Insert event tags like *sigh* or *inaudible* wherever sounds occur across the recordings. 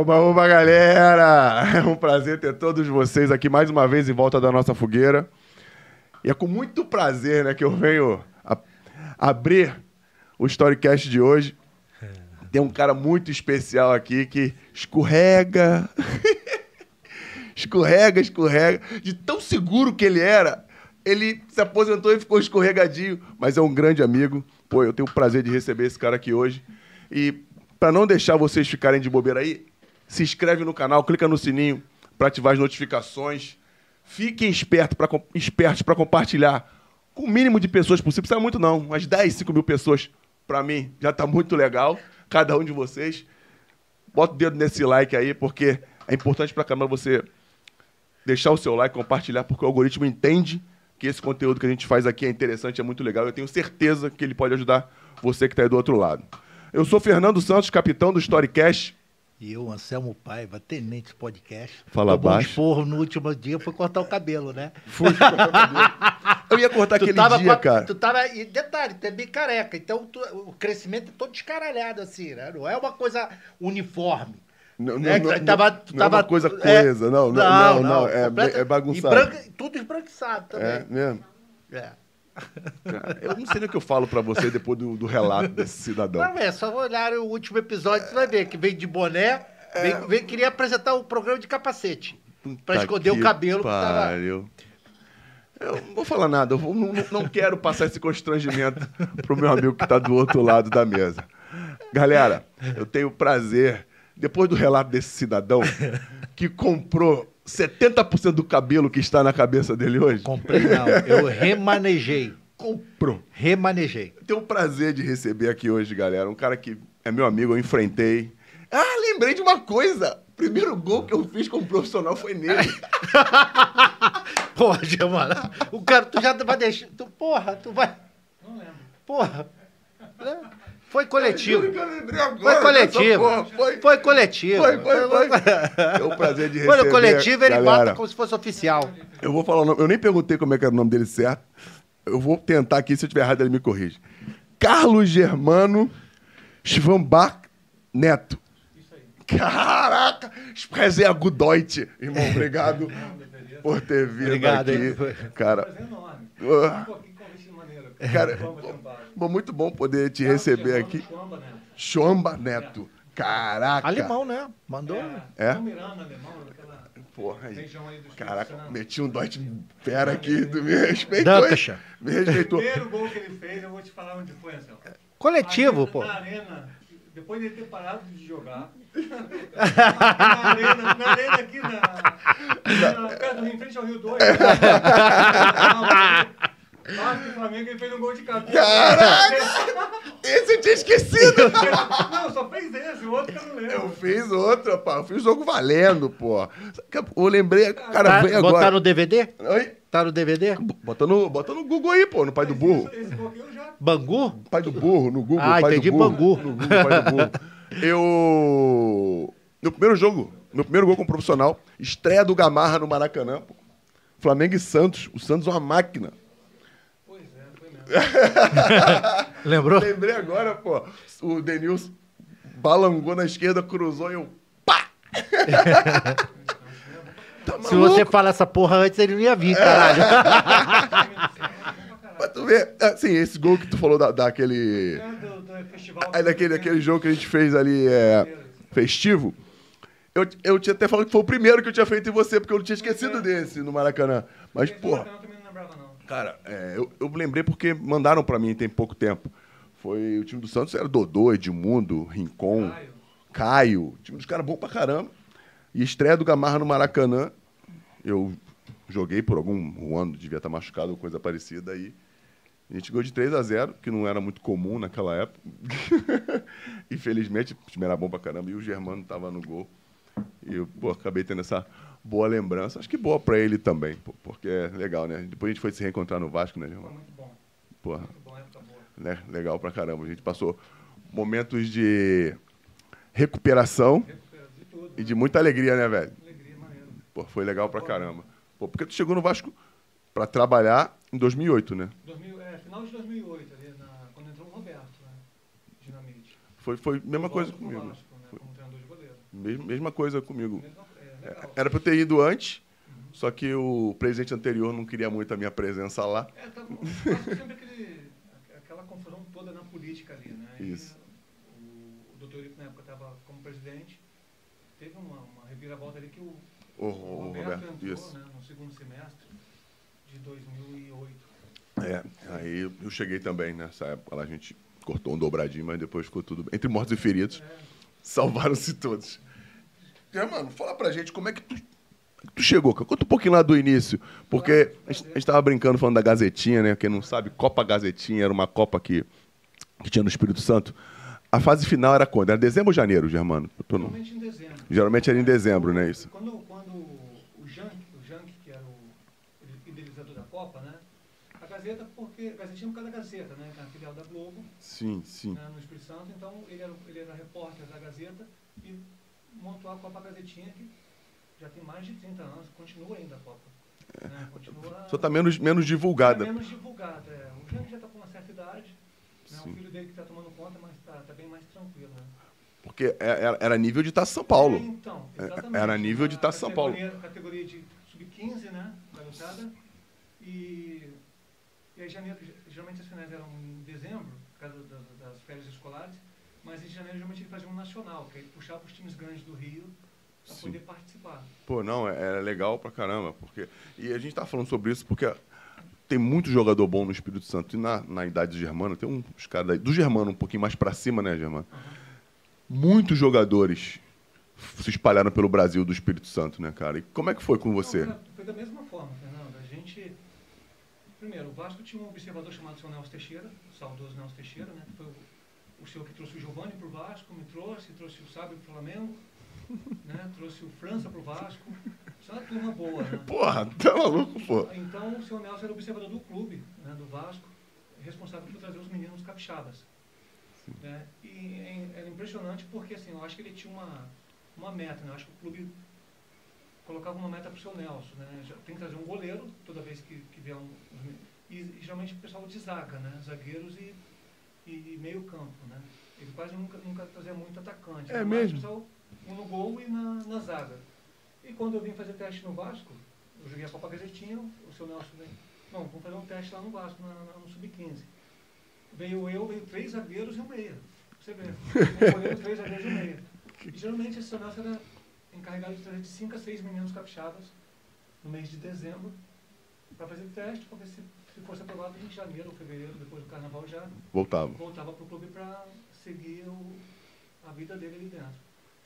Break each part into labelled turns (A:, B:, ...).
A: Oba, oba, galera! *laughs* É um prazer ter todos vocês aqui mais uma vez em volta da nossa fogueira. E é com muito prazer né, que eu venho a- abrir o Storycast de hoje. Tem um cara muito especial aqui que escorrega. *laughs* escorrega, escorrega. De tão seguro que ele era, ele se aposentou e ficou escorregadinho. Mas é um grande amigo. Pô, eu tenho o prazer de receber esse cara aqui hoje. E para não deixar vocês ficarem de bobeira aí, se inscreve no canal, clica no sininho para ativar as notificações. Fiquem espertos para para compartilhar com o mínimo de pessoas possível. Não precisa muito não, umas 10, 5 mil pessoas para mim já tá muito legal. Cada um de vocês. Bota o dedo nesse like aí, porque é importante pra caramba você deixar o seu like, compartilhar, porque o algoritmo entende que esse conteúdo que a gente faz aqui é interessante, é muito legal. Eu tenho certeza que ele pode ajudar você que está aí do outro lado. Eu sou Fernando Santos, capitão do Storycast.
B: E eu, Anselmo Paiva, tenente podcast.
A: Fala
B: Tomou um
A: baixo.
B: esporro no último dia, foi cortar o cabelo, né? *laughs*
A: Fui cortar o cabelo. Eu ia cortar aquele
B: tava
A: dia,
B: a-
A: cara.
B: Tu tava, e detalhe, tu é bem careca, então tu- o crescimento é todo descaralhado assim, né? Não é uma coisa uniforme.
A: Não,
B: né?
A: não,
B: Tu
A: não,
B: tava-
A: não
B: tu
A: é
B: tava-
A: uma coisa
B: é,
A: coesa, não, não, não, não, é,
B: completa-
A: é bagunçado.
B: e branca- tudo esbranquiçado
A: É
B: também.
A: mesmo?
B: É.
A: Cara, eu não sei nem o que eu falo pra você depois do, do relato desse cidadão.
B: Mas é só olhar o último episódio, você vai ver que vem de boné,
A: É.
B: vem, vem- queria apresentar o programa de capacete. Pra
A: Puta
B: esconder o cabelo que tava.
A: pariu. Eu não vou falar nada, eu vou- não, não- não quero passar esse constrangimento pro meu amigo que tá do outro lado da mesa. Galera, eu tenho o prazer, depois do relato desse cidadão, que comprou 70% do cabelo que está na cabeça dele hoje,
B: Comprei não, eu remanejei.
A: comprou.
B: Remanejei.
A: Eu tenho o prazer de receber aqui hoje, galera, um cara que é meu amigo, eu enfrentei. Ah, lembrei de uma coisa! O primeiro gol que eu fiz como profissional foi nele. *laughs*
B: Porra, mano. O cara, tu já vai deixar. Tu, porra, tu vai.
C: Não lembro.
B: Porra. né? Foi coletivo.
A: Agora
B: Foi coletivo.
A: porra, Foi,
B: Foi coletivo.
A: Foi, foi, foi. Tenho o prazer de receber.
B: Foi no coletivo, ele
A: galera.
B: como se fosse oficial.
A: Eu vou falar o nome. Eu nem perguntei como é que era o nome dele certo. Eu vou tentar aqui, se eu estiver errado, ele me corrige. Carlos Germano Schwambach Neto.
C: Isso aí.
A: Caraca! Sprezer Gudoit. Irmão, obrigado *laughs* por ter vindo
B: Obrigado,
A: aqui.
B: hein?
A: Cara,
C: Prazer enorme. Que convite maneiro. *laughs*
A: Cara, bom, muito bom poder te receber aqui.
C: Chamba, né?
A: Chomba Neto. Caraca.
B: Alemão, né? Mandou.
A: É?
C: São Miranda, alemão,
A: Porra, aí. Caraca, meti um dote fera aqui, me respeitou. hein? Me respeitou.
C: Primeiro gol que ele fez, eu vou te falar onde foi, Anselmo.
B: Coletivo, pô.
C: Na arena, depois de ele ter parado de jogar. *laughs* na arena, na arena aqui na, na perto do Rio, em frente ao Rio 2. *laughs* E Flamengo, fez um gol de cabeça.
A: Caraca! *laughs* Esse eu tinha esquecido.
C: Não, só fez esse, o outro que eu não lembro.
A: Eu fiz outro, pá. Eu fiz o jogo valendo, pô. Eu lembrei, cara,
B: Tá,
A: vem
B: botar
A: agora.
B: no DVD?
A: Oi?
B: Tá no DVD?
A: Bota no, bota no Google aí, pô, no pai do burro.
C: Esse, esse já.
B: Bangu?
A: Pai do burro, no Google,
B: Ah,
A: pai
B: entendi,
A: do burro.
B: Bangu.
A: No Google, pai do burro. Eu... No primeiro jogo, meu primeiro gol como profissional, estreia do Gamarra no Maracanã, pô. Flamengo e Santos. O Santos é uma máquina.
C: Pois é, foi mesmo. *laughs*
B: Lembrou?
A: Lembrei agora, pô. O Denilson balangou na esquerda, cruzou e eu. Pá! *laughs* tá
B: Se você fala essa porra antes, ele não ia vir, caralho. *laughs*
A: Pra tu ver, assim, esse gol que tu falou da, daquele.
C: É.
A: Aí daquele, daquele jogo que a gente fez ali, é, festivo. Eu, eu tinha até falado que foi o primeiro que eu tinha feito em você, porque eu não tinha esquecido desse no Maracanã. Mas, porra,
C: Maracanã eu também não lembrava, não.
A: Cara, é, eu, eu lembrei porque mandaram pra mim tem pouco tempo. Foi o time do Santos, era Dodô, Edmundo, Rincon,
C: Caio.
A: Caio. Time dos caras bom pra caramba. E estreia do Gamarra no Maracanã. Eu joguei por algum um ano, devia estar machucado ou coisa parecida aí. A gente ganhou de 3 a 0 que não era muito comum naquela época. *laughs* Infelizmente, o time era bom pra caramba. E o Germano tava no gol. E eu, pô, acabei tendo essa boa lembrança. Acho que boa pra ele também, porque é legal, né? Depois a gente foi se reencontrar no Vasco, né,
C: Foi
A: Germano?
C: muito bom.
A: Porra,
C: Muito bom, época boa.
A: né? Legal pra caramba. A gente passou momentos de recuperação
C: Recupera de tudo.
A: e de muita alegria, né, velho?
C: Alegria, maneiro.
A: Pô, foi legal pra caramba. Pô, porque tu chegou no Vasco pra trabalhar em 2008, né?
C: 2000, é, final de 2008, ali, na, quando entrou o Roberto, né? Dinamite.
A: Foi, foi a mesma coisa comigo.
C: Vasco, né, como treinador de goleiro.
A: Mesma, coisa comigo.
C: É.
A: Era pra eu ter ido antes, só que o presidente anterior não queria muito a minha presença lá.
C: É, tá, passa sempre aquele, aquela confusão toda na política ali, né? E
A: Isso.
C: o, o doutor Eurico, na época, estava como presidente. Teve uma, uma reviravolta ali que o,
A: O, o Roberto,
C: entrou
A: isso.
C: né, no segundo semestre de 2008.
A: É, aí eu cheguei também nessa época lá, a gente cortou um dobradinho, mas depois ficou tudo bem. Entre mortos e feridos,
C: É,
A: salvaram-se todos. Germano, fala pra gente como é que tu, é tu chegou, cara? Conta um pouquinho lá do início, porque a gente, a gente tava brincando falando da Gazetinha, né? Quem não sabe, Copa Gazetinha era uma Copa que, que tinha no Espírito Santo. A fase final era quando? Era dezembro ou janeiro, Germano? Eu tô no-
C: Normalmente em dezembro.
A: Geralmente era em dezembro, né? Isso.
C: Quando, quando o Jank, o Jank, que era o idealizador da Copa, né? A Gazeta, porque a Gazetinha é por causa da Gazeta, né? Que é a filial da Globo,
A: Sim, sim.
C: né, no Espírito Santo. Então, ele era, ele era repórter da Gazeta e montou a Copa Gazetinha, que já tem mais de 30 anos, continua ainda a Copa. Né? Continua...
A: Só tá menos, menos divulgada.
C: Tá menos divulgada, é. O Jank já está com uma certa idade, né? O filho dele que está tomando conta, mas está bem mais tranquilo, né?
A: Porque é- era, era nível de Taça São Paulo.
C: É, então,
A: É,
C: exatamente.
A: era nível de Taça São Paulo.
C: categoria- Categoria de sub-15, né? Garotada. E, e aí, janeiro, geralmente as finais eram em dezembro, por causa da- das férias escolares, mas em janeiro geralmente ele fazia um nacional, que aí puxava os times grandes do Rio para poder participar.
A: Pô, não, é, é legal pra caramba. Porque... E a gente tá falando sobre isso porque tem muito jogador bom no Espírito Santo. E na, na idade do Germano, tem uns caras do Germano um pouquinho mais pra cima, né, Germano? Muitos jogadores se espalharam pelo Brasil do Espírito Santo, né, cara? E como é que foi com você?
C: Não, foi, da mesma forma, Fernando. A gente. Primeiro, o Vasco tinha um observador chamado Nelson Teixeira, o saudoso Nelson Teixeira, né? Que foi o, o senhor que trouxe o Giovanni para o Vasco, me trouxe, trouxe o Sábio para o Flamengo, *laughs* né? Trouxe o França para o Vasco. Isso é uma turma boa, né?
A: Porra, tá maluco, pô?
C: Então, o senhor Nelson era observador do clube, né, do Vasco, responsável por trazer os meninos capixabas. Né? E é- era impressionante porque, assim, eu acho que ele tinha uma, uma meta, né? Eu acho que o clube colocava uma meta para o seu Nelson, né? Tem que trazer um goleiro toda vez que, que vier um... E, e geralmente o pessoal de zaga, né? Zagueiros e, e meio campo, né? Ele quase nunca, nunca trazia muito atacante.
A: É
C: mais
A: mesmo?
C: um no gol e na, na zaga. E quando eu vim fazer teste no Vasco, eu joguei a Copa Gazetinha, o seu Nelson veio, não, vamos fazer um teste lá no Vasco, na, na- no Sub-15. Veio eu, veio três zagueiros e um meia. Você vê, um goleiro, três zagueiros e um meia. *laughs* E geralmente esse seu Nelson era encarregado de trazer de cinco a seis meninos capixabas no mês de dezembro para fazer teste, para ver se, se fosse aprovado em janeiro ou fevereiro, depois do carnaval, já
A: Voltava.
C: voltava para o clube para seguir o, a vida dele ali dentro.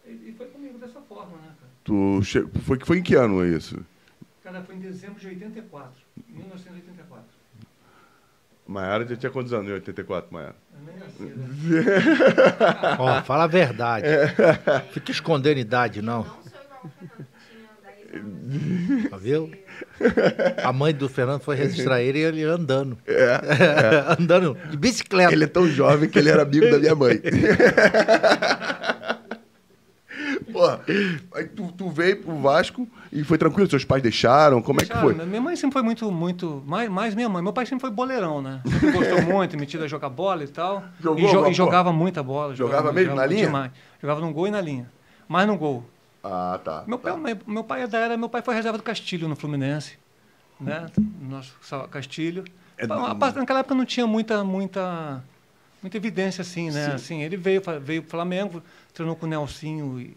C: E, e foi comigo dessa forma, né, cara?
A: Tu che... foi, foi em que ano isso?
C: Cara, foi em dezembro de 84, 1984.
A: Maiara já tinha quantos anos em 84, Maiara?
C: Eu nem nasci, né?
D: Ó, fala a verdade. *laughs* Fica escondendo idade, não.
E: Não sou igual o Fernando, tinha 10 anos.
D: Tá viu? A mãe do Fernando foi registrar ele e ele andando.
A: É. *laughs*
D: andando de bicicleta.
A: Ele é tão jovem que ele era amigo da minha mãe. *laughs* Porra, aí tu, tu veio pro Vasco e foi tranquilo? Seus pais deixaram? Como é que
C: Deixaram,
A: foi?
C: Minha mãe sempre foi muito, muito. Mais, mais minha mãe. Meu pai sempre foi boleirão, né? Sempre gostou *laughs* muito, metido a jogar bola e tal.
A: Jogou
C: e, jo- e jogava muita bola.
A: Jogava
C: muito,
A: mesmo na
C: jogava
A: linha?
C: Demais. Jogava no gol e na linha. Mais no gol.
A: Ah, tá.
C: Meu,
A: tá.
C: pai, meu, meu pai é da era, meu pai foi reserva do Castilho no Fluminense, né? Nosso Castilho.
A: É
C: Naquela época não tinha muita, muita, muita evidência assim, né?
A: Sim.
C: Assim, ele veio veio pro Flamengo, treinou com o Nelsinho e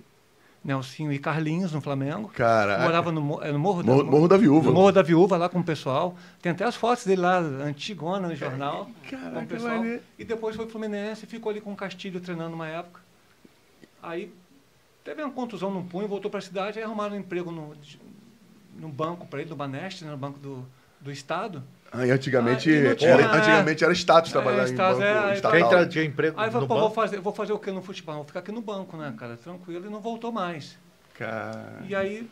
C: Nelsinho e Carlinhos no Flamengo.
A: Caraca.
C: Morava no, mo- é, no Morro,
A: Morro- Morro da Viúva.
C: no Morro da Viúva lá com o pessoal. Tem até as fotos dele lá, antigona no jornal.
A: Caraca,
C: com o pessoal. E depois foi pro Fluminense, ficou ali com o Castilho treinando uma época. Aí teve uma contusão no punho, voltou para a cidade, aí arrumaram um emprego no, no banco para ele, do Baneste, né, no banco do, do Estado.
A: Ah, e antigamente,
C: Ah, e não tinha-
A: era, antigamente era status
C: É,
A: trabalhar em
C: status,
A: banco
C: é, aí
A: estatal.
D: Quem tinha emprego
C: Aí
D: no
C: falou, pô, vou
D: banco?
C: fazer, vou fazer o que no futebol? Vou ficar aqui no banco, né, cara? Tranquilo, e não voltou mais.
A: Cara,
C: E aí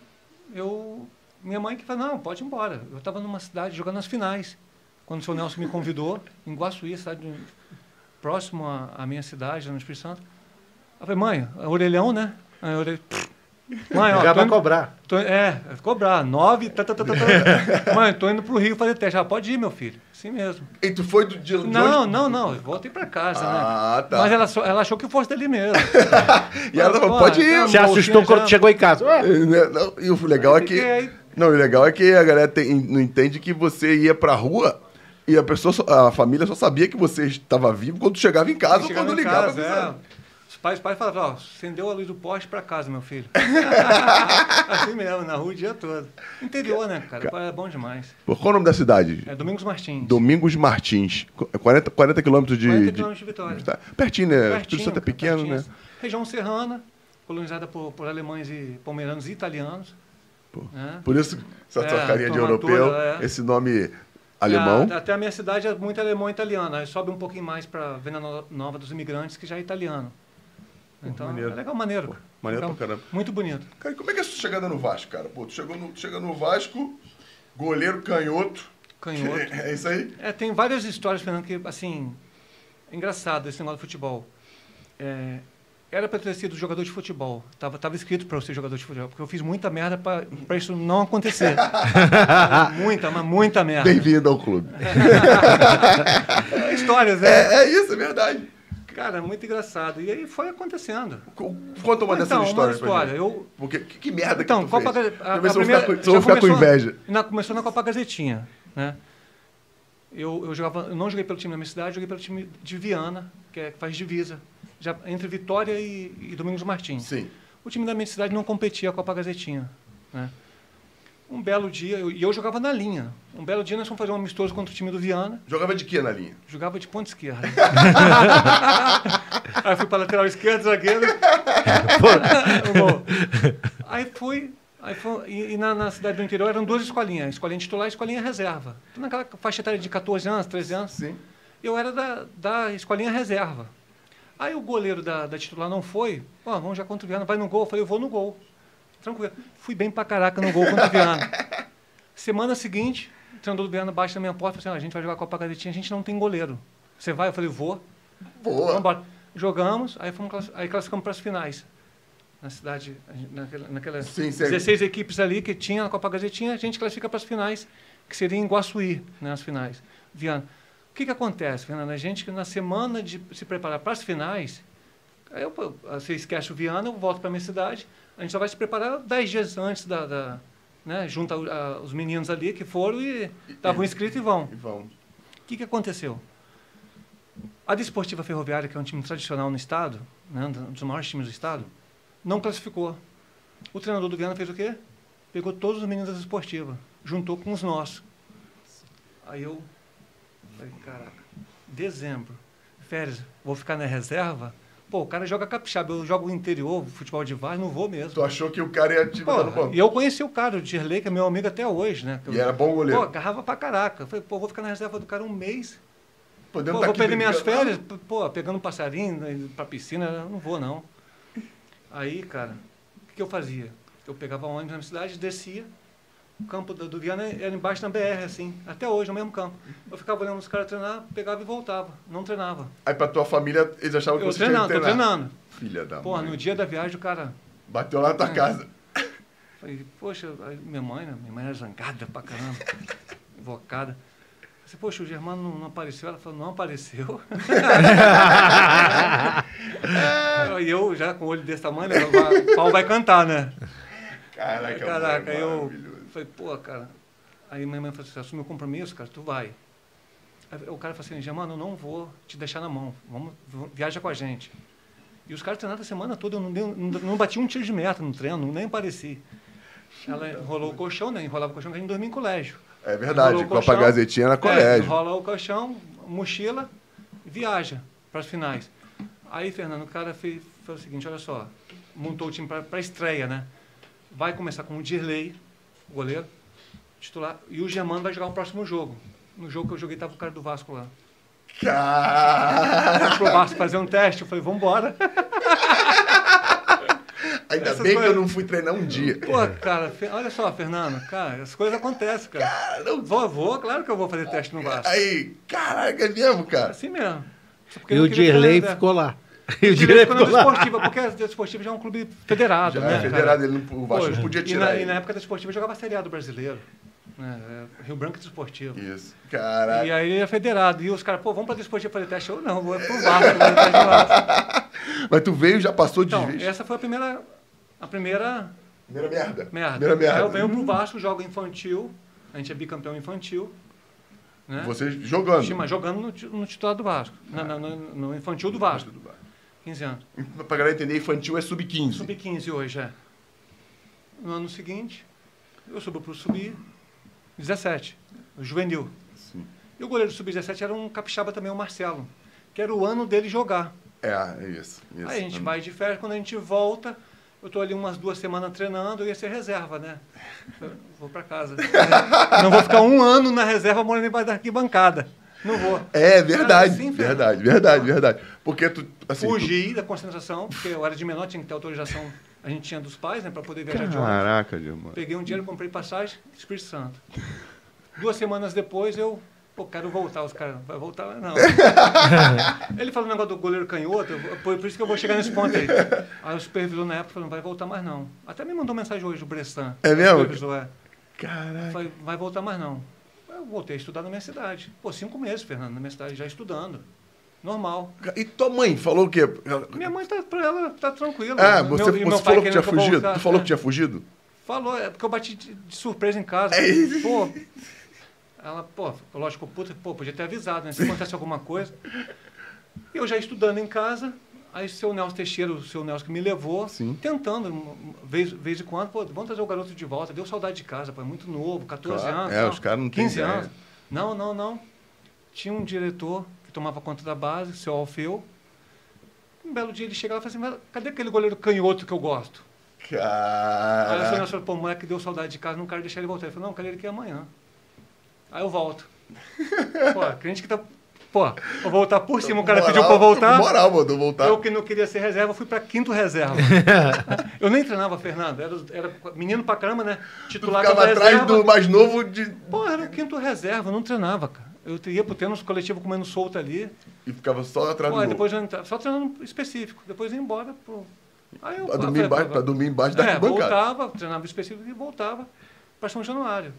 C: eu. Minha mãe que falou, não, pode ir embora. Eu estava numa cidade jogando as finais. Quando o seu Nelson me convidou, em Guaçuí, cidade próximo à, à minha cidade, no Espírito Santo. Eu falei, mãe, é orelhão, né? Aí eu orelhei, *laughs* Mãe, ó,
D: Já vai
C: indo-
D: cobrar.
C: Tô- é, cobrar. Nove. Tá, tá, tá, tá, tá. *laughs* Mãe, tô indo pro Rio fazer teste. Ah, pode ir, meu filho. Assim mesmo.
A: E tu foi do, de
C: Não,
A: onde-
C: não, não. Eu voltei pra casa,
A: Ah,
C: né?
A: tá.
C: Mas ela, ela achou que eu fosse dali mesmo. *laughs*
A: E ela falou, pode ir.
C: tá
D: Se
C: bom,
D: assustou
C: já-
D: quando chegou em casa. Ué,
A: Né, não, E o legal é que. Não, o legal é que a galera tem- não entende que você ia pra rua e a pessoa, a família só sabia que você estava vivo quando chegava em casa ou quando
C: em
A: ligava.
C: casa, é. Pais, pais falavam, ó, acendeu a luz do poste pra casa, meu filho. *laughs* assim mesmo, na rua o dia todo. Interior, né, cara? É bom demais.
A: Qual o nome da cidade?
C: É Domingos Martins.
A: Domingos Martins. Qu- 40, 40 quilômetros de.
C: 40
A: de-
C: quilômetros de Vitória.
A: Tá. Pertinho, né?
C: Pertinho,
A: Espírito Santo é pequeno,
C: pertinho.
A: né?
C: Região serrana, colonizada por, por alemães e palmeiranos e italianos. né?
A: Por isso, essa
C: É,
A: sua carinha de europeu,
C: é.
A: esse nome alemão.
C: É, até a minha cidade é muito alemão e italiano. Aí sobe um pouquinho mais para Venda No- Nova dos Imigrantes, que já é italiano. Então,
A: maneiro.
C: é legal, maneiro. cara.
A: maneiro
C: Legal.
A: pra caramba.
C: Muito bonito.
A: Cara, e como é que é a sua chegada no Vasco, cara? Pô, tu chegou no, tu chega no Vasco, goleiro canhoto.
C: Canhoto. *laughs*
A: É isso aí?
C: É, tem várias histórias, Fernando, que, assim, é engraçado esse negócio de futebol. É, era para ter sido jogador de futebol. Tava, tava escrito para eu ser jogador de futebol, porque eu fiz muita merda para isso não acontecer. *laughs* muita, mas muita merda.
A: Bem-vindo ao clube. *laughs*
C: Histórias, né?
A: É, é isso, é verdade.
C: Cara, muito engraçado. E aí foi acontecendo.
A: Co- Conta uma dessas
C: Então, uma
A: histórias pra
C: história. Eu,
A: Porque que, que merda
C: Então,
A: que tu
C: Copa
A: fez? Se eu vou ficar com- ficar com
C: começou-
A: inveja.
C: Na, começou na Copa Gazetinha, né? Eu, eu, jogava, eu não joguei pelo time da minha cidade, joguei pelo time de Viana, que, é, que faz divisa, já, entre Vitória e, e Domingos Martins.
A: Sim.
C: O time da minha cidade não competia com a Copa Gazetinha. Né? Um belo dia, eu- e eu, jogava na linha. Um belo dia nós fomos fazer um amistoso contra o time do Viana,
A: Jogava de quê na linha?
C: jogava de ponta esquerda. *laughs* Aí fui para lateral esquerdo, zagueiro. *laughs* Aí fui. Aí fui e, e na, na cidade do interior eram duas escolinhas, escolinha titular e escolinha reserva. Naquela faixa etária de 14 anos, 13 anos,
A: Sim.
C: eu era da, da escolinha reserva. Aí o goleiro da, da titular não foi, ó, vamos já contra o Viana, vai no gol. Eu falei, eu vou no gol. Tranquilo. Fui bem pra caraca no gol contra o Viana. Semana seguinte, o treinador do Viana bate na minha porta e falou assim, ó, a gente vai jogar Copa Gazetinha, a gente não tem goleiro. Você vai? Eu falei, vou. Vamos
A: Boa.
C: embora. Jogamos, aí, fomos, aí classificamos para as finais. Na cidade, a naquela, naquelas
A: Sim, sim.
C: 16 equipes ali que tinha na Copa Gazetinha, a gente classifica para as finais, que seria em Guaçuí, né, as finais. Viana. O que, que acontece, Fernando? A gente, na semana de se preparar para as finais, aí eu, você esquece o Viana, eu volto para minha cidade, a gente só vai se preparar 10 dias antes da. da né, junta a- os meninos ali que foram e estavam inscritos e vão.
A: E vamos.
C: O que, que aconteceu? A Desportiva Ferroviária, que é um time tradicional no estado, né, um dos maiores times do estado, não classificou. O treinador do Viana fez o quê? Pegou todos os meninos da Desportiva, juntou com os nossos. Aí eu falei, caraca, dezembro, férias, vou ficar na reserva? Pô, o cara joga capixaba, eu jogo interior, futebol de VAR, não vou mesmo.
A: Tu achou que o cara ia te botar no
C: Pô,
A: banco?
C: e eu conheci o cara, o Dirley, que é meu amigo até hoje, né?
A: E era bom goleiro.
C: Pô, agarrava pra caraca. Eu falei, pô, vou ficar na reserva do cara um mês.
A: Podendo
C: Pô,
A: tá
C: vou perder minhas
A: brincando.
C: férias, pô, pegando um passarinho, indo pra piscina, eu não vou não. Aí, cara, o que, que eu fazia? Eu pegava ônibus na cidade, descia, o campo do, do Viana era embaixo da BR, assim, até hoje, no mesmo campo. Eu ficava olhando os caras treinar, pegava e voltava, não treinava.
A: Aí pra tua família, eles achavam que
C: Eu
A: você tinha que
C: treinando,
A: treinar.
C: treinando.
A: Filha da
C: Porra,
A: mãe.
C: no dia da viagem o cara
A: Bateu lá na
C: É.
A: tua casa.
C: Falei, poxa, minha mãe, né? Minha mãe era zangada pra caramba, *laughs* invocada. Falei, poxa, o Germano não, não apareceu? Ela falou, não apareceu. *laughs* e eu já com o olho desse tamanho, né, o pau vai cantar, né?
A: Caraca,
C: Caraca, eu. Falei, pô, cara. Aí minha mãe falou assim, assume o compromisso, cara, tu vai. Aí o cara falou assim, Germano, eu não vou te deixar na mão, vamos, viaja com a gente. E os caras treinaram a semana toda, eu não, dei, não, não bati um tiro de meta no treino, nem pareci. Ela enrolou o colchão, né? Enrolava o colchão que a gente dormia em colégio.
A: É verdade, Copa
C: colchão,
A: Gazetinha na
C: É,
A: colégio.
C: enrola o colchão, mochila, viaja para as finais. Aí, Fernando, o cara fez, fez o seguinte, olha só, montou o time para a estreia, né? Vai começar com o Dirley, o goleiro, titular, e o Germano vai jogar o próximo jogo. No jogo que eu joguei, tava o cara do Vasco lá.
A: Cara,
C: Fui pro Vasco fazer um teste, eu falei, vambora. *laughs*
A: ainda
C: Essas
A: bem que eu
C: coisas-
A: não fui treinar um dia.
C: Pô, cara, olha só, Fernando, cara, as coisas acontecem, cara.
A: Cara, não-
C: Vou, vou, claro que eu vou fazer teste no Vasco.
A: Aí, caraca, é mesmo, cara.
C: Assim mesmo.
D: E o Dirley
C: reserva.
D: ficou lá. *laughs*
B: E o
C: Direito na
B: ficou lá.
C: desportiva, porque a desportiva já é um clube federado,
A: Já
C: né?
A: é
C: cara?
A: federado, ele não, o Vasco
C: Pô,
A: não podia
C: e
A: tirar
C: na,
A: ele.
C: e na época da desportiva eu jogava a Série A do brasileiro. Né? É, Rio Branco Desportivo.
A: Isso. Caraca.
C: E aí ele é federado. E os caras, pô, vamos pra desportiva fazer teste. Eu não, vou pro Vasco no. *laughs*
A: Mas tu veio e já passou de
C: Então,
A: vez.
C: essa foi a primeira, a primeira
A: Primeira merda.
C: merda.
A: Primeira merda.
C: Aí eu venho pro Vasco, jogo infantil. A gente é bicampeão infantil. Né?
A: Você jogando.
C: Mas jogando no, no titular do Vasco. Na- na- no, no infantil do Vasco. 15 anos.
A: Pra galera entender, infantil é sub-15.
C: Sub-15 hoje, é. No ano seguinte, eu subo pro sub-17, o juvenil.
A: Sim.
C: E o goleiro do sub-17 era um capixaba também, o Marcelo. Que era o ano dele jogar.
A: É, é isso. isso.
C: Aí a gente vai de férias, quando a gente volta, eu tô ali umas duas semanas treinando, eu ia ser reserva, né? Eu vou para casa. *laughs* Não vou ficar um ano na reserva morando embaixo da arquibancada. Não vou.
A: É verdade,
C: Assim,
A: verdade, verdade, verdade. Porque tu, assim,
C: Fugi da concentração, porque eu era de menor, tinha que ter autorização. A gente tinha dos pais, né, para poder viajar de ônibus.
A: Caraca, Gilmar.
C: Peguei um dinheiro, comprei passagem, Espírito Santo. Duas semanas depois eu, pô, quero voltar. Os caras, vai voltar? Não. *laughs* Ele falou o negócio do goleiro canhoto, por, por isso que eu vou chegar nesse ponto aí. Aí o supervisor na época falou, não vai voltar mais não. Até me mandou mensagem hoje, o Bressan.
A: É
C: o
A: mesmo?
C: Supervisor, é.
A: Caraca.
C: Falei, vai voltar mais não. Eu voltei a estudar na minha cidade. Pô, cinco meses, Fernando, na minha cidade, já estudando. Normal.
A: E tua mãe falou o quê?
C: Minha mãe tá, pra ela, tá tranquila.
A: Ah,
C: Meu-
A: você,
C: meu
A: você
C: pai
A: falou que tinha
C: eu
A: fugido?
C: voltasse,
A: Tu falou
C: é.
A: que tinha fugido?
C: Falou, é porque eu bati de, de surpresa em casa.
A: É isso.
C: Pô, ela, pô, lógico, puta, pô, podia ter avisado, né? Se acontece alguma coisa. Eu já estudando em casa, aí o seu Nelson Teixeira, o seu Nelson que me levou,
A: Sim.
C: tentando, vez, vez em quando, pô, vamos trazer o garoto de volta. Deu saudade de casa, pô, é muito novo, 14
A: Claro,
C: anos.
A: é,
C: tal,
A: os caras não têm
C: 15
A: ideia.
C: anos. Não, não, não. Tinha um diretor que tomava conta da base, o seu Alfeu. Um belo dia ele chega lá e fala assim, mas cadê aquele goleiro canhoto que eu gosto? Aí o seu. Nelson falou, pô, moleque deu saudade de casa, não quero deixar ele voltar. Ele falou, não, eu quero ele aqui amanhã. Aí eu volto. *laughs* Pô, crente que tá. Pô, vou voltar por cima, o cara
A: Moral-
C: pediu pra voltar.
A: Moral, mandou voltar.
C: Eu que não queria ser reserva, fui pra quinto reserva. *laughs* eu nem treinava, Fernando. Era, era menino pra caramba, né?
A: Tu
C: Titular
A: ficava
C: contra
A: atrás
C: reserva.
A: do mais novo de...
C: Pô, era o quinto reserva, eu não treinava, cara. Eu ia pro treino coletivo comendo solto ali.
A: E ficava só atrás
C: Pô,
A: do
C: depois eu entrava, só treinando específico. Depois ia embora pro. Aí eu,
A: Pra dormir, embaixo,
C: pô,
A: pra dormir embaixo da
C: é,
A: arquibancada.
C: voltava, treinava específico e voltava para São Januário.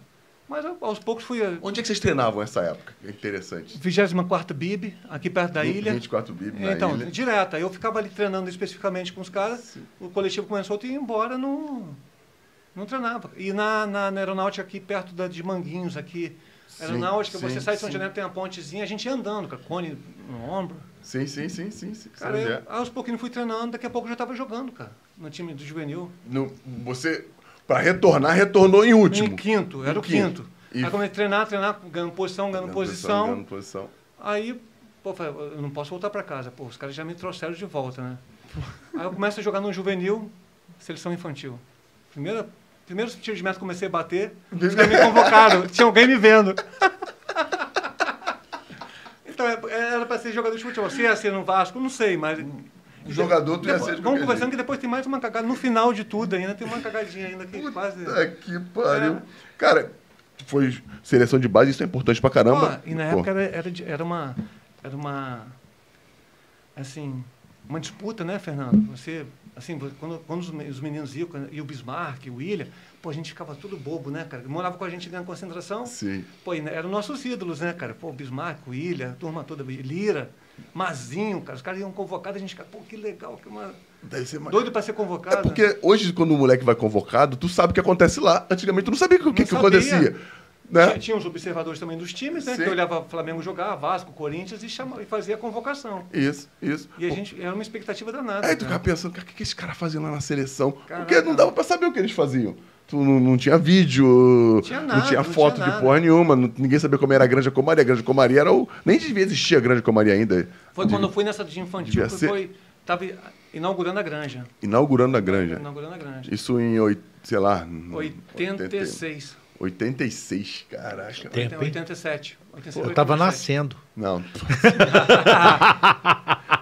C: Mas eu, aos poucos fui
A: Onde é que vocês treinavam nessa época? É interessante.
C: 24 BIB, aqui perto da ilha.
A: 24 bib na
C: então,
A: ilha.
C: direto. Aí eu ficava ali treinando especificamente com os caras. O coletivo começou a ir embora, não, não treinava. E na, na, na aeronáutica aqui perto da, de Manguinhos, aqui.
A: Sim,
C: Aeronáutica,
A: sim,
C: você sai de São
A: sim.
C: Janeiro, tem a pontezinha, a gente ia andando, com a cone no ombro.
A: Sim, sim, sim, sim. sim.
C: Cara, eu,
A: é.
C: aos pouquinhos fui treinando, daqui a pouco eu já estava jogando, cara, no time do juvenil.
A: No- você, pra retornar, retornou em último.
C: Em quinto, era
A: Em
C: o quinto.
A: E-
C: Aí comecei a treinar, treinar, ganhando posição, ganhando posição.
A: Ganhando posição.
C: Aí, pô, falei, eu não posso voltar para casa. Pô, os caras já me trouxeram de volta, né? *laughs* Aí eu começo a jogar no juvenil, seleção infantil. Primeira, primeiro tiro de meta comecei a bater, os caras me convocaram, *laughs* tinha alguém me vendo. Então, é- era para ser jogador de futebol. Se ia ser no Vasco, não sei, mas...
A: O jogador tu ia
C: Depois-
A: ser de
C: Vamos conversando
A: jeito.
C: que depois tem mais uma cagada. No final de tudo ainda tem uma cagadinha ainda que quase...
A: Puta que pariu.
C: É.
A: Cara, foi seleção de base, isso é importante pra caramba.
C: Pô, e na
A: Pô,
C: época era, era, era uma. Era uma. Assim. Uma disputa, né, Fernando? Você. Assim, quando, quando os me- os meninos iam, e o Bismarck, o William, pô, a gente ficava tudo bobo, né, cara? Morava com a gente ganhando concentração.
A: Sim.
C: Pô, e eram nossos ídolos, né, cara? Pô, Bismarck, o William, a turma toda, Lira, Mazinho, cara. Os caras iam convocados, a gente ficava, pô, que legal, que uma...
A: Deve ser mais...
C: doido para ser convocado.
A: É porque hoje, quando o moleque vai convocado, tu sabe o que acontece lá. Antigamente, tu não sabia o que, que acontecia. Né?
C: Tinha, os observadores também dos times, né?
A: Sim.
C: Que olhava Flamengo jogar, Vasco, Corinthians e, chama, e fazia a convocação.
A: Isso, isso.
C: E a gente era uma expectativa danada.
A: Aí tu
C: né?
A: ficava pensando, o que, que esse cara fazia lá na seleção?
C: Caraca.
A: Porque não dava pra saber o que eles faziam. Tu não, não tinha vídeo,
C: Tinha
A: não
C: nada,
A: tinha
C: não
A: foto
C: tinha
A: de
C: nada.
A: porra nenhuma, não- ninguém sabia como era a Granja Comaria. A Granja Comaria era o. Nem devia existir a Granja Comaria ainda.
C: Foi quando eu fui nessa de infantil, que
A: ser-
C: foi. Tava inaugurando a granja.
A: Inaugurando a Granja.
C: Inaugurando a granja.
A: Isso em, oit- sei lá.
C: 86.
A: 86, caraca.
B: Tempo, hein?
C: 87. 87
B: Eu tava
C: 87.
B: nascendo.
A: Não. *laughs*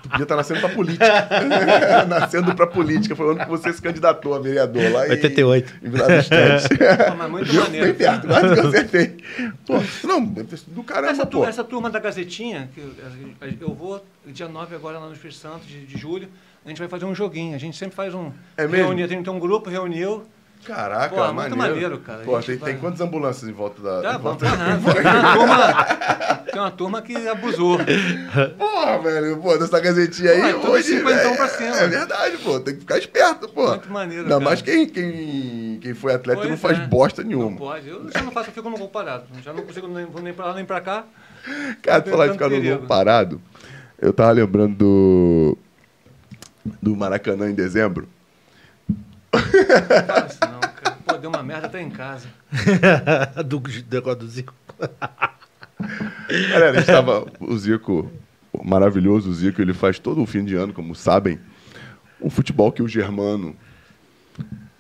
A: tu podia estar nascendo pra política. *laughs* nascendo pra política. Foi o ano que você se candidatou a vereador lá em-
B: 88.
A: em Vila dos Tantes.
C: Mas muito
A: Viu?
C: maneiro.
A: Bem perto, quase que eu acertei. Pô, não, do caramba,
C: Essa, tu-
A: pô.
C: essa turma da Gazetinha, que eu, eu vou dia 9 agora lá no Espírito Santo, de, de julho, a gente vai fazer um joguinho. A gente sempre faz um.
A: É mesmo?
C: reuni- tem, tem um grupo, reuniu.
A: Caraca,
C: Pô, muito maneiro, cara.
A: Pô, tem,
C: vai-
A: tem quantas ambulâncias em volta da.
C: Tá,
A: em volta...
C: pra tem uma turma Tem uma turma que abusou. *laughs*
A: Porra, velho, pô, dessa gazetinha aí.
C: Pô, é tudo
A: hoje, é,
C: pra cima.
A: É verdade, pô. Tem que ficar esperto, pô.
C: Muito maneiro,
A: Ainda mais quem, quem, quem foi atleta
C: Pois
A: não faz
C: é.
A: bosta
C: Não
A: nenhuma.
C: pode. Eu já não faço, eu fico no gol parado. Já não consigo nem, nem pra lá nem pra cá.
A: Cara, tu falar de ficar no gol parado, eu tava lembrando do. do Maracanã em dezembro.
C: Não fala isso não, cara. Pô, deu uma merda até em casa. *laughs*
B: do negócio do Zico.
A: Galera, a gente tava. O Zico, o maravilhoso Zico, ele faz todo o fim de ano, como sabem, um futebol que o Germano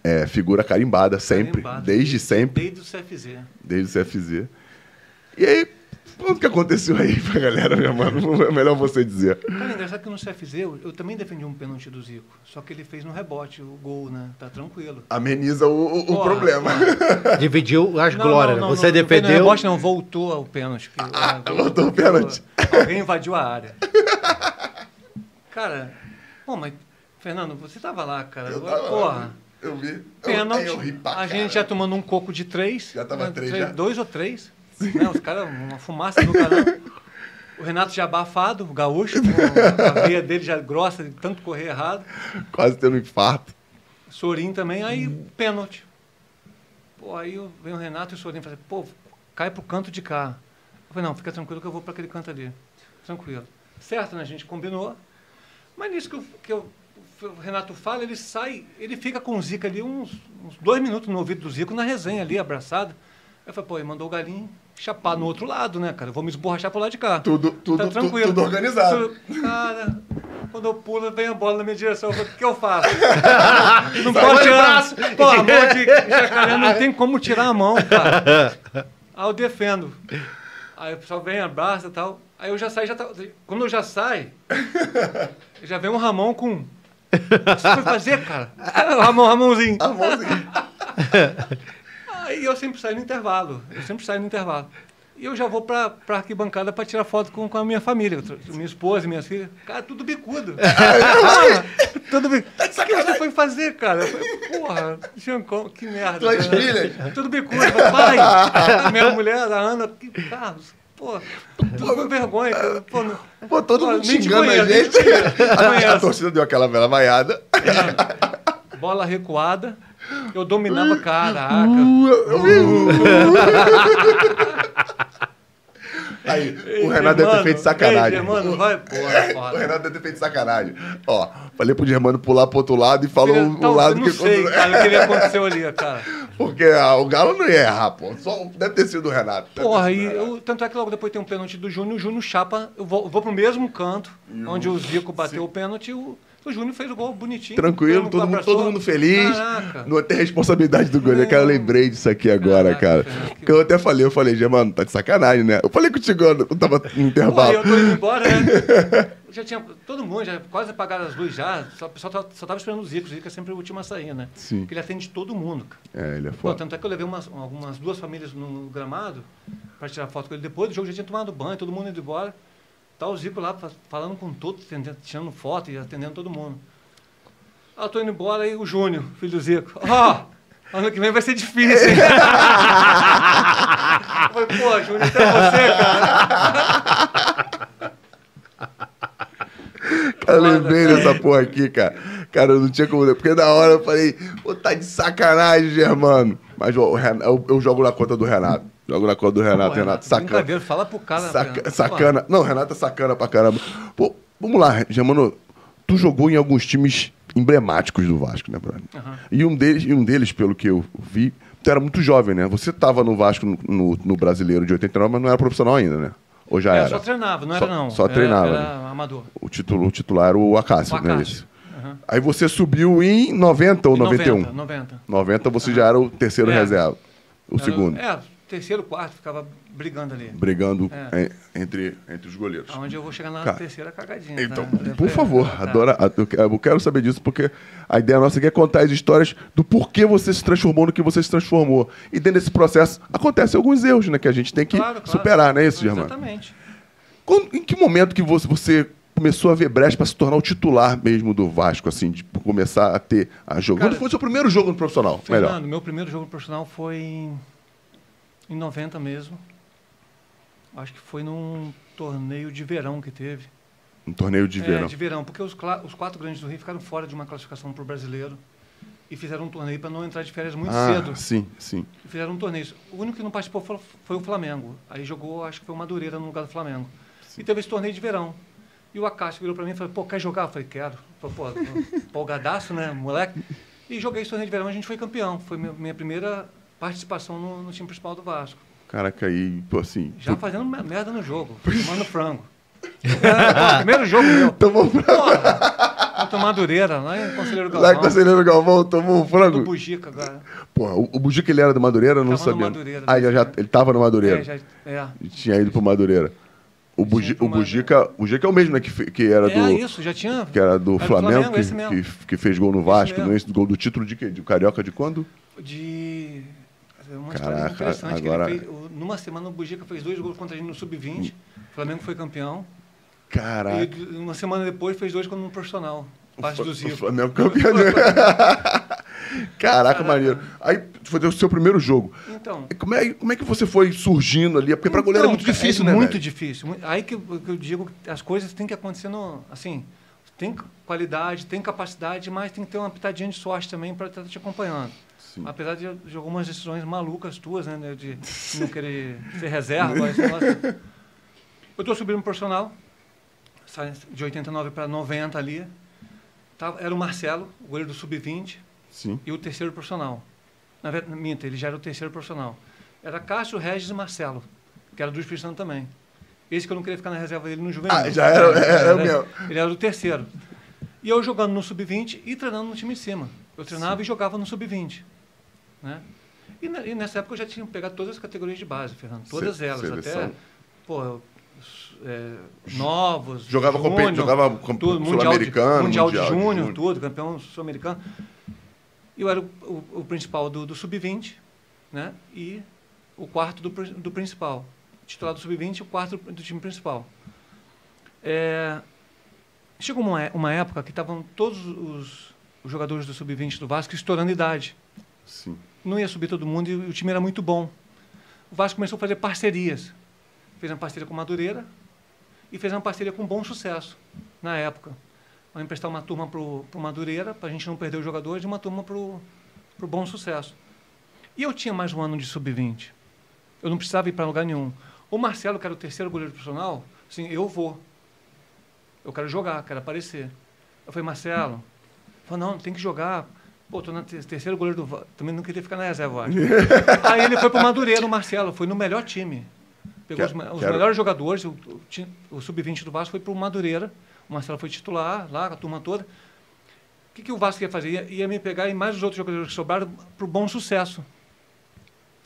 A: é figura carimbada sempre,
C: Carimbado.
A: desde sempre,
C: Desde o CFZ.
A: desde o CFZ. E aí, o que aconteceu aí pra galera, Germano? É melhor você dizer.
C: Cara, engraçado que no CFZ eu, eu também defendi um pênalti do Zico. Só que ele fez no rebote o gol, né? Tá tranquilo.
A: Ameniza o, o- o
C: Porra,
A: problema. *laughs*
B: Dividiu as
C: Não,
B: glórias,
C: não,
B: né?
C: não,
B: Você
C: não, Não,
B: defendeu.
C: no rebote não, voltou ao pênalti. que,
A: Ah, voltou o pênalti.
C: Alguém invadiu a área. *laughs* Cara, pô, mas, Fernando, você tava lá, cara.
A: Eu
C: Agora,
A: tava
C: porra.
A: lá, eu vi. Eu,
C: Pênalti.
A: eu ri pra
C: a gente
A: caralho.
C: já tomando um coco de três.
A: Já tava
C: né,
A: três, já?
C: Dois ou três. Né, os caras, uma fumaça do caramba. O Renato já abafado, o gaúcho, com a veia dele já grossa de tanto correr errado.
A: Quase tendo um infarto.
C: Sorin também, aí pênalti. Pô, aí vem o Renato e o Sorin fala, pô, cai pro canto de cá. Eu falei, não, fica tranquilo que eu vou para aquele canto ali. Tranquilo. Certo, né? A gente combinou. Mas nisso que, eu- que eu- o Renato fala, ele sai, ele fica com o Zico ali uns, uns dois minutos no ouvido do Zico, na resenha ali, abraçado. Eu falei, pô, ele mandou o galinho chapar no outro lado, né, cara? Eu vou me esborrachar pro lado de cá.
A: Tudo, tudo,
C: Tá
A: tudo,
C: tranquilo.
A: tudo organizado.
C: Tudo- Cara, quando eu pulo, vem a bola na minha direção. Eu falo, o que eu faço? *laughs* Não pode
B: de
C: tirar. Pô, a mão de jacaré não tem como tirar a mão, cara. *laughs* Aí eu defendo. Aí o pessoal vem, abraça e tal. Aí eu já saio, já tá... Quando eu já saio, já vem um Ramon com... O que você foi fazer, cara? *laughs* Ramon, Ramonzinho.
A: A mãozinha.
C: Aí eu sempre saio no intervalo. Eu sempre saio no intervalo. E eu já vou pra, pra arquibancada pra tirar foto com, com a minha família. Minha esposa minhas filhas. Cara, tudo bicudo. *laughs* Porra, tudo bicudo.
A: Tá
C: O que você foi fazer, cara? Eu falei, porra, Giancon, que merda.
A: Tuas filhas?
C: Tudo bicudo. Falei, Pai, a minha mulher, a Ana, que Carlos, pô, tô com vergonha. cara. Pô, não-
A: Pô, todo
C: Pô,
A: mundo xingando a
C: conheço,
A: gente. A, *laughs* a torcida deu aquela vela vaiada.
C: bola recuada. Eu dominava, caraca. *laughs*
A: Aí, o Renato deve ter feito sacanagem.
C: Mano, vai, porra, *laughs*
A: O
C: foda.
A: Renato deve ter feito sacanagem. Ó, falei pro Germano pular pro outro lado e falou o
C: Então,
A: lado
C: eu
A: que.
C: não sei, cara, o que aconteceu ali, cara. *laughs*
A: Porque ah, o Galo não ia errar, pô. Só, deve ter sido o Renato.
C: Porra,
A: o Renato.
C: eu, tanto é que logo depois tem um pênalti do Júnior, o Júnior chapa, eu vou, eu vou pro mesmo canto, onde o Zico bateu o pênalti, o, o Júnior fez o gol bonitinho.
A: Tranquilo, todo mundo, todo mundo feliz.
C: Caraca.
A: Não tem responsabilidade do goleiro. Cara, eu lembrei disso aqui agora,
C: Caraca,
A: cara.
C: Fernando, que-
A: Que eu até falei, eu falei, Germano, tá de sacanagem, né? Eu falei contigo, eu tava no intervalo.
C: eu tô indo embora, né? *laughs* Já tinha, todo mundo, já quase apagaram as luzes já, só, o pessoal só, só tava esperando o Zico, o Zico é sempre o último a sair, né?
A: Sim.
C: Porque ele atende todo mundo, cara.
A: É, ele é
C: Pô,
A: foda.
C: tanto é que eu levei umas, algumas duas famílias no gramado para tirar foto com ele. Depois do jogo já tinha tomado banho, todo mundo indo embora. Tá o Zico lá fa- falando com todos, tirando foto e atendendo todo mundo. Ah, tô indo embora aí o Júnior, filho do Zico. Ó, ano que vem vai ser difícil, hein? *laughs* falei, pô, Júnior, até você, cara.
A: Cara, eu
C: Foda,
A: lembrei dessa porra aqui, cara. Cara, eu não tinha como. Porque na hora eu falei, pô, tá de sacanagem, Germano. Mas o Ren- eu, eu jogo na conta do Renato. Jogo na conta do Renato,
C: Pô,
A: Renato, sacana.
C: Brincadeira, fala pro cara.
A: Saca- sacana. Não, Renato é sacana pra caramba. Pô, vamos lá, Germano. Tu jogou em alguns times emblemáticos do Vasco, né, brother?
C: Aham.
A: E, um deles, e um deles, pelo que eu vi, tu era muito jovem, né? Você tava no Vasco no, no- Brasileiro de 89, mas não era profissional ainda, né? Ou já
C: É,
A: era?
C: só treinava, não
A: Só-
C: era não.
A: só
C: Era-
A: treinava,
C: Era,
A: né?
C: amador.
A: O, título, o titular era o Acácio,
C: O
A: né?
C: Acácio.
A: Esse.
C: Aham.
A: Aí você subiu em 90 ou
C: Em
A: 91?
C: 90, 90.
A: 90 você já era o terceiro
C: É.
A: reserva. O
C: Era-
A: segundo.
C: É, terceiro, quarto, ficava brigando ali.
A: Brigando
C: É.
A: en- entre, entre os goleiros.
C: Aonde eu vou chegar na
A: Cara,
C: terceira cagadinha.
A: Então,
C: tá?
A: por favor,
C: Tá.
A: adora, eu que- eu quero saber disso, porque a ideia nossa aqui é contar as histórias do porquê você se transformou no que você se transformou. E dentro desse processo acontecem alguns erros, né? Que a gente tem que
C: Claro, claro.
A: superar, não é isso, Germano?
C: Exatamente.
A: Quando- em que momento que você, você começou a ver brecha para se tornar o titular mesmo do Vasco, assim, de começar a ter a jogo?
C: Cara,
A: Quando foi o seu primeiro jogo no profissional?
C: Fernando,
A: Melhor.
C: meu primeiro jogo profissional foi em, em 90 mesmo. Acho que foi num torneio de verão que teve.
A: Um torneio de verão.
C: É, de verão, porque os, os quatro grandes do Rio ficaram fora de uma classificação para o brasileiro e fizeram um torneio para não entrar de férias muito
A: ah,
C: cedo.
A: sim, sim.
C: E fizeram um torneio. O único que não participou foi, foi o Flamengo. Aí jogou, acho que foi o Madureira no lugar do Flamengo. E teve esse torneio de verão. E o Acácio virou para mim e falou, pô, quer jogar? Eu falei, quero. Falei, pô, empolgadaço, né, moleque? E joguei esse torneio de verão e a gente foi campeão. Foi minha, minha primeira participação no, no time principal do Vasco.
A: Caraca, aí, pô, assim.
C: Já fazendo me- merda no jogo, *laughs* tomando frango. *laughs* É, pô, primeiro jogo meu.
A: Tomou um
C: Porra! O Madureira, lá em Conselheiro
A: Lá
C: Galvão.
A: que você lembra, Galvão, tomou um
C: Do
A: frango.
C: Bugica agora.
A: Pô, o, o Bugica ele era do Madureira, eu não
C: Tava no
A: sabia.
C: Madureira,
A: ah, ele, já,
C: né?
A: ele tava no Madureira.
C: É, já, é.
A: E Tinha ido pro Madureira. O, Bugi, o Bugica, o Bugica é o mesmo, né? Que, que era
C: É
A: do.
C: isso, já tinha.
A: Que era do
C: Era do
A: Flamengo,
C: Flamengo, esse
A: que,
C: mesmo.
A: que, que fez gol no Vasco, não é esse gol do título de quê? De Carioca de quando?
C: de uma
A: Caraca,
C: história interessante. que
A: agora-
C: ele fez, o- numa semana o Bugica fez dois gols contra a gente no Sub-20. O Flamengo foi campeão.
A: Caraca.
C: E uma semana depois fez dois no profissional. Parte do
A: O
C: Zico.
A: Flamengo campeão. *laughs* *laughs* Caraca, maneiro. Aí foi o seu primeiro jogo.
C: Então.
A: Como é, como é que você foi surgindo ali? Porque pra goleiro é
C: Então,
A: muito difícil,
C: é
A: né?
C: Muito
A: velho?
C: difícil. Aí que eu, que eu digo que as coisas têm que acontecer no. Assim, tem qualidade, tem capacidade, mas tem que ter uma pitadinha de sorte também para estar te acompanhando.
A: Sim.
C: Apesar de, de algumas decisões malucas tuas, né? né, De *laughs* não querer ser reserva. esse *laughs* negócio. Eu estou subindo profissional, de 89 para 90 ali. Tava, era o Marcelo, o goleiro do Sub-20,
A: Sim.
C: e o terceiro profissional. Na verdade, minta, ele já era o terceiro profissional. Era Cássio, Regis e Marcelo, que era do Espírito Santo também. Esse que eu não queria ficar na reserva dele no juvenil.
A: Ah, já era- era o meu.
C: Ele era o terceiro. E eu jogando no Sub-20 e treinando no time de cima. Eu treinava e jogava no Sub-20. Né? E, e nessa época eu já tinha pegado todas as categorias de base, Fernando. Todas
A: Se-
C: elas.
A: seleção.
C: Até, pô, é, novos,
A: Jogava
C: júnior,
A: jogava com-
C: tudo, mundial de,
A: sul-americano,
C: mundial de
A: mundial de
C: júnior,
A: júnior.
C: tudo, campeão sul-americano. Eu era o, o- o principal do, do sub-20, né? E o quarto do, do principal. Titular do sub-20 e o quarto do time principal. É, chegou uma, uma época que estavam todos os, os jogadores do sub-20 do Vasco estourando idade.
A: Sim.
C: Não ia subir todo mundo e o time era muito bom. O Vasco começou a fazer parcerias. Fez uma parceria com Madureira e fez uma parceria com Bom Sucesso, na época. Vamos emprestar uma turma para o Madureira, para a gente não perder os jogadores, e uma turma para o Bom Sucesso. E eu tinha mais um ano de sub-20. Eu não precisava ir para lugar nenhum. O Marcelo, que era o terceiro goleiro profissional, assim, eu vou. Eu quero jogar, quero aparecer. Eu falei, Marcelo, falou, não, tem que jogar. Pô, tô na te- terceiro goleiro do Também não queria ficar na reserva, acho. *laughs* Aí ele foi pro Madureira, o Marcelo, foi no melhor time. Pegou
A: Quero-
C: os, os
A: quero-
C: melhores jogadores, o, o o sub-20 do Vasco foi pro Madureira. O Marcelo foi titular lá, a turma toda. O que, que o Vasco ia fazer? Ia, ia me pegar e mais os outros jogadores que sobraram pro bom sucesso.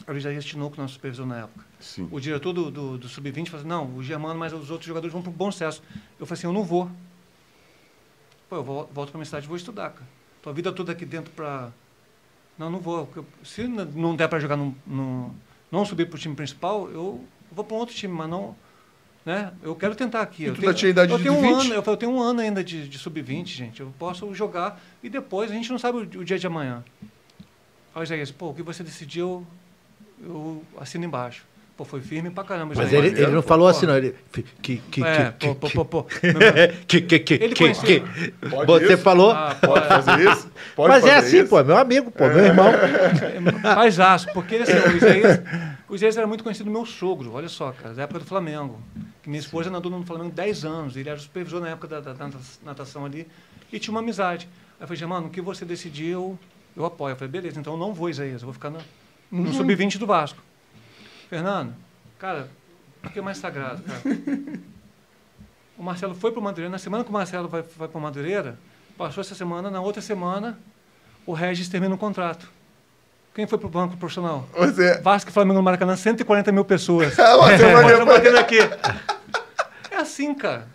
C: Era o Isaías Tinoco, nosso supervisor na época.
A: Sim.
C: O diretor do, do, do Sub-20 falou assim, não, o Germano, mas os outros jogadores vão para o bom sucesso. Eu falei assim, eu não vou. Pô, eu volto para minha cidade e vou estudar, cara. Tua vida toda aqui dentro para... Não, não vou. Se não der para jogar no, no... Não subir para o time principal, eu vou para um outro time, mas não... Né? Eu quero tentar aqui. eu
A: tu ainda tinha idade
C: eu
A: de
C: tenho um
A: 20?
C: ano, eu, eu tenho um ano ainda de, de Sub-20, gente. Eu posso jogar e depois a gente não sabe o, o dia de amanhã. Aí o Isaías, pô, o que você decidiu, eu assino embaixo. Pô, foi firme pra caramba.
B: Mas ele, ele não
C: Pô,
B: falou
C: pô.
B: assim, não. Ele, que, que,
C: É,
B: que,
C: pô,
B: que,
C: pô, pô, *laughs*
B: que, que, que,
C: Ele
B: que, que.
A: Pode
B: Você
A: isso?
B: falou.
C: Ah, *laughs*
A: Pode fazer isso? Pode
B: mas é
A: fazer
B: assim,
A: isso?
B: pô, é meu amigo, pô, meu irmão.
C: Faz aço, porque assim, o Isaías, o Isaías era muito conhecido meu sogro, olha só, cara, da época do Flamengo. Que minha esposa nadou no Flamengo 10 anos, ele era supervisor na época da, da- da natação ali, e tinha uma amizade. Aí eu falei, mano, o que você decidiu, eu apoio. Eu falei, beleza, então eu não vou, Isaías, eu vou ficar no, no sub-20 do Vasco. Fernando, cara, o que é mais sagrado, cara? O Marcelo foi para o Madureira, na semana que o Marcelo vai, vai para o Madureira, passou essa semana, na outra semana, o Regis termina o contrato. Quem foi pro banco profissional?
A: Você.
C: Vasco e Flamengo no Maracanã, 140 mil pessoas. *laughs*
A: Você vai *laughs*
C: Mostra
A: depois-
C: batendo aqui. É assim, cara.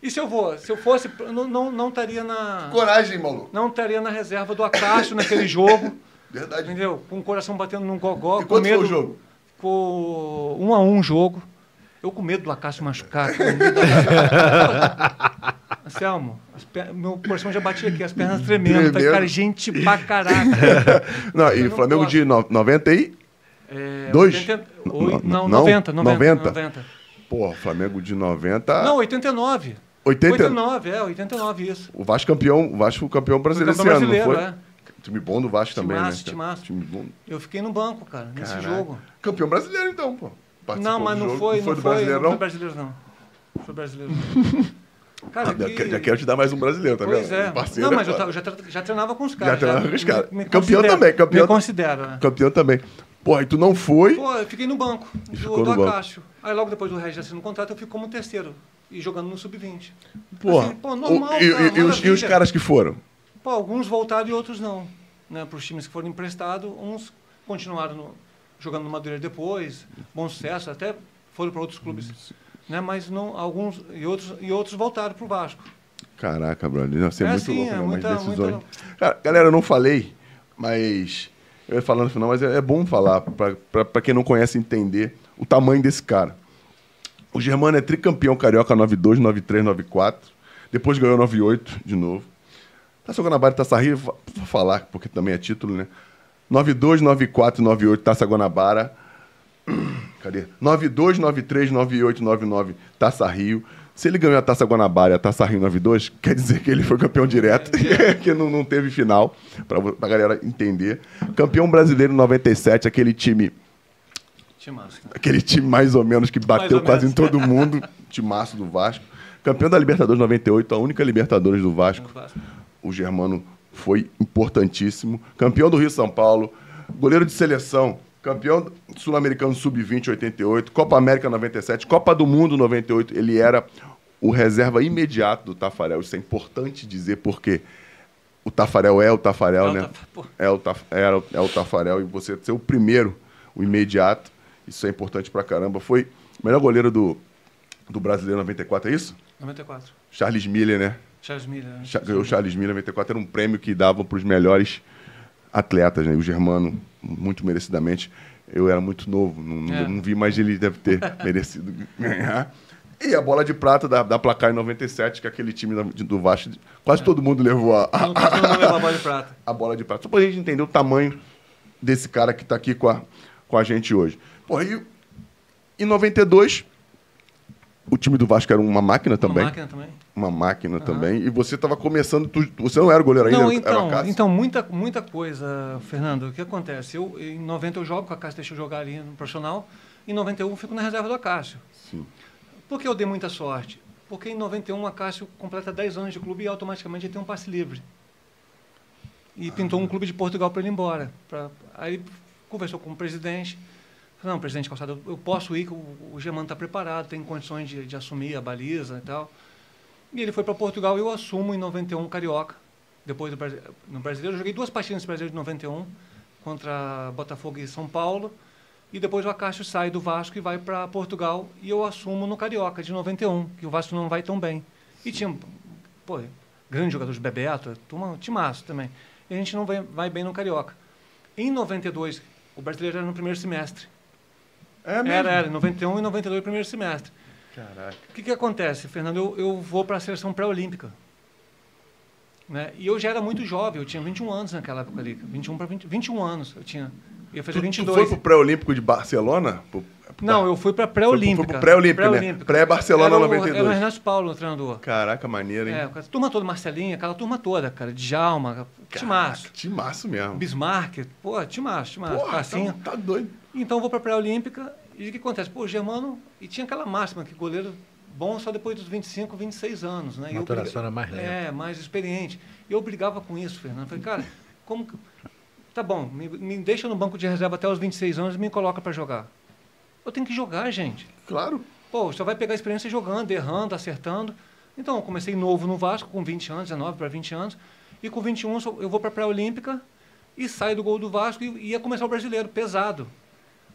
C: E se eu vou? Se eu fosse, não, não, não estaria na.
A: Coragem, maluco.
C: Não estaria na reserva do Acácio naquele jogo. *laughs*
A: Verdade.
C: Entendeu? Com o coração batendo num gogó.
A: E
C: com medo,
A: foi o jogo?
C: Ficou um a um o jogo. Eu com medo do Acácio machucar. com medo da- Anselmo, per- meu coração já batia aqui, as pernas tremendo. Falei,
A: Tremendo.
C: cara, gente pra *laughs* caraca.
A: Não, e
C: não
A: Flamengo
C: posso.
A: de no- 90 e...
C: É,
A: Dois?
C: 80 oi-
A: Não,
C: não,
A: não?
C: 90, 90,
A: 90?
C: 90.
A: Pô, Flamengo de 90...
C: Não, 89.
A: 80...
C: 89, é, 89 isso.
A: O Vasco campeão, o Vasco campeão brasileiro
C: Campeão
A: esse ano, não
C: brasileiro,
A: foi?
C: é.
A: Time bom do Vasco também, né?
C: timaço.
A: Time bom.
C: Eu fiquei no banco, cara, nesse
A: Caraca.
C: jogo.
A: Campeão brasileiro, então, pô. Participou
C: Não, mas não foi, não foi,
A: do brasileiro,
C: não
A: não?
C: foi brasileiro, não. Não foi brasileiro. não. Cara,
A: Ah, já,
C: que-
A: quero- já quero te dar mais um brasileiro, tá
C: Pois
A: vendo?
C: é.
A: Parceiro
C: não, mas
A: é
C: eu, já, já treinava com os
A: Já
C: caras.
A: treinava com os caras. Campeão também, campeão-
C: Me considero, né?
A: Campeão também. Pô, aí tu não foi...
C: Pô, eu fiquei no banco
A: E
C: do, do. Acácio. Aí logo depois do Regis assinar o contrato, eu fico como terceiro. E jogando no Sub-20.
A: Porra.
C: Assim, pô, normal,
A: O- e,
C: cara,
A: e- e os, e os caras que foram?
C: Pô, alguns voltaram e outros não. Né? Para os times que foram emprestados, uns continuaram no- jogando no Madureira depois, bom sucesso, até foram para outros clubes. Né? Mas não, alguns e outros, e outros voltaram para o Vasco.
A: Caraca, brother. Você é,
C: É
A: muito
C: assim,
A: louco,
C: é
A: né?
C: Muita-
A: decisões.
C: muita-
A: Cara, galera, eu não falei, mas... Eu ia falar no final, mas é, é bom falar, pra quem não conhece entender o tamanho desse cara. O Germano é tricampeão carioca 92, 93, 94. Depois ganhou 98 de novo. Taça Guanabara e Taça Rio, vou vou falar, porque também é título, né? 92, 94 e 98, Taça Guanabara. Cadê? 92, 93, 98, 99, Taça Rio. Se ele ganhou a Taça Guanabara e a Taça Rio 92, quer dizer que ele foi campeão direto, *laughs* que não, não teve final, pra, pra galera entender. Campeão brasileiro 97, aquele time
C: Timaço.
A: aquele time mais ou menos que bateu quase
C: menos.
A: em todo mundo, *laughs* timaço do Vasco. Campeão da Libertadores 98, a única Libertadores do Vasco. O Germano foi importantíssimo. Campeão do Rio São Paulo, goleiro de seleção, campeão sul-americano sub-20 88, Copa América 97, Copa do Mundo 98. Ele era o reserva imediato do Tafarel. Isso é importante dizer porque o Tafarel é o Tafarel,
C: É o
A: né?
C: Taf- pô.
A: É o, Taf- era o- é o Tafarel e você ser o primeiro, o imediato. Isso é importante pra caramba. Foi o melhor goleiro do, do brasileiro 94, é isso?
C: 94.
A: Charles Miller, né?
C: Charles Miller. né?
A: Cha- ganhou o Charles Miller 94, era um prêmio que davam para os melhores atletas, né? O Germano, muito merecidamente. Eu era muito novo, não,
C: É.
A: não vi, mas ele deve ter *laughs* merecido ganhar. E a bola de prata da, da placar em 97, que aquele time da- do Vasco, quase todo mundo levou a, a-
C: levou a bola de prata. *laughs*
A: a bola de prata. Só pra gente entender o tamanho desse cara que tá aqui com a, com a gente hoje. Porra, e em 92, o time do Vasco era uma máquina também.
C: Uma máquina também.
A: Uma máquina também. E você estava começando. tu- você não era goleiro ainda,
C: Não,
A: era
C: então,
A: o Cássio?
C: então muita, muita coisa, Fernando. O que acontece? Eu, em 90 eu jogo, com a Cássio deixa eu jogar ali no profissional. Em 91 eu fico na reserva do Acácio.
A: Sim.
C: Por que eu dei muita sorte? Porque em 91 a Cássio completa 10 anos de clube e automaticamente ele tem um passe livre. E pintou um clube de Portugal para ele ir embora. Pra, aí conversou com o presidente. Falou, não, presidente Calçado, eu- posso ir, o, o Germano está preparado, tem condições de, de assumir a baliza e tal. E ele foi para Portugal e eu assumo em 91 Carioca. Depois no Brasileiro, eu joguei duas partidas no Brasileiro de 91 contra Botafogo e São Paulo. E depois o Acácio sai do Vasco e vai para Portugal e eu assumo no Carioca de 91, que o Vasco não vai tão bem. E tinha, pô, grandes jogadores, Bebeto, turma, timaço também. E a gente não vai, vai bem no Carioca. Em 92, o brasileiro era no primeiro semestre.
A: É mesmo?
C: Era, era, em 91 e 92, primeiro semestre.
A: Caraca.
C: O que, que acontece, Fernando? Eu, eu vou para a seleção pré-olímpica. Né? E eu já era muito jovem, eu tinha 21 anos naquela época ali. 21 para 20, 21 anos eu tinha. Ia fazer
A: Tu, tu
C: 22.
A: foi pro pré-olímpico de Barcelona? Pro-
C: Não, eu fui para
A: Foi pro-
C: pré-olímpica.
A: foi pro pré-olímpico, né? Pré-Barcelona
C: Era o-
A: 92.
C: Era o Ernesto Paulo, o treinador.
A: Caraca, maneiro, hein?
C: É, a turma toda, Marcelinha, aquela turma toda, cara. Djalma, Timaço.
A: Timaço mesmo.
C: Bismarck, pô, Timaço, Timaço,
A: Porra, tá, tá doido.
C: Então eu vou para a pré-olímpica e o que acontece? Pô, o Germano, e tinha aquela máxima que goleiro bom só depois dos 25, 26 anos, né?
B: Maturação era mais lenta.
C: É, mais experiente. E eu brigava com isso, Fernando. Falei, cara, como que... Tá bom, me, me deixa no banco de reserva até os 26 anos e me coloca para jogar. Eu tenho que jogar, gente.
A: Claro.
C: Pô, só vai pegar experiência jogando, errando, acertando. Então, eu comecei novo no Vasco, com 20 anos, 19 para 20 anos. E com 21 eu vou para a pré-olímpica e sai do gol do Vasco e ia começar o brasileiro, pesado.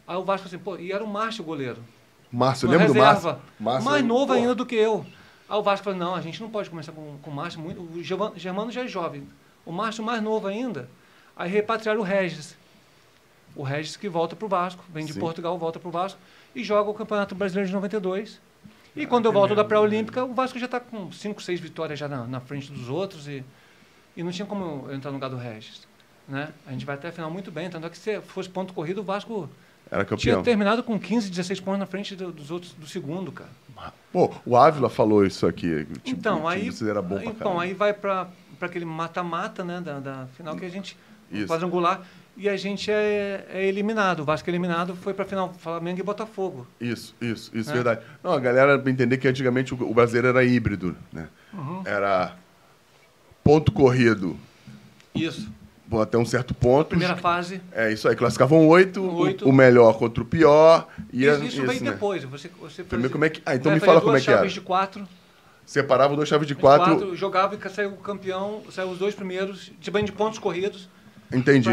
C: Aí o Vasco assim, pô, e era o Márcio o goleiro.
A: Márcio, lembra do Márcio? Márcio
C: mais novo
A: pô,
C: ainda do que eu. Aí o Vasco falou, não, a gente não pode começar com, com o Márcio, muito, o Germano, já é jovem. O Márcio mais novo ainda. Aí repatriaram o Regis. O Regis que volta para o Vasco, vem de
A: Sim.
C: Portugal, volta para o Vasco e joga o Campeonato Brasileiro de 92. E quando eu volto da pré-olímpica, o Vasco já está com 5, 6 vitórias já na, na frente dos outros e, e não tinha como eu entrar no lugar do Regis. Né? A gente vai até a final muito bem, tanto é que se fosse ponto corrido, o Vasco
A: Era
C: tinha
A: campeão.
C: terminado com 15, 16 pontos na frente do- dos outros do segundo, cara.
A: Pô, o Ávila falou isso aqui. Tipo,
C: então,
A: o time
C: aí,
A: era bom pra caramba.
C: bom, aí vai para aquele mata-mata, né, da, da final que a gente
A: Isso.
C: quadrangular e a gente é, é eliminado. O Vasco é eliminado, foi para final Flamengo e Botafogo.
A: Isso, isso, isso,
C: Né?
A: verdade. Não, a galera pra entender que antigamente o, o brasileiro era híbrido, né?
C: Uhum.
A: Era ponto corrido
C: Isso.
A: Até um certo ponto.
C: Primeira fase.
A: É isso aí, classificavam oito, o- melhor contra o pior. E
C: Isso, isso veio
A: né?
C: depois. Você, você
A: Primeiro, como é que- ah, então
C: vai
A: me fala como é que era.
C: chaves de quatro.
A: Separavam duas chaves de
C: de
A: quatro.
C: jogava e saiu o campeão, saiu os dois primeiros, de pontos corridos.
A: Entendi.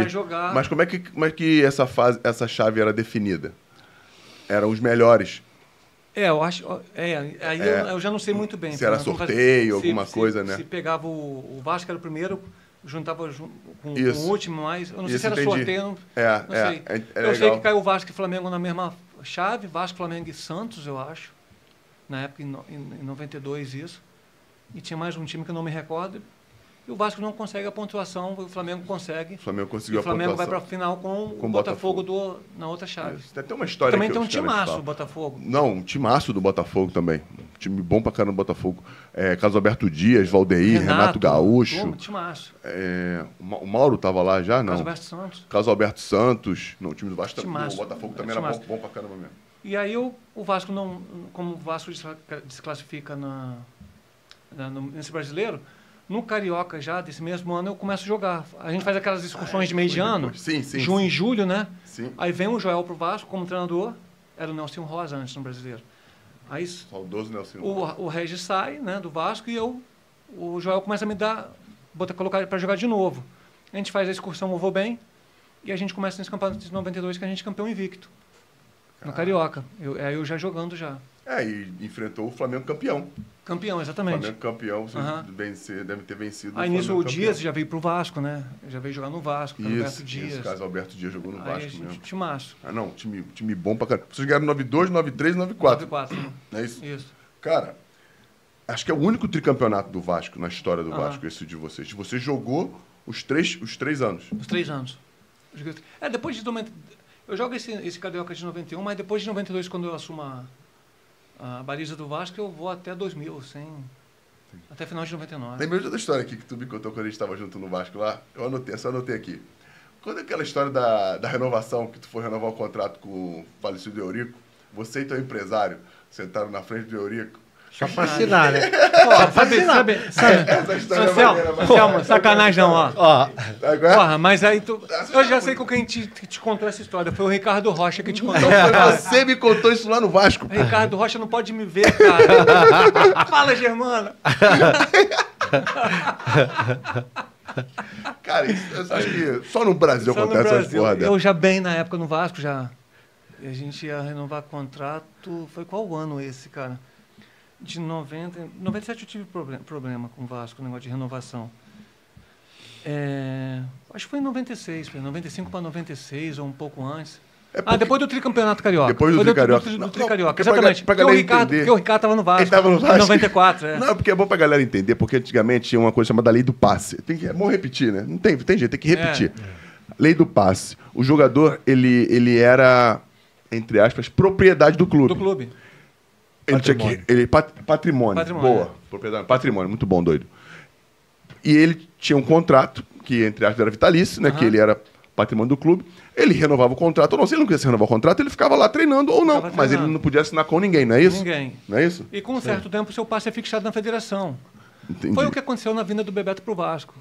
A: Mas como é que, como é que essa, fase, essa chave era definida? Eram os melhores.
C: É, eu acho. É, aí
A: É.
C: Eu, eu já não sei muito bem.
A: Se era sorteio, alguma coisa, né?
C: Se pegava o, o Vasco era o primeiro, juntava ju- com, com o último, mas eu não sei
A: Isso,
C: se era
A: entendi.
C: sorteio. Não,
A: É,
C: não
A: é,
C: sei.
A: é, é
C: eu sei que caiu Vasco e Flamengo na mesma chave, Vasco, Flamengo e Santos, eu acho. Na época, em, em 92, isso. E tinha mais um time que eu não me recordo. E o Vasco não consegue a pontuação, o Flamengo consegue.
A: O Flamengo
C: E
A: conseguiu
C: o Flamengo
A: a
C: vai para a
A: pontuação.
C: final com,
A: Com
C: o
A: o
C: Botafogo, do, na outra chave.
A: Isso. Tem até uma história
C: Também tem um timaço, o
A: falam.
C: Botafogo.
A: Não, um timaço do Botafogo também. Um time bom pra caramba do Botafogo. É, Carlos Alberto Dias, Valdeir, Renato, Gaúcho.
C: turma, Timaço.
A: É, o Ma- o Mauro tava lá já? Não.
C: Carlos Alberto Santos.
A: Carlos Alberto Santos. Não, o time do Vasco.
C: Timaço.
A: O Botafogo também era bom, bom pra caramba mesmo.
C: E aí o, o Vasco não. Como o Vasco descla- desclassifica na, na- no, nesse brasileiro, no Carioca já, desse mesmo ano, eu começo a jogar. A gente faz aquelas excursões de meio de ano.
A: Sim, sim,
C: Junho
A: sim.
C: e julho, né?
A: Sim.
C: Aí vem o Joel pro Vasco como treinador. Era o Nelson Rosa antes no brasileiro. Aí
A: Saudoso Nelson.
C: o, o Regis sai, né, do Vasco, e eu, o Joel começa a me dar, botar, colocar para jogar de novo. A gente faz a excursão Eu Vou Bem, e a gente começa nesse campeonato de 92, que a gente é campeão invicto. No Carioca. Eu, aí eu já jogando já.
A: É, e enfrentou o Flamengo campeão.
C: Campeão,
A: O
C: exatamente.
A: Flamengo campeão, vocês
C: Aham.
A: vencer, devem ter vencido.
C: Aí nisso o
A: Flamengo
C: Dias
A: campeão.
C: já veio pro Vasco, né? Já veio jogar no Vasco, Alberto
A: Isso,
C: Dias.
A: isso, Carlos Alberto Dias jogou no
C: Aí
A: Vasco mesmo.
C: timaço.
A: Ah, não, time, time bom pra caramba. Vocês ganharam 9-2, 9-3 9-4.
C: 4.
A: Não é isso?
C: Isso.
A: Cara, acho que é o único tricampeonato do Vasco, na história do
C: Aham.
A: Vasco, esse de vocês. Você jogou os três, os três anos.
C: Os três anos. É, depois de 90, eu jogo esse, esse Carioca de 91, mas depois de 92, quando eu assumo a, a baliza do Vasco, eu vou até 2000, sem, até final de 99.
A: Lembrei de outra história aqui que tu me contou quando a gente estava junto no Vasco lá. Eu anotei, só anotei aqui. Quando é aquela história da, da renovação, que tu foi renovar o contrato com o falecido Eurico, você e teu empresário sentaram na frente do Eurico.
B: Só pra assinar, né?
C: Pô, sabe, sabe, sabe,
A: Essa história é
C: Anselmo, Anselmo, sacanagem não, ó.
B: Ó,
A: Sabe é?
C: Porra, mas aí tu. Eu já sei com quem te, te contou essa história. Foi o Ricardo Rocha que te contou.
A: Então foi você me contou isso lá no Vasco.
C: O Ricardo Rocha não pode me ver, cara. *laughs* Fala, Germana. *laughs*
A: Cara, isso, eu acho que só no Brasil
C: Só no
A: acontece essas
C: Brasil.
A: porra dessa.
C: Eu já bem na época no Vasco já. E a gente ia renovar contrato. Foi qual ano esse, cara? De 90. Em 97 eu tive problema, problema com o Vasco, negócio de renovação. É, acho que foi em 96, foi 95 para 96 ou um pouco antes.
A: É
C: Ah,
A: porque-
C: depois do tricampeonato carioca.
A: Depois do porque pra
C: exatamente.
A: ga- pra
C: Porque o, Ricardo,
A: entender-
C: porque o Ricardo estava no Vasco.
A: Ele tava no
C: Em
A: Vasco.
C: 94, é.
A: Não, porque é bom pra galera entender, porque antigamente tinha uma coisa chamada lei do passe. Tem que, é bom repetir, né? Não tem, tem jeito, tem que repetir. Lei do passe. O jogador, ele, ele era, entre aspas, propriedade do clube.
C: Do clube.
A: Ele tinha que.
B: Patrimônio.
A: Ele, pat- patrimônio.
C: Patrimônio,
A: Boa.
C: é.
A: Propriedade. Patrimônio, muito bom, doido. E ele tinha um contrato, que entre aspas era vitalício, né?
C: Aham.
A: Que ele era patrimônio do clube. Ele renovava o contrato ou não. Se ele não quisesse renovar o contrato, ele ficava lá treinando ou não.
C: Ficava
A: Mas ele não podia assinar com ninguém, não é isso?
C: Ninguém.
A: Não é isso?
C: E com um certo tempo, seu passe é fixado na federação.
A: Entendi.
C: Foi o que aconteceu na vinda do Bebeto pro Vasco.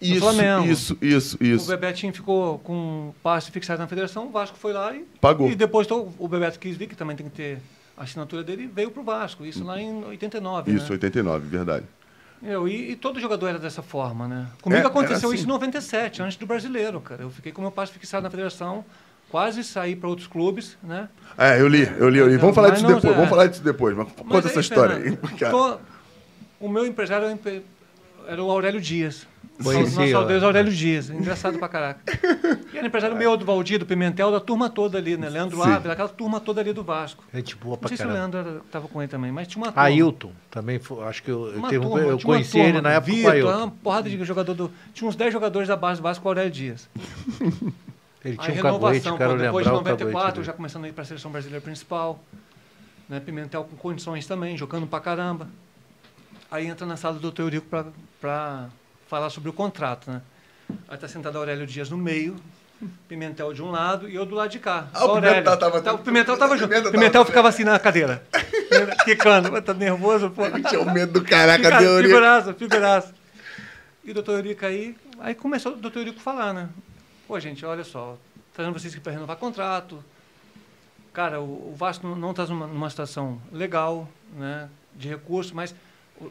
A: Isso,
C: Flamengo.
A: isso, isso,
C: O
A: isso.
C: Bebetinho ficou com passe fixado na federação, o Vasco foi lá e.
A: Pagou.
C: E depois o Bebeto quis vir, que também tem que ter a assinatura dele, veio pro Vasco. Isso lá em 89.
A: Isso,
C: né?
A: 89, verdade.
C: Eu, e, e todo jogador era dessa forma, né? Comigo
A: É,
C: aconteceu isso
A: assim.
C: em 97, antes do brasileiro, cara. Eu fiquei com meu passe fixado na federação, quase saí para outros clubes, né?
A: É, eu li, eu li, eu li.
C: Não,
A: Vamos falar
C: mas
A: disso
C: não,
A: depois,
C: é.
A: vamos falar disso depois. Mas
C: Mas
A: conta
C: aí,
A: essa história aí.
C: Fernando, *laughs*
A: cara.
C: tô- o meu empresário o era o Aurélio Dias.
B: Conheci,
C: Nosso saudoso Aurélio Dias. Engraçado pra caraca. E era empresário meu, do Valdir, do Pimentel, da turma toda ali, né? Leandro
A: Sim.
C: Ávila, aquela turma toda ali do Vasco.
B: Gente boa
C: Não
B: pra
C: sei se o
B: caramba.
C: Leandro estava com ele também, mas tinha uma turma.
B: Ailton, também foi, acho que eu,
C: Uma
B: teve um-
C: turma,
B: eu conheci
C: turma,
B: ele na época com
C: Vitor,
B: Ailton.
C: uma porrada de jogador do. Tinha uns 10 jogadores da base do Vasco com o Aurélio Dias.
B: Ele
C: Aí
B: tinha um caguete,
C: renovação,
B: quero
C: pô, depois
B: lembrar
C: de
B: o caguete
C: 94,
B: dele.
C: já começando a ir para a seleção brasileira principal. Né? Pimentel com condições também, jogando pra caramba. Aí entra na sala do Dr. Eurico para falar sobre o contrato, né? Aí tá sentado Aurélio Dias no meio, Pimentel de um lado e eu do lado de cá.
A: Ah, o
C: Aurélio.
A: Pimentel tava-
C: Tá, o Pimentel tava *laughs* junto.
A: Pimentel
C: O
A: tava-
C: Pimentel ficava assim na cadeira, *laughs* quicando. Tá nervoso, pô. *laughs*
A: Tinha o medo do caraca,
C: Fica-
A: teoria.
C: Figuraça, figuraça. E o doutor Eurico aí, aí começou o doutor Eurico falar, né? Pô, gente, olha só, trazendo vocês aqui para renovar contrato. Cara, o, o Vasco não está numa, numa situação legal, né? De recurso, mas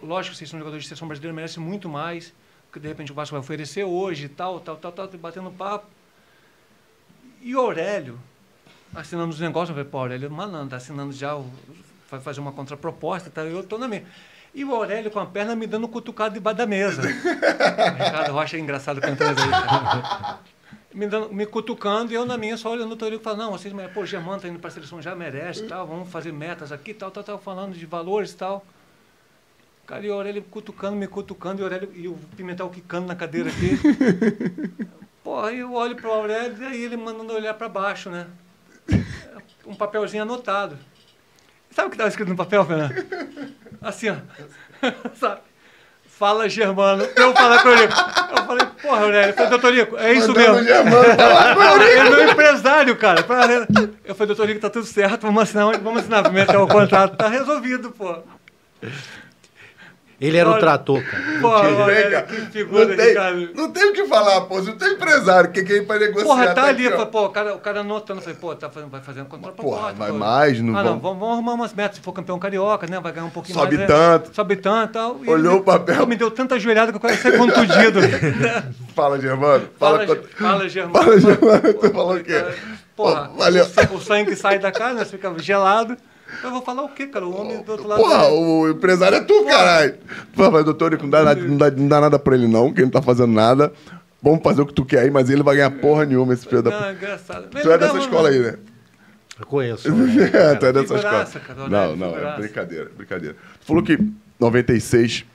C: lógico que vocês são jogadores de seleção brasileira, merecem muito mais, que de repente o Vasco vai oferecer hoje, tal, tal, tal, tal, batendo papo. E o Aurélio, assinando os negócios, eu falei, pô, Aurélio, malandro, tá assinando já, o, vai fazer uma contraproposta, tá? eu tô na minha. E o Aurélio com a perna me dando cutucado debaixo da mesa. *laughs* Ricardo Rocha é engraçado cantando aí. cara. Me, dando, me cutucando e eu na minha só olhando o Torico e falando, não, vocês, pô, o Germano tá indo pra seleção, já merece, tal, vamos fazer metas aqui, tal, tal, tal, falando de valores e tal. Cara, e o Aurélio cutucando, me cutucando, e o, Aurélio, e o Pimentel quicando na cadeira aqui. *laughs* Pô, aí eu olho pro Aurélio e aí ele mandando olhar para baixo, né? Um papelzinho anotado. Sabe o que estava escrito no papel, Fernando? Assim, ó. *laughs* Sabe? Fala, Germano. Eu falar com ele. Eu falei, porra, Aurélio. Eu falei, doutor Rico, é isso
A: Mandando
C: mesmo.
A: Germano falar *laughs*
C: Ele é meu empresário, cara. Eu falei, doutor Rico, tá tudo certo, vamos assinar, vamos assinar primeiro o contrato. Tá resolvido, pô.
B: Ele era o trator, cara. *laughs*
C: Pô, que figura,
A: Não tem,
C: Ricardo.
A: não tem o que falar, pô. Se não tem empresário, que quem vai negociar?
C: Porra, tá ali.
A: aqui,
C: pô, o cara, o cara anotando. Eu falei, pô, tá fazendo, vai fazendo contrato
A: Porra, vai mais, não
C: Ah, não,
A: vamos-
C: vamos, vamos arrumar umas metas. Se for campeão carioca, né? Vai ganhar um pouquinho
A: Sobe
C: mais. né?
A: tanto.
C: Sobe tanto e tal. E
A: Olhou
C: ele-
A: o papel.
C: Pô, me deu tanta joelhada que eu quase saí contundido. *laughs*
A: Fala, Germano.
C: fala,
A: Fala,
C: fala, Germano.
A: Fala, Germano. Tu falou o quê?
C: Porra,
A: Pô, valeu.
C: o sangue sai da cara, né? Você fica gelado. Eu vou falar o quê, cara? O homem do outro lado.
A: Porra,
C: é-
A: o empresário é tu, caralho. Pô, mas doutor, não dá, nada- não, dá, não dá nada pra ele, não, que ele não tá fazendo nada. Vamos fazer o que tu quer aí, mas ele vai ganhar porra nenhuma, esse filho da
C: Não,
A: puta.
C: engraçado.
A: Tu é dessa escola aí, né?
B: Eu conheço. *laughs*
A: É, tu é dessa escola. Não, não, é brincadeira, brincadeira. Tu falou que 96,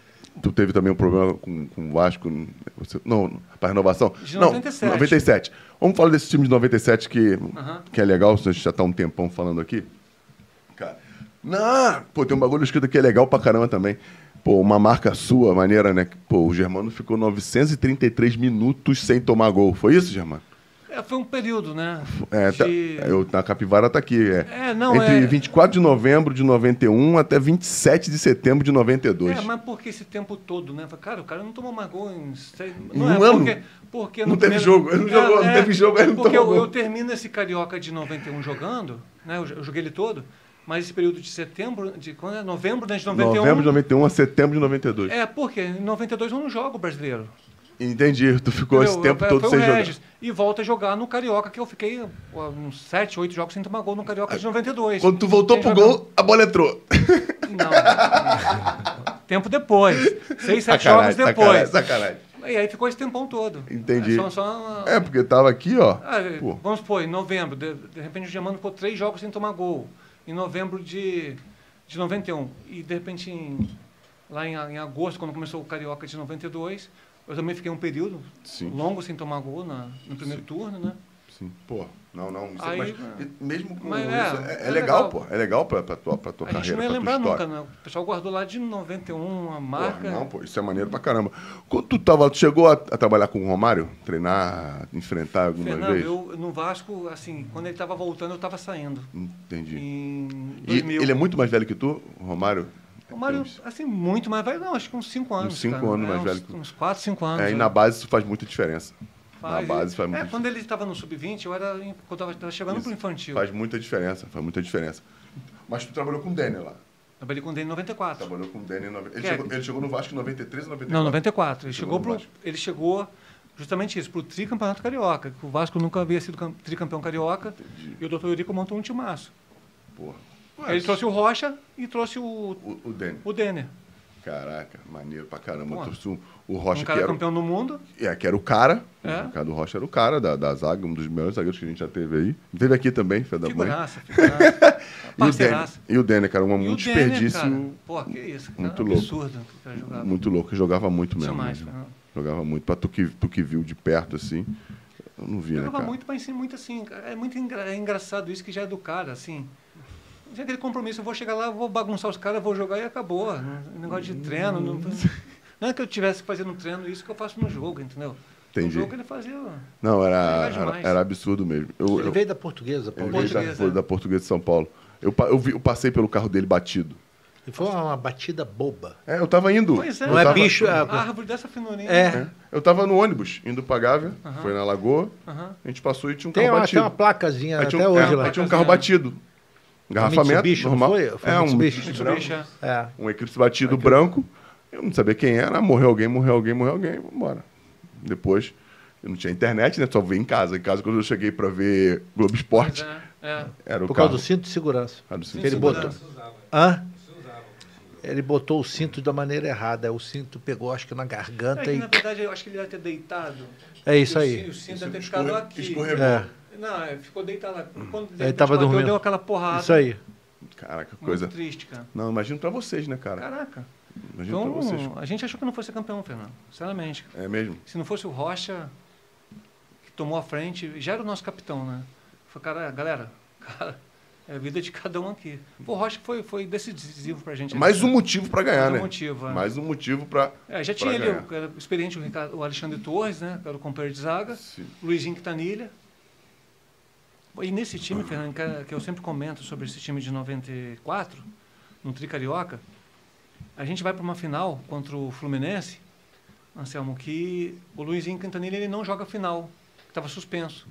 A: tu teve também um problema com, com o Vasco. você- não, pra renovação?
C: De
A: não,
C: 97.
A: 97. Vamos falar desse time de 97 que, que é legal, a gente já tá um tempão falando aqui. Não, pô, tem um bagulho escrito aqui, é legal pra caramba também. Pô, uma marca sua, maneira, né? que, Pô, o Germano ficou 933 minutos sem tomar gol. Foi isso, Germano?
C: É, foi um período, né?
A: É, tá-
C: de-
A: eu, na Capivara tá aqui. É,
C: É, não,
A: Entre
C: é-
A: 24 de novembro de 91 até 27 de setembro de 92.
C: É, mas por que esse tempo todo, né? Cara, o cara não tomou mais gol em Não
A: um
C: é
A: ano?
C: porque, porque
A: Não teve jogo, não jogou, não teve jogo, ele não
C: Porque eu, eu termino esse Carioca de 91 jogando, né? Eu, eu joguei ele todo, mas esse período de setembro, de quando é? Novembro né, de 91...
A: Novembro de 91 a setembro de 92.
C: É, porque em 92 eu não jogo brasileiro.
A: Entendi, tu ficou esse tempo
C: Foi-
A: todo
C: foi o
A: sem jogar.
C: Regis. E volta a jogar no Carioca, que eu fiquei ó, uns 7, 8 jogos sem tomar gol no Carioca de 92.
A: Quando tu voltou
C: Sem
A: pro
C: jogar-
A: gol, a bola entrou.
C: Não. Tempo depois. Seis, sete jogos
A: Sacanagem,
C: depois.
A: sacanagem, sacanagem.
C: E aí ficou esse tempão todo.
A: Entendi.
C: É só, só-
A: É, porque tava aqui, ó.
C: Ah, vamos supor, em novembro, de, de repente o Germano ficou três jogos sem tomar gol. Em novembro de, de 91. E de repente, em- lá em, em agosto, quando começou o Carioca de 92, eu também fiquei um período
A: Sim.
C: longo sem tomar gol na, no primeiro turno, né?
A: sim. Pô, não, não. Isso,
C: Aí,
A: mas,
C: é.
A: mesmo com
C: Mas
A: isso,
C: é,
A: é, é
C: é
A: legal,
C: legal.
A: pô. É legal pra, pra tua, pra tua
C: A gente
A: carreira,
C: não ia lembrar nunca, né? O pessoal guardou lá de 91 a
A: Porra,
C: marca.
A: não, pô, isso é maneiro pra caramba. Quando tu, tava, tu chegou a, a trabalhar com o Romário? Treinar, enfrentar alguma
C: Fernando,
A: vez?
C: eu no Vasco, assim, quando ele estava voltando, eu estava saindo.
A: Entendi.
C: Em
A: E
C: 2000.
A: ele é muito mais velho que tu, o Romário?
C: O Mário,
A: Uns-
C: assim, muito mais velho, não, acho que uns 5 anos.
A: cinco
C: cara.
A: anos
C: É,
A: mais
C: uns-
A: velho
C: Uns 4, 5 anos.
A: É, e
C: né?
A: na base isso faz muita diferença.
C: Faz.
A: Na base faz
C: É,
A: muita
C: quando ele estava no sub-20, eu era. Quando eu estava chegando
A: Isso.
C: pro infantil.
A: Faz muita diferença, faz muita diferença. Mas tu trabalhou com o Daniel lá.
C: Trabalhei com o Dene em 94.
A: Trabalhou com o Dani em 90. Ele,
C: é-
A: chegou, ele chegou no Vasco em 93 ou 94?
C: Não, 94. Ele
A: Chegou
C: chegou, pro, ele chegou justamente isso, para o tricampeonato carioca. que O Vasco nunca havia sido cam- tricampeão carioca. E o doutor Eurico montou um timaço.
A: Porra.
C: Aí Ele trouxe o Rocha e trouxe o,
A: O, o Dani.
C: o Denner.
A: Caraca, maneiro pra caramba.
C: Pô.
A: Trouxe o, o Rocha,
C: um
A: que
C: cara
A: era, o-
C: campeão do mundo.
A: é, que era o cara.
C: É.
A: O Ricardo Rocha era o cara da, da zaga, um dos melhores zagueiros que a gente já teve aí. Teve aqui também, filho da mãe. *laughs*
C: Figuraça, figuraça.
A: E o.
C: Parceiraça.
A: E o Dani, cara, um, um desperdício
C: Denner, cara, Pô, que isso. Cara,
A: muito louco.
C: absurdo que cara jogava.
A: muito louco. Jogava muito mesmo.
C: Demais,
A: né?
C: cara.
A: Jogava muito. Pra tu que, tu que viu de perto, assim, eu não vi, né,
C: Jogava
A: cara?
C: muito, mas sim, muito assim. cara. É muito engra- é engraçado isso que já é do cara, assim. Tem aquele compromisso, eu vou chegar lá, vou bagunçar os caras, vou jogar e acabou. Negócio de treino. Não, não é que eu tivesse que fazer no treino isso que eu faço no jogo, entendeu?
A: Entendi.
C: No jogo ele fazia.
A: Não, era, era, era absurdo mesmo. Eu,
B: Ele
A: eu,
B: veio da portuguesa,
A: ele
B: Paulo.
A: veio da,
C: é.
A: da Portuguesa de São Paulo. Eu, eu, vi- eu passei pelo carro dele batido.
B: E foi uma batida boba.
A: É, eu tava indo.
C: Pois é.
B: Não é
A: tava-
B: bicho, é-
C: A árvore dessa finurinha.
B: É.
A: É, eu tava no ônibus, indo pra Gávea,
C: Aham.
A: foi na Lagoa,
C: Aham.
A: a gente passou e tinha um
B: Tem
A: carro
B: uma, tem
A: batido.
B: uma placazinha
A: Aí
B: até
A: um,
B: hoje
A: é,
B: lá.
A: aí tinha um carro batido. Engarrafamento,
B: Mitsubishi, não
A: normal.
B: foi? Foi
A: é, um
B: Mitsubishi.
C: É.
B: É.
A: Um Eclipse batido branco. Eu não sabia quem era. Morreu alguém, morreu alguém, morreu alguém. Vambora. Depois, eu não tinha internet, né? Só vi em casa. Em casa, quando eu cheguei pra ver Globo Esporte,
C: é, é.
A: era o
B: Por
A: carro.
B: causa do cinto de segurança.
A: Ah, do cinto
B: Ele
A: de
B: botou.
A: segurança.
B: Hã? Ele botou o cinto da maneira errada. O cinto pegou, acho que na
C: É
B: garganta
C: que,
B: e.
C: na verdade, eu acho que ele deve ter deitado.
B: É isso
C: E o
B: aí.
C: ci- O cinto deve ter ficado
A: Escorre-
C: aqui.
A: Escorregou.
B: É,
C: Não, é, ficou deitado lá. Quando
B: Ele
C: repente
B: tava
C: bateu,
B: dormindo.
C: deu aquela porrada.
B: isso aí.
A: Caraca,
C: Muito
A: coisa.
C: triste, cara.
A: Não, imagino pra vocês, né, cara?
C: Caraca.
A: Imagino pra vocês.
C: Então, a gente achou que não fosse campeão, Fernando. Sinceramente.
A: É mesmo?
C: Se não fosse o Rocha, que tomou a frente, já era o nosso capitão, né? Foi, cara, galera, *laughs* cara, é a vida de cada um aqui. O Rocha foi, foi decisivo pra gente.
A: Mais
C: né?
A: um motivo pra ganhar,
C: Mais um
A: né?
C: motivo, é.
A: Mais um motivo pra.
C: É, já tinha
A: ganhar.
C: o, era experiente o, Ricardo- o Alexandre Torres, né? Que era o companheiro de zaga.
A: Sim.
C: Luizinho Quintanilha. E nesse time, Fernando, que, que eu sempre comento sobre esse time de 94, no Tri Carioca, a gente vai para uma final contra o Fluminense, Anselmo, que o Luizinho Quintanilha ele não joga final, estava suspenso.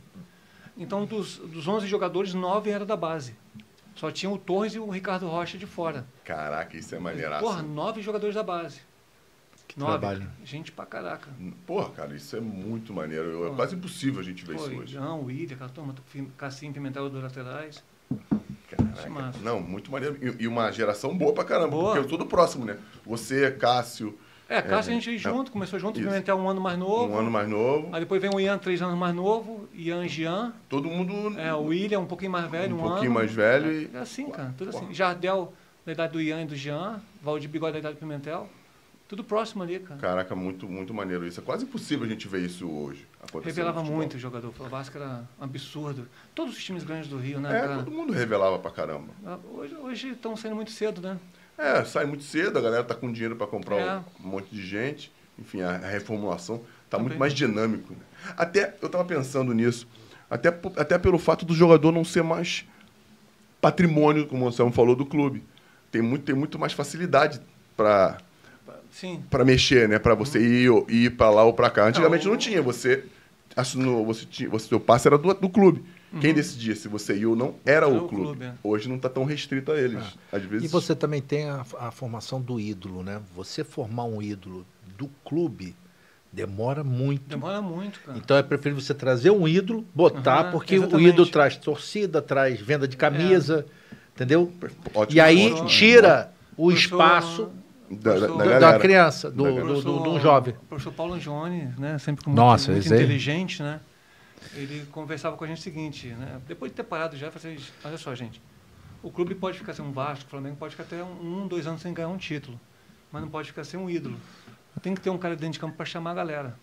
C: Então, dos, dos 11 jogadores, 9 eram da base. Só tinha o Torres e o Ricardo Rocha de fora.
A: Caraca, isso é maneiraço.
C: Porra, 9 jogadores da base.
B: Que
C: Nove.
B: trabalho.
C: Gente pra caraca.
A: Porra, cara, isso é muito maneiro. É
C: Pô.
A: quase impossível a gente ver
C: Pô,
A: isso hoje.
C: João, William, aquela turma, Cassim, Pimentel dos laterais.
A: Caraca. Não, muito maneiro. E, e uma geração boa pra caramba.
C: Boa.
A: Porque é tudo próximo, né? Você, Cássio,
C: É, Cássio
A: É,
C: a gente ia junto, começou junto, o. Pimentel um ano mais novo.
A: um ano mais novo.
C: Aí depois vem o Ian, três anos mais novo, Ian Jean,
A: Todo mundo
C: é, o William, um pouquinho mais velho,
A: um
C: um,
A: pouquinho
C: ano.
A: mais velho. E...
C: É assim, cara, tudo assim. Jardel, da idade do Ian e do Jean, Valdir Bigode, da idade do Pimentel. Tudo próximo ali, cara.
A: Caraca, muito, muito maneiro isso. É quase impossível a gente ver isso hoje.
C: Revelava muito o jogador. O Vasco era um absurdo. Todos os times grandes do Rio, né,
A: É,
C: cara?
A: todo mundo revelava pra caramba.
C: Hoje, hoje estão saindo muito cedo, né?
A: É, sai muito cedo, a galera tá com dinheiro pra comprar
C: É.
A: um monte de gente. Enfim, a, reformulação tá
C: Também.
A: muito mais dinâmico. né? Até, eu tava pensando nisso, até, até pelo fato do jogador não ser mais patrimônio, como o Anselmo falou, do clube. Tem muito, tem muito mais facilidade pra
C: Sim.
A: Para mexer, né? Para você ir, ir para lá ou para cá. Antigamente
C: Não,
A: não,
C: o-
A: tinha. Você assinou, você tinha, você seu passe era do, do clube. Quem decidia se você ia ou não era,
C: Era
A: o
C: o
A: clube.
C: clube, é.
A: Hoje não está tão restrito a eles. Às vezes.
B: E você também tem a, a formação do ídolo, né? Você formar um ídolo do clube demora muito.
C: Demora muito, cara.
B: Então é preferível você trazer um ídolo, botar,
C: Aham,
B: porque o
C: exatamente.
B: ídolo traz torcida, traz venda de camisa, entendeu?
A: Ótimo,
B: E aí
A: ótimo.
B: tira o
C: Professor-
B: espaço
A: da, da, da
B: da, criança, do,
A: Da
B: do,
A: galera.
B: do, um jovem.
C: O professor Paulo Angione, né, sempre muito,
B: Nossa,
C: muito inteligente, né? Ele conversava com a gente o seguinte, né? Depois de ter parado já, falei, assim, olha só, gente, o clube pode ficar sem um Vasco, o Flamengo pode ficar até um, um, dois anos sem ganhar um título, mas não pode ficar sem um ídolo. Tem que ter um cara dentro de campo para chamar a galera.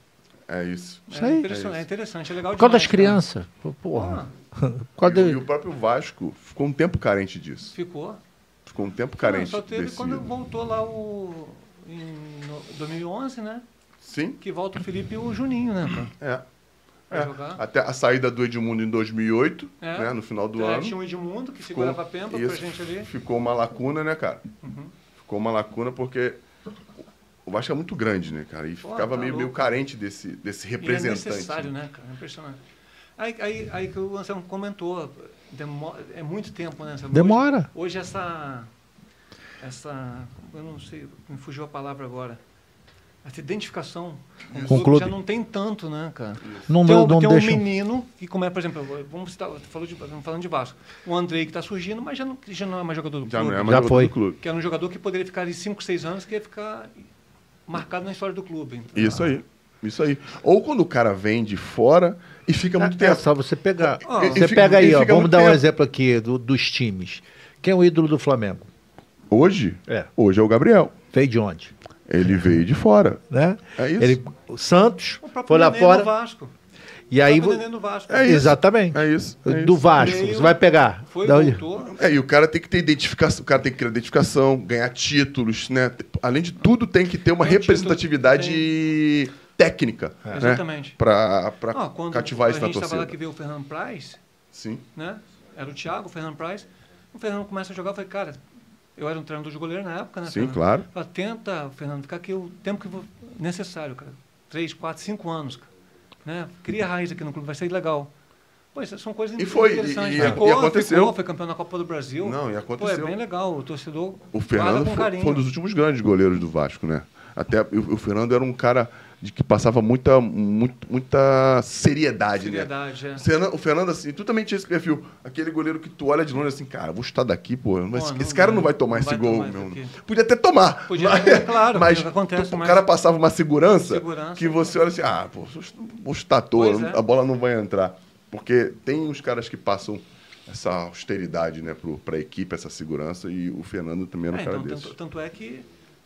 A: É isso.
B: Isso
C: é,
B: aí.
C: interessante,
A: É
C: é
A: isso.
C: interessante, é legal
B: Por causa das
C: demais, cara.
B: crianças. Porra.
C: Ah, *laughs*
A: E,
B: de-
A: e o próprio Vasco ficou um tempo carente disso.
C: ficou.
A: Ficou um tempo
C: Não,
A: carente
C: só teve
A: desse.
C: quando voltou lá o... Em no- 2011, né?
A: Sim,
C: Que volta o Felipe e o Juninho, né? cara?
A: é.
C: Pra
A: É. Até a saída do Edmundo em 2008,
C: É.
A: né, no final do
C: É,
A: ano.
C: Tinha o Edmundo, que
A: Ficou-
C: segurava a pemba pra
A: isso,
C: gente ali.
A: Ficou uma lacuna, né, cara?
C: Uhum.
A: Ficou uma lacuna porque o Vasco é muito grande, né, cara? E
C: Pô,
A: ficava
C: tá
A: meio, meio carente desse, desse
C: E é
A: representante.
C: necessário, né, cara? É impressionante. Aí, aí, aí que o Anselmo comentou, demo- é muito tempo, né, Anselmo?
B: Demora.
C: Hoje, hoje essa, essa, eu não sei, me fugiu a palavra agora. Essa identificação
B: Com o clube.
C: já não tem tanto, né, cara?
B: Não,
C: tem um,
B: não
C: tem um menino que começa, por exemplo, vamos citar, falou de, estamos falando de Vasco. O Andrei que está surgindo, mas já não, já não é mais jogador do
A: Já
C: clube.
A: não é mais
B: Já
A: jogador
B: foi.
A: do clube.
C: Que era um jogador que poderia ficar ali 5, 6 anos, que ia ficar marcado na história do clube. Então,
A: Isso aí. Isso aí. Ou quando o cara vem de fora e fica muito
B: É
A: tempo.
B: só você pegar.
C: Ah,
B: você
A: e fica-
B: pega aí, ó. Vamos dar um
A: tempo.
B: exemplo aqui do- dos times. Quem é o ídolo do Flamengo?
A: Hoje?
B: É.
A: Hoje é o Gabriel.
B: Veio de onde?
A: Ele veio de fora.
B: Né?
A: É isso.
B: Ele, o Santos
C: O
B: foi lá
C: Nenê
B: fora.
C: Vasco.
B: E aí.
C: o Nenê do Vasco.
A: É isso.
B: Exatamente.
A: É isso. é
B: Do
A: isso.
B: Vasco.
C: Veio,
B: Você vai pegar.
C: Foi,
B: Da.
A: É, e o cara tem que ter identificação, o cara tem que ter identificação, ganhar títulos, né? Além de tudo, tem que ter uma
C: Tem
A: representatividade técnica. Né?
C: Exatamente.
A: Pra, pra
C: Ah, quando
A: cativar isso
C: a gente estava
A: torcida.
C: lá que veio o Fernando Praz,
A: Sim.
C: né? Era o Thiago, o Fernando Praz. O Fernando começa a jogar, eu falei, cara, eu era um treinador de goleiro na época, né?
A: Sim,
C: Fernando?
A: claro.
C: Falei, tenta, Fernando, ficar aqui o tempo que necessário, cara. Três, quatro, cinco anos, cara. Né? Cria raiz aqui no clube, vai ser legal. Pô, são coisas
A: E foi,
C: interessantes.
A: e- e-
C: ficou,
A: e aconteceu.
C: ficou, foi campeão da Copa do Brasil.
A: Não, e
C: Pô, é
A: aconteceu.
C: bem legal, o torcedor
A: O Fernando
C: com
A: foi, foi um dos últimos grandes goleiros do Vasco, né? Até o, o Fernando era um cara de que passava muita, muito- muita seriedade, né?
C: Seriedade, é.
A: O Fernando, o Fernando, assim, tu também tinha esse perfil. Aquele goleiro que tu olha de longe assim, cara, vou chutar daqui, pô. Mas
C: Pô,
A: esse
C: não-
A: cara não
C: não-
A: vai tomar
C: não
A: esse
C: vai
A: gol,
C: tomar
A: meu. Podia até tomar.
C: Podia
A: mas,
C: ter, claro,
A: mas,
C: é o acontece,
A: tu- o
C: mas-
A: cara passava uma segurança,
C: Segurança,
A: que você olha assim, ah, pô, vou chutar à toa,
C: é.
A: a bola não vai entrar. Porque tem uns caras que passam essa austeridade, né, pro, pra equipe, essa segurança, e o Fernando também era um
C: É,
A: cara
C: então,
A: desse.
C: tanto, tanto é que,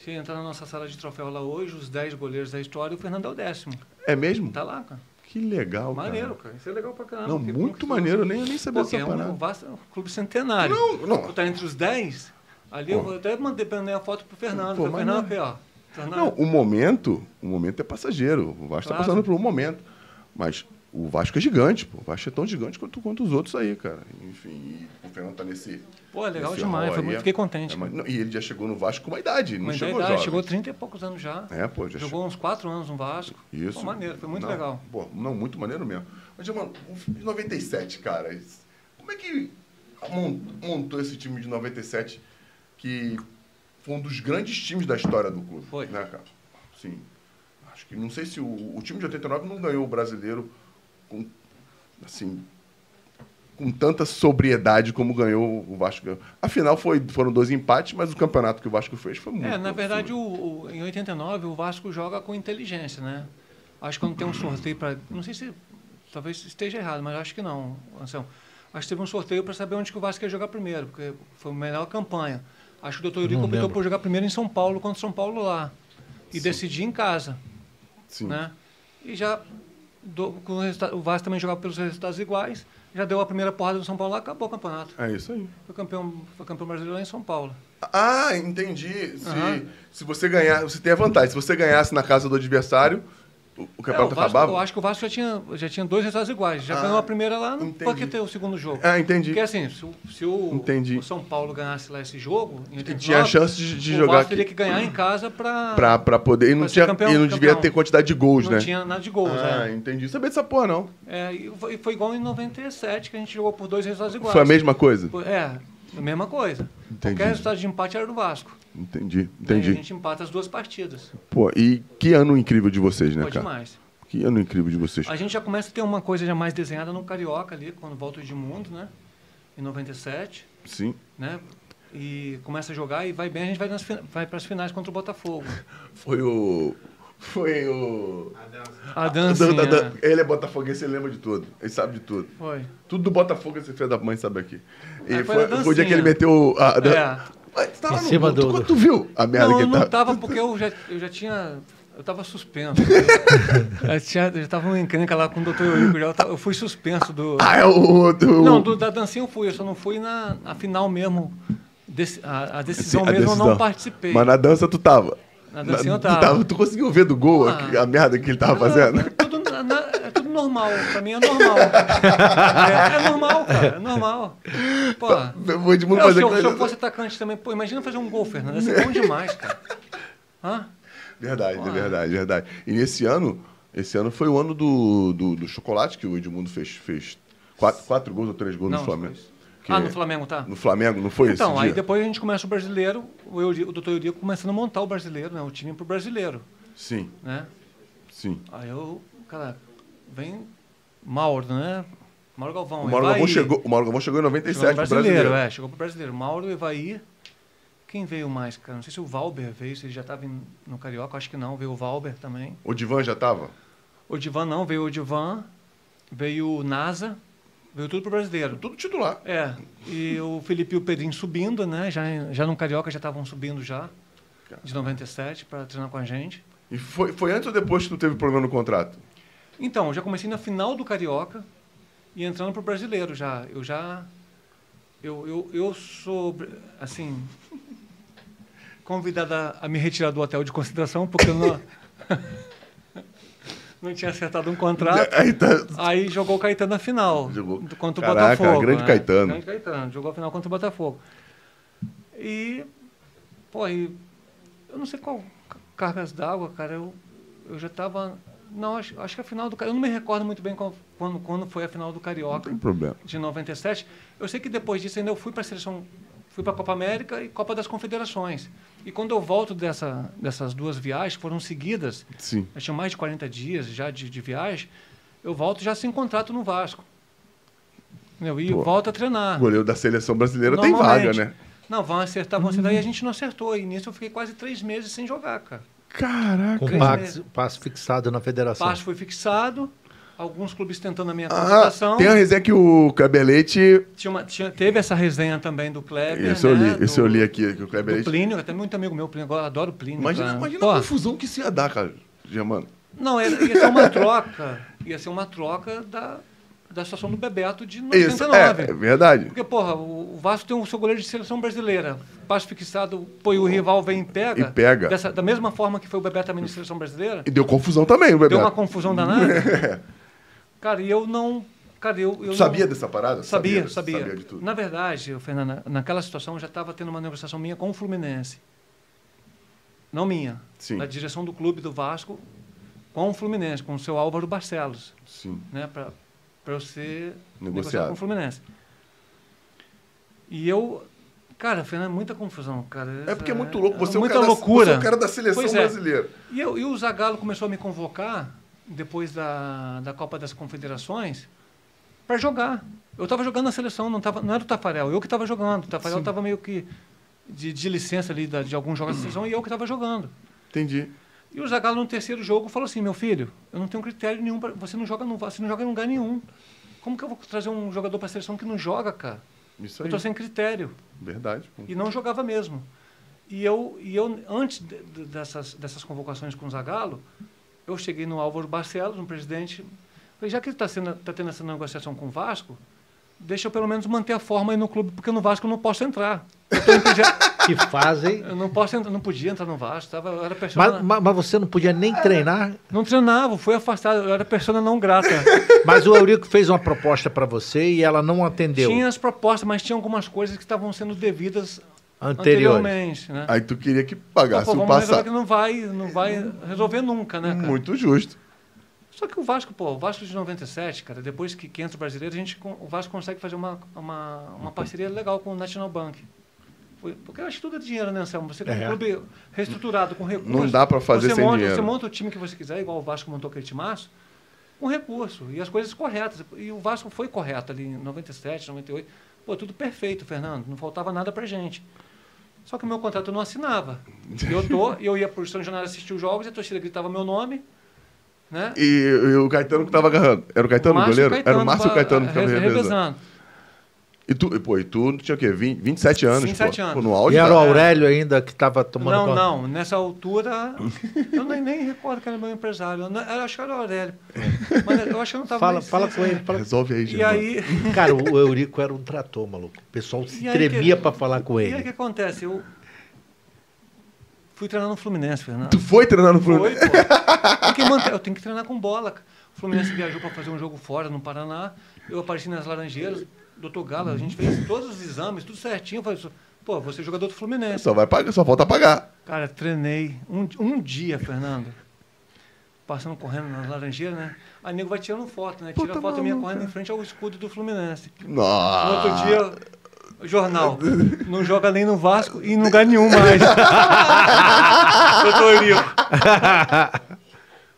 C: se entrar na nossa sala de troféu lá hoje, os 10 goleiros da história, o Fernando é o décimo.
A: É mesmo?
C: Tá lá, cara.
A: Que legal,
C: Maneiro,
A: cara.
C: cara. Isso é legal pra caramba.
A: Não, muito maneiro, nem, nem sabia
C: Porque
A: dessa
C: é um,
A: parada.
C: um vasto- um clube centenário.
A: Não, não.
C: Tá entre os 10, ali eu até mandei a foto pro Fernando.
A: Pô, mas
C: Fernando,
A: não-
C: aqui, ó. Fernando,
A: Não, o momento, o momento é passageiro. O Vasco está
C: Claro.
A: passando por um momento. Mas o Vasco é gigante, pô. O Vasco é tão gigante quanto, quanto os outros aí, cara. Enfim, o Fernando tá nesse.
C: Pô, é legal demais. Foi muito,
A: é-
C: fiquei contente.
A: é, mas não, e ele já chegou no Vasco com uma idade, não
C: da
A: chegou
C: idade,
A: jovem.
C: chegou 30 e poucos anos já.
A: É, pô, já
C: Jogou uns 4 anos no Vasco.
A: Isso.
C: Pô, maneiro, foi muito
A: Não,
C: legal.
A: Pô, não, muito maneiro mesmo. Mas, mano, em 97, cara, como é que mon- montou esse time de 97 que foi um dos grandes times da história do clube?
C: Foi.
A: Né, cara? Sim. Acho que não sei se o, o time de 89 não ganhou o brasileiro com, assim, com tanta sobriedade como ganhou o Vasco. ganhou. Afinal, foi, foram dois empates, mas o campeonato que o Vasco fez foi muito.
C: É, na verdade, o, o- em 89, o Vasco joga com inteligência, né? Acho que quando tem um sorteio para. Não sei se. Talvez esteja errado, mas acho que não, Anselmo. Acho que teve um sorteio para saber onde que o Vasco ia jogar primeiro, porque foi a melhor campanha. Acho que o doutor Eurico optou por jogar primeiro em São Paulo contra o São Paulo lá. E decidir em casa,
A: Sim.
C: né? E já. do- com o, o Vasco também jogava pelos resultados iguais. Já deu a primeira porrada do São Paulo lá, acabou o campeonato.
A: É isso aí.
C: Foi campeão, foi campeão brasileiro lá em São Paulo.
A: Ah, entendi. Se,
C: Aham.
A: se você ganhar, você tem a vantagem. Se você ganhasse na casa do adversário, o, o
C: É, o
A: campeonato
C: Vasco,
A: acabava.
C: eu acho que o Vasco já tinha, já tinha dois resultados iguais. Já
A: Ah,
C: ganhou a primeira lá, não
A: entendi.
C: pode que ter o segundo jogo.
A: Ah, entendi.
C: Porque assim, se, o- se o, o São Paulo ganhasse lá esse jogo, em 89,
A: tinha a chance de, de
C: o
A: jogar
C: Vasco
A: aqui
C: teria que ganhar em casa para
A: poder. E não, tinha,
C: campeão,
A: e não devia ter quantidade de gols,
C: não
A: né?
C: tinha nada de gols.
A: ah,
C: é.
A: entendi. Sabia dessa porra, não.
C: É, e foi, foi igual em 97, que a gente jogou por dois resultados iguais.
A: Foi a mesma coisa?
C: É, a mesma coisa.
A: Entendi.
C: Qualquer resultado de empate era do Vasco.
A: Entendi,
C: Né? E a
A: entendi.
C: gente empata as duas partidas.
A: Pô, e que ano incrível de vocês, né,
C: Foi
A: cara?
C: demais.
A: Que ano incrível de vocês.
C: A gente já começa a ter uma coisa já mais desenhada no Carioca ali, quando volta o Edmundo, né? Em 97.
A: Sim.
C: né? E começa a jogar e vai bem, a gente vai, nas, vai para as finais contra o Botafogo. *laughs*
A: Foi o. Foi o.
C: A dancinha.
A: Da- da- da- ele é botafoguense, ele lembra de tudo. Ele sabe de tudo.
C: Foi.
A: Tudo do Botafogo esse filho da mãe sabe aqui. E
C: Aí foi
A: foi,
C: a
A: foi o dia que ele meteu a. a-
C: É.
A: Tava
B: Em
A: no
B: cima
A: gol,
B: do-
A: tu, tu viu a merda
C: Não,
A: que
C: eu
A: ele
C: não
A: tava?
C: tava porque eu já, eu já tinha. Eu tava suspenso. *laughs* eu, tinha, eu já tava uma encrenca lá com o doutor Eurico, já, eu ta- eu fui suspenso do.
A: Ah, é o. do-
C: Não, do, da dancinha eu fui, eu só não fui na, na final mesmo. A, a decisão
A: a
C: mesmo eu
A: decisão.
C: não participei.
A: Mas na dança tu tava.
C: Na dancinha eu
A: tu
C: tava.
A: Tu conseguiu ver do gol
C: Ah.
A: a, a merda que ele tava fazendo?
C: É tudo, na- na- normal, pra mim é normal. *laughs* É, é normal, cara, é normal. Pô,
A: O Edmundo
C: eu, se,
A: fazer
C: eu, se eu
A: coisa-
C: fosse atacante também, pô, imagina fazer um gol, Fernando, ia ser bom demais, cara. Hã?
A: Verdade, é verdade, verdade. E nesse ano, esse ano foi o ano do, do, do chocolate que o Edmundo fez, fez quatro, quatro gols ou três gols
C: Não,
A: no Flamengo. Que-
C: Ah, no Flamengo, tá?
A: No Flamengo, não foi
C: Então,
A: esse
C: aí
A: dia?
C: depois a gente começa o brasileiro, o, Euri, o doutor Eurico começando a montar o brasileiro, né? O time pro brasileiro,
A: Sim,
C: né?
A: sim.
C: Aí eu, cara, vem Mauro, né? Mauro Galvão.
A: O Mauro. Galvão chegou, o Mauro Galvão chegou em
C: Chegou
A: 97
C: no
A: pro
C: brasileiro,
A: brasileiro.
C: é, chegou pro brasileiro. Mauro Evaí. Quem veio mais, cara? Não sei se o Valber veio, se ele já estava no Carioca, acho que não. Veio o Valber também.
A: O Divan já tava?
C: O Divan não, veio o Divan, veio o NASA, veio tudo pro brasileiro.
A: Tudo titular.
C: É, e o Felipe e o Pedrinho subindo, né? Já, já no Carioca já estavam subindo já, de 97, para treinar com a gente.
A: E foi, foi antes ou depois que tu teve problema no contrato?
C: Então, eu já comecei na final do Carioca e entrando pro brasileiro já. Eu já. Eu, eu, eu sou, assim. convidada a me retirar do hotel de consideração, porque eu não. *laughs* não tinha acertado um contrato.
A: Aí tá.
C: Aí jogou o Caetano na final.
A: Jogou.
C: Contra o
A: Caraca,
C: Botafogo.
A: grande
C: né?
A: Caetano.
C: Grande Caetano. Jogou a final contra o Botafogo. E. Pô, e, eu não sei qual ca- cargas d'água, cara. Eu, eu já tava. Não, acho, acho que a final do Carioca. Eu não me recordo muito bem quando, quando foi a final do
A: Não
C: Carioca
A: tem problema.
C: de 97. Eu sei que depois disso ainda eu fui para a seleção, fui para a Copa América e Copa das Confederações. E quando eu volto dessa, dessas duas viagens, foram seguidas,
A: Sim.
C: eu tinha mais de 40 dias já de, de viagem, eu volto já sem contrato no Vasco. E
A: Pô.
C: volto a treinar.
A: O goleiro da seleção brasileira tem vaga, né?
C: Não, vão acertar, vão acertar. E a gente não acertou. E nisso eu fiquei quase três meses sem jogar, cara.
A: Caraca.
B: Com passe, passe fixado na federação.
C: Passo foi fixado, alguns clubes tentando a minha
A: Ah,
C: contratação.
A: tem a resenha que o Kleber Leite.
C: Tinha uma- tinha- teve essa resenha também do Kleber.
A: Isso eu
C: né,
A: li, isso eu
C: do-
A: li aqui, que o Kleber
C: Do
A: Leite.
C: Plínio, até muito amigo meu, Plínio, eu adoro o Plínio.
A: Imagina,
C: cara.
A: imagina
C: Pô,
A: a confusão que isso ia dar, cara, Germano.
C: Não, era- ia ser uma troca. Ia ser uma troca da, da situação do Bebeto de
A: Isso,
C: 99.
A: é, é verdade.
C: Porque, porra, o Vasco tem o seu goleiro de seleção brasileira. Passo fixado, pô, e o rival vem e pega.
A: E pega.
C: Dessa- da mesma forma que foi o Bebeto também na seleção brasileira.
A: E deu confusão também, o Bebeto.
C: Deu uma confusão danada. *laughs* Cara, e eu não. Cara, eu. eu
A: sabia
C: não,
A: dessa parada?
C: Sabia, sabia.
A: Sabia de tudo.
C: Na verdade, Fernanda, naquela situação eu já estava tendo uma negociação minha com o Fluminense. Não minha.
A: Sim.
C: Da direção do clube do Vasco com o Fluminense, com o seu Álvaro Barcelos,
A: Sim.
C: né? Para eu ser negociado com o Fluminense. E eu. Cara, Fernanda, muita confusão, cara.
A: É porque é muito louco. Você é o
C: muita
A: cara, da,
C: loucura.
A: você é o cara da seleção
C: é.
A: brasileira.
C: E, eu, e o Zagallo começou a me convocar, depois da, da Copa das Confederações, para jogar. Eu estava jogando na seleção, não, tava, não era o Tafarel, eu que estava jogando. O Tafarel estava meio que de, de licença ali da- de alguns jogos da seleção e eu que estava jogando.
A: Entendi.
C: E o Zagallo no terceiro jogo falou assim, meu filho, eu não tenho critério nenhum, pra, você não joga no você não joga em lugar nenhum. Como que eu vou trazer um jogador para a seleção que não joga, cara?
A: Isso
C: Eu
A: aí.
C: estou sem critério
A: Verdade. pô.
C: e não jogava mesmo. E eu, e eu antes de- de- dessas, dessas convocações com o Zagallo, eu cheguei no Álvaro Barcelos, um presidente, falei, já que ele está tá tendo essa negociação com o Vasco, deixa eu pelo menos manter a forma aí no clube, porque no Vasco eu não posso entrar. *laughs*
B: Que fazem.
C: eu não posso entrar, não podia entrar no Vasco, tava, eu era persona,
B: Mas, mas- mas você não podia nem treinar.
C: não treinava, fui afastado, eu era persona não grata. *laughs*
B: Mas o Eurico fez uma proposta para você e ela não atendeu.
C: Tinha as propostas, mas tinha algumas coisas que estavam sendo devidas
B: Anteriores.
C: anteriormente, né?
A: Aí tu queria que
C: Pô,
A: pagasse
C: pô,
A: um
C: vamos resolver
A: passado.
C: que não vai, não vai resolver nunca, né, cara?
A: Muito justo.
C: Só que o Vasco, pô, o Vasco de 97, cara, depois que, que entra o brasileiro, a gente, o Vasco consegue fazer uma, uma, uma parceria legal com o National Bank. Porque eu acho que tudo é dinheiro, né, Anselmo? Você tem
B: É.
C: um clube reestruturado, com recursos.
A: Não dá pra fazer sem
C: monta,
A: dinheiro.
C: Você monta o time que você quiser, igual o Vasco montou aquele timaço, com recurso. E as coisas corretas. E o Vasco foi correto ali em 97, 98. Pô, tudo perfeito, Fernando. Não faltava nada pra gente. Só que o meu contrato não assinava. Eu, tô, eu ia pro São Januário assistir os jogos e a torcida gritava meu nome. Né?
A: E, e o Caetano que tava agarrando. Era o Caetano o
C: Márcio
A: goleiro?
C: Caetano
A: Era o Márcio Caetano que tava
C: re-
A: revezando.
C: revezando.
A: E tu, e, pô, e tu tinha o quê? 20, 27 anos,
C: 27
A: pô.
C: anos.
A: Pô, no auge
B: E era o Aurélio ainda que estava tomando
C: Não,
B: conta.
C: não. Nessa altura, eu nem, nem recordo que era meu empresário. Eu, não- eu acho que era o Aurélio. Mas eu acho que eu não estava
B: Fala, fala com ele. fala-
A: Resolve aí,
C: E
A: Germano.
C: aí,
B: Cara, o Eurico era um trator, maluco. O pessoal se
C: E
B: tremia
C: que-
B: para falar com
C: e aí o que
B: ele.
C: acontece? Eu fui treinar no Fluminense, Fernando.
A: Tu foi treinar no
C: Foi,
A: Fluminense?
C: pô. Tem que manter- eu tenho que treinar com bola. O Fluminense viajou para fazer um jogo fora, no Paraná. Eu apareci nas Laranjeiras, doutor Galo, a gente fez todos os exames, tudo certinho. Eu falei, pô, você é jogador do Fluminense.
A: Só vai pagar, só falta pagar.
C: Cara, treinei um, um dia, Fernando. passando correndo nas laranjeiras, né? Aí nego vai tirando foto, né? Tira
A: Puta
C: foto minha correndo em frente ao escudo do Fluminense. No
A: Nossa.
C: outro dia, jornal. *laughs* Não joga nem no Vasco e em lugar nenhum mais. *laughs*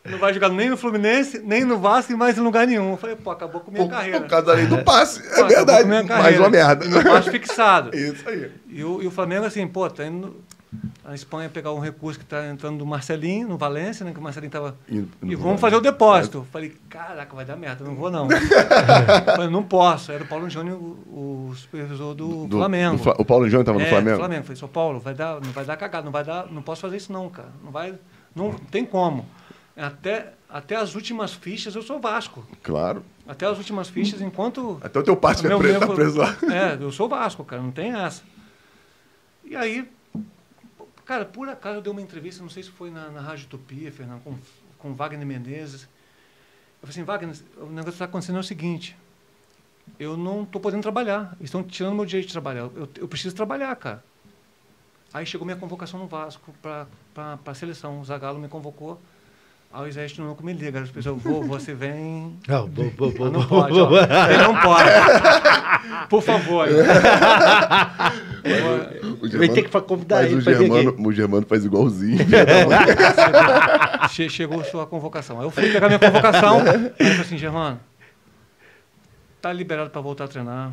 C: Não vai jogar nem no Fluminense, nem no Vasco e mais em lugar nenhum. Eu falei, pô, acabou com a minha
A: Por,
C: carreira.
A: por causa da lei do passe.
C: Pô,
A: É
C: acabou
A: verdade. Mais uma merda.
C: E no passe fixado. *laughs*
A: Isso aí.
C: E o, e o Flamengo, assim, pô, tá indo a Espanha pegar um recurso que tá entrando do Marcelinho, no Valência, né? Que o Marcelinho tava.
A: E-
C: E vamos fazer o depósito. Falei, caraca, vai dar merda, não vou não. *laughs* Falei, não posso. Era o Paulo Júnior, o, o supervisor do,
A: Do-
C: Flamengo.
A: do o Paulo Júnior tava no
C: é,
A: Flamengo?
C: Flamengo. Falei, São Paulo, vai dar, não vai dar cagada, não vai dar, não posso fazer isso não, cara. Não vai, não tem como. Até, até as últimas fichas eu sou Vasco.
A: Claro.
C: Até as últimas fichas, enquanto
A: Até o teu passe é preso, tá preso lá.
C: É, eu sou Vasco, cara, não tem essa. E aí, cara, por acaso eu dei uma entrevista, não sei se foi na, na Rádio Utopia, Fernando, com, com Wagner Menezes. Eu falei assim, Wagner, o negócio está acontecendo é o seguinte, eu não estou podendo trabalhar, estão tirando meu direito de trabalhar, eu, eu preciso trabalhar, cara. Aí chegou minha convocação no Vasco para a seleção, o Zagallo me convocou, aí o exército nunca me liga, as pessoas, vou, você vem,
B: Não, bo- bo- bo-
C: ah, não pode, ó. Ele não pode. *laughs* Por favor.
A: O
D: Vai ter que convidar
A: mas
D: ele
A: o Germano, o Germano faz igualzinho. *laughs*
C: Che- Chegou sua convocação. Aí eu fui pegar minha convocação. Aí eu falei assim, Germano, tá liberado para voltar a treinar.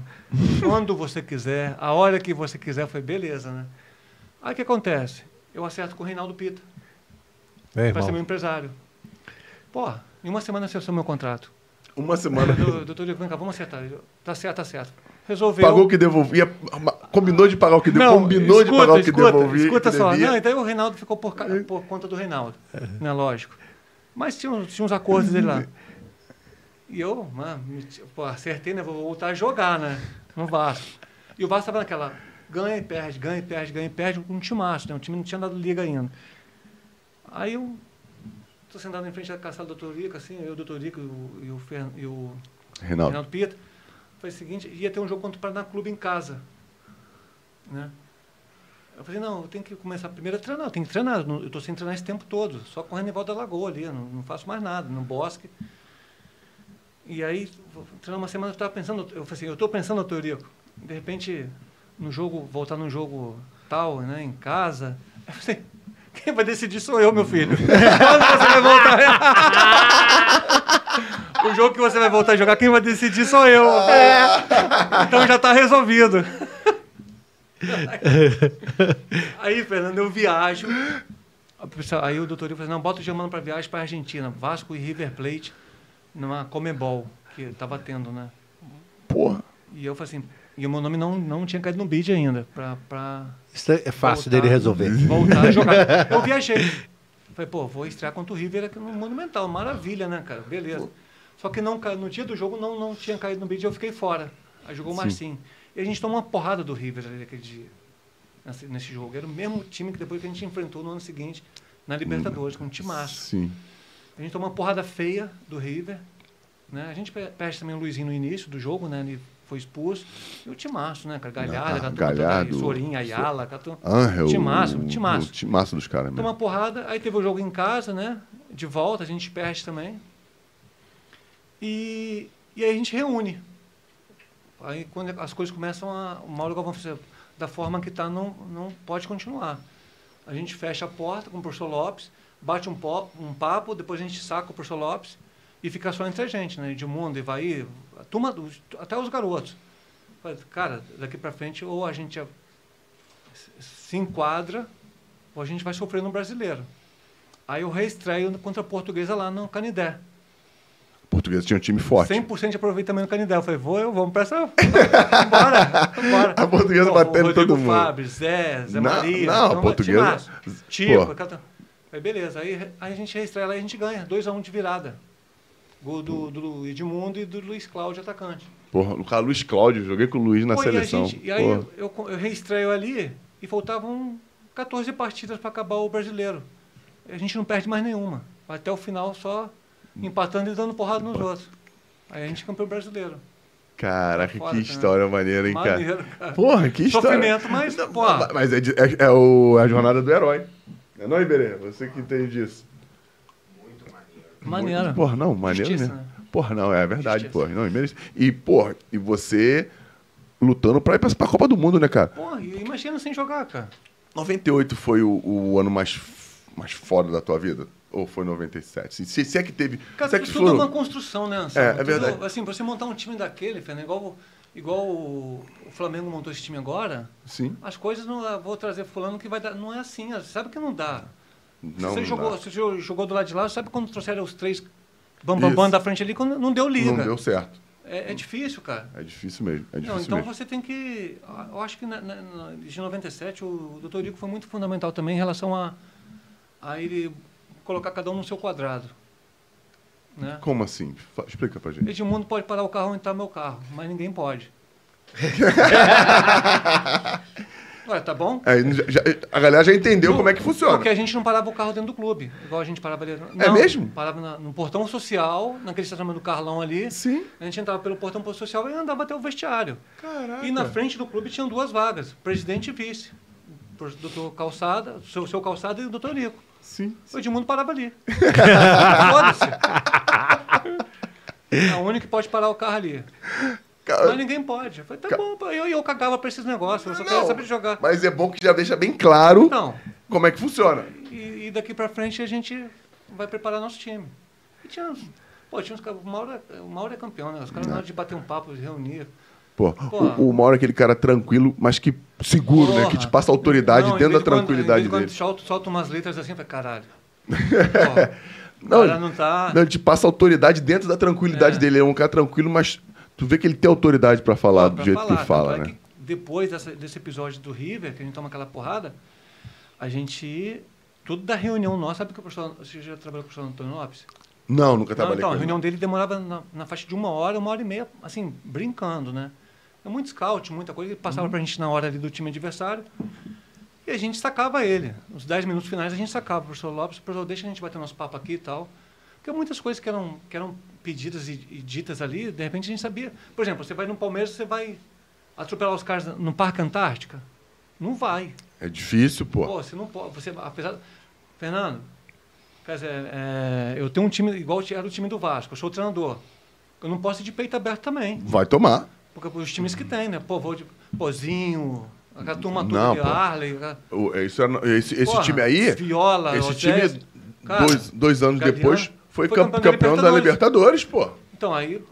C: Quando você quiser, a hora que você quiser. Falei, beleza, né? Aí o que acontece? Eu acerto com o Reinaldo Pita, para ser meu empresário. Pô, em uma semana acertou meu contrato.
A: Uma semana.
C: Doutor, doutor, vem cá, vamos acertar. Eu, Tá certo, tá certo. Resolveu.
A: Pagou o que devolvia. Combinou de pagar o que devolvia. Combinou de
C: escuta,
A: pagar o que
C: escuta,
A: devolvia.
C: Escuta só.
A: devia.
C: Não, então o Reinaldo ficou por, ca- por conta do Reinaldo. Né, lógico. Mas tinha, uns- tinha uns acordos dele lá. *laughs* E eu, mano, me pô, acertei, né? Vou voltar a jogar, né? No Vasco. E o Vasco tava naquela. Ganha e perde, ganha e perde, ganha e perde, um timaço, né? O time não tinha dado liga ainda. Aí eu tô sentado em frente da caçada do Dr. Rico, assim, eu, o Dr. Rico e o, e o, Fer- e o
A: Reinaldo.
C: Reinaldo Pita. Foi o seguinte, ia ter um jogo contra o Paraná Clube em casa. Né? Eu falei, não, eu tenho que começar primeiro a treinar, eu tenho que treinar, eu estou sem treinar esse tempo todo, só correndo em volta da lagoa ali, não, não faço mais nada, no bosque. E aí, treinar uma semana, eu estava pensando, eu falei assim, eu estou pensando, doutor Eurico, de repente, no jogo, voltar num jogo tal, né, em casa, eu falei, assim, quem vai decidir sou eu, meu filho. *laughs* Quando você vai voltar? *laughs* o jogo que você vai voltar a jogar, quem vai decidir sou eu. Então já está resolvido. *laughs* Aí, Fernando, eu viajo. Aí o doutor falou assim, não, bota o Germano para viagem para Argentina, Vasco e River Plate, numa Comebol, que estava tendo, né?
A: Porra.
C: E eu falei assim, e o meu nome não, não tinha caído no bid ainda, para pra
B: Isso é fácil
C: Voltar.
B: dele resolver. *laughs*
C: voltar a jogar. *laughs* Eu viajei. Falei, pô, vou estrear contra o River aqui no Monumental. Maravilha, né, cara? Beleza. Só que não, no dia do jogo não, não tinha caído no bid, eu fiquei fora. Aí jogou o. Marcinho. E a gente tomou uma porrada do River ali naquele dia, nesse, nesse jogo. Era o mesmo time que depois que a gente enfrentou no ano seguinte, na Libertadores, com um timaço.
A: Sim.
C: A gente tomou uma porrada feia do River. Né? A gente pe- perde também o Luizinho no início do jogo, né? Ele foi expulso. E o timaço, né, cara? Galhardo,
A: Ah,
C: aquela turma toda aí,
A: Galhardo,
C: Sorin, Ayala.
A: Angel.
C: Timaço,
A: o-
C: timaço.
A: O timaço dos caras
C: Toma
A: mesmo.
C: uma porrada, aí teve o jogo em casa, né? De volta, a gente perde também. E, e aí a gente reúne. Aí quando as coisas começam a. O Mauro Galvão falou assim, da forma que está, não, não pode continuar. A gente fecha a porta com o professor Lopes, bate um, um papo, depois a gente saca o professor Lopes e fica só entre a gente, né? Edmundo, Ivaí, a turma, até os garotos. Cara, daqui para frente, ou a gente a- se enquadra, ou a gente vai sofrer no brasileiro. Aí eu reestreio contra a portuguesa lá no Canidé.
A: O português tinha um time forte.
C: 100% de aproveitamento no Canidé. Eu falei, vou, eu vamos pra essa. Bora, bora. *laughs*
A: A portuguesa batendo todo mundo.
C: Fábio, Zé, Zé
A: Não,
C: Maria.
A: não, a
C: então,
A: portuguesa-
C: timaço. Tico,
A: Pô.
C: aquela- Aí beleza, aí, aí a gente reestreia lá e a gente ganha. 2x1 de virada. Gol do, do Edmundo e do Luiz Cláudio, atacante.
A: Porra, o cara Luiz Cláudio, joguei com o Luiz na
C: Pô, e
A: seleção.
C: gente- E, aí
A: Porra.
C: eu, eu, eu reestreio ali e faltavam 14 partidas para acabar o brasileiro. A gente não perde mais nenhuma. Até o final só empatando e dando porrada nos outros. Aí a gente é campeão brasileiro.
A: Caraca,
C: Foda,
A: que
C: né?
A: história maneira, hein, cara?
C: Maneiro, cara.
A: Porra, que história.
C: Sofrimento, mas, pô.
A: Mas é, é- é o, é a jornada do herói. É não, Iberê? Você que entende disso.
C: Maneiro.
A: Porra, não, maneiro
C: Justiça,
A: mesmo.
C: né?
A: Porra, não, é verdade,
C: Justiça.
A: porra. Não, e porra, e você lutando pra ir pra, pra Copa do Mundo, né, cara?
C: Porra, e imagina sem jogar, cara.
A: 98 foi o, o ano mais, mais foda da tua vida? Ou foi 97? Se, se, é que teve.
C: Cara,
A: se é que
C: tudo é
A: foram-
C: uma construção, né, Anselmo?
A: É, é
C: Tudo-
A: verdade.
C: Assim, pra você montar um time daquele, Fernando, igual, igual o, o Flamengo montou esse time agora,
A: Sim.
C: as coisas não. ah, Vou trazer fulano que vai dar. Não é assim, ah, sabe que não dá.
A: Não,
C: você jogou, você jo- jogou do lado de lá, sabe quando trouxeram os três bambambam
A: Isso.
C: da frente ali, quando não deu liga.
A: Não deu certo.
C: É, é difícil, cara.
A: É difícil mesmo. É difícil
C: Não, então
A: mesmo.
C: você tem que. Eu acho que na, na, na- de 97 o doutor Rico foi muito fundamental também em relação a, a ele colocar cada um no seu quadrado. Né?
A: Como assim? Explica pra gente.
C: Edmundo pode parar o carro onde está meu carro, mas ninguém pode. *laughs* Ué, tá bom?
A: É, já- a galera já entendeu como é que funciona.
C: Porque a gente não parava o carro dentro do clube, igual a gente parava ali.
A: É
C: Não,
A: mesmo?
C: Parava na- no portão social, naquele estacionamento do Carlão ali.
A: Sim.
C: A gente entrava pelo portão social e andava até o vestiário.
A: Caraca.
C: E na frente do clube tinham duas vagas, presidente e vice. Doutor Calçada, seu, seu Calçada e o doutor Nico.
A: Sim.
C: O Edmundo parava ali. *laughs* Foda-se. É o único que pode parar o carro ali.
A: Cara,
C: Mas ninguém pode. Eu falei, tá bom, eu, eu cagava pra esses negócios, eu só
A: não,
C: queria saber jogar.
A: Mas é bom que já deixa bem claro
C: Não,
A: como é que funciona.
C: e, e daqui pra frente a gente vai preparar nosso time. E tinha, pô, tinha uns caras, o Mauro, é- o Mauro é campeão, né? Os caras na hora de bater um papo, de reunir.
A: Pô,
C: Porra.
A: o, o Mauro é aquele cara tranquilo, mas que seguro, né?
C: Porra.
A: Que te passa autoridade
C: Não,
A: dentro da
C: quando-
A: tranquilidade
C: quando
A: dele.
C: Solta, solta umas letras assim, falei, caralho. *laughs*
A: Não,
C: cara não tá...
A: Não, ele te passa autoridade dentro da tranquilidade
C: É.
A: dele. Ele é um cara tranquilo, mas tu vê que ele tem autoridade pra falar
C: Pô,
A: do jeito
C: falar,
A: que ele fala,
C: tanto é
A: né?
C: que depois dessa- desse episódio do River, que a gente toma aquela porrada, a gente. Tudo da reunião nossa, sabe que o professor. Você já trabalhou com o professor Antônio Lopes?
A: Não, nunca
C: Não,
A: trabalhei
C: então,
A: com
C: a
A: ele.
C: reunião dele demorava na, na faixa de uma hora, uma hora e meia, assim, brincando, né? É muito scout, muita coisa. Ele passava
A: Uhum.
C: pra gente na hora ali do time adversário. E a gente sacava ele. Nos 10 minutos finais a gente sacava o professor Lopes, professor, deixa a gente bater nosso papo aqui e tal. Porque muitas coisas que eram, que eram pedidas e, e ditas ali, de repente a gente sabia. Por exemplo, você vai no Palmeiras, você vai atropelar os caras no Parque Antártica? Não vai.
A: É difícil, pô.
C: Pô, você não pode. Você, apesar. Fernando, quer dizer, é, eu tenho um time igual era o time do Vasco, eu sou o treinador. Eu não posso ir de peito aberto também.
A: Vai tomar.
C: Porque os times que tem, né? Pô, vou de Pozinho, aquela turma toda de aquela-
A: O- Esse, era- esse, esse
C: Porra,
A: time aí,
C: Viola,
A: esse time,
C: cara,
A: dois, dois anos depois, foi,
C: foi
A: cam-
C: campeão da
A: campeão da Libertadores, pô.
C: Então, aí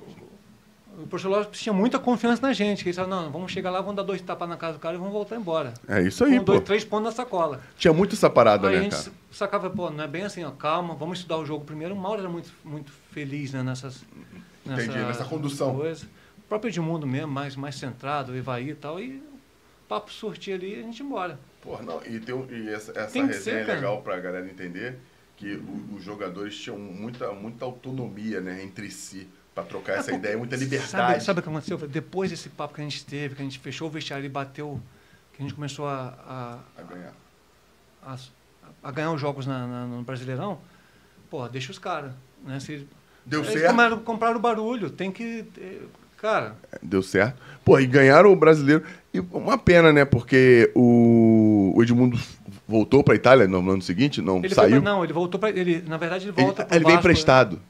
C: o professor Lopes tinha muita confiança na gente. Que ele falava, não, vamos chegar lá, vamos dar dois tapas na casa do cara e vamos voltar embora.
A: É isso aí,
C: Com dois,
A: pô.
C: três pontos na sacola.
A: Tinha muito essa parada,
C: Aí a
A: né,
C: gente
A: cara?
C: sacava, pô, não é bem assim, ó, calma, vamos estudar o jogo primeiro. O Mauro era muito, muito feliz né, nessas,
A: Entendi, nessa condução.
C: coisas. O próprio Edmundo mesmo, mais, mais centrado, o Evaí e tal. E o papo surtia ali e a gente ia embora.
A: Pô, não, e, tem, e essa, essa resenha
C: ser,
A: é legal pra galera entender que o- os jogadores tinham muita, muita autonomia, né, entre si, pra trocar essa
C: É, porque-
A: ideia, muita liberdade.
C: sabe o que aconteceu? Depois desse papo que a gente teve, que a gente fechou o vestiário e bateu, que a gente começou a, a,
A: A ganhar.
C: a, a ganhar os jogos na, na- no Brasileirão, pô, deixa os caras. Né? Se,
A: Deu
C: eles
A: certo?
C: compraram, compraram o barulho, tem que. eh, Cara,
A: Deu certo. Pô, e ganharam o brasileiro. E uma pena, né? Porque o, o Edmundo voltou pra Itália no ano seguinte, não
C: ele
A: saiu.
C: Pra- não, ele voltou para ele, na verdade ele
A: ele
C: volta pro
A: ele veio
C: Vasco,
A: emprestado.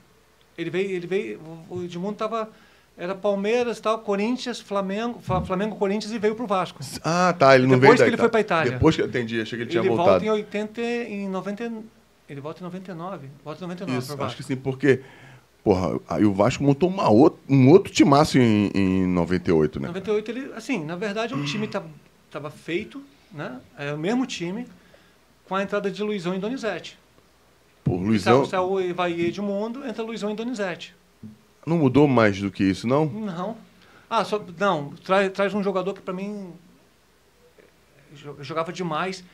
C: Ele veio, ele veio, o- o Edmundo tava era Palmeiras, tal, Corinthians, Flamengo, Fla- Flamengo, Corinthians e veio pro Vasco.
A: Ah, tá. Ele não
C: Depois
A: veio
C: que ele foi pra Itália.
A: Depois que eu entendi, achei que ele tinha
C: ele
A: voltado.
C: volta em 80 em 90 ele volta em 99, volta em 99
A: Isso, acho que sim, porque. Porra, aí o Vasco montou uma um outro timaço em, em 98, né?
C: 98 ele, assim, na verdade o time tava, tava feito, né? É o mesmo time com a entrada de Luizão e Donizete.
A: Pô, o Luizão
C: Saiu, saiu o Evaí Edmundo, entra Luizão e Donizete.
A: não mudou mais do que isso, não?
C: Não. Ah, só, não, traz, traz um jogador que para mim jo- jogava demais.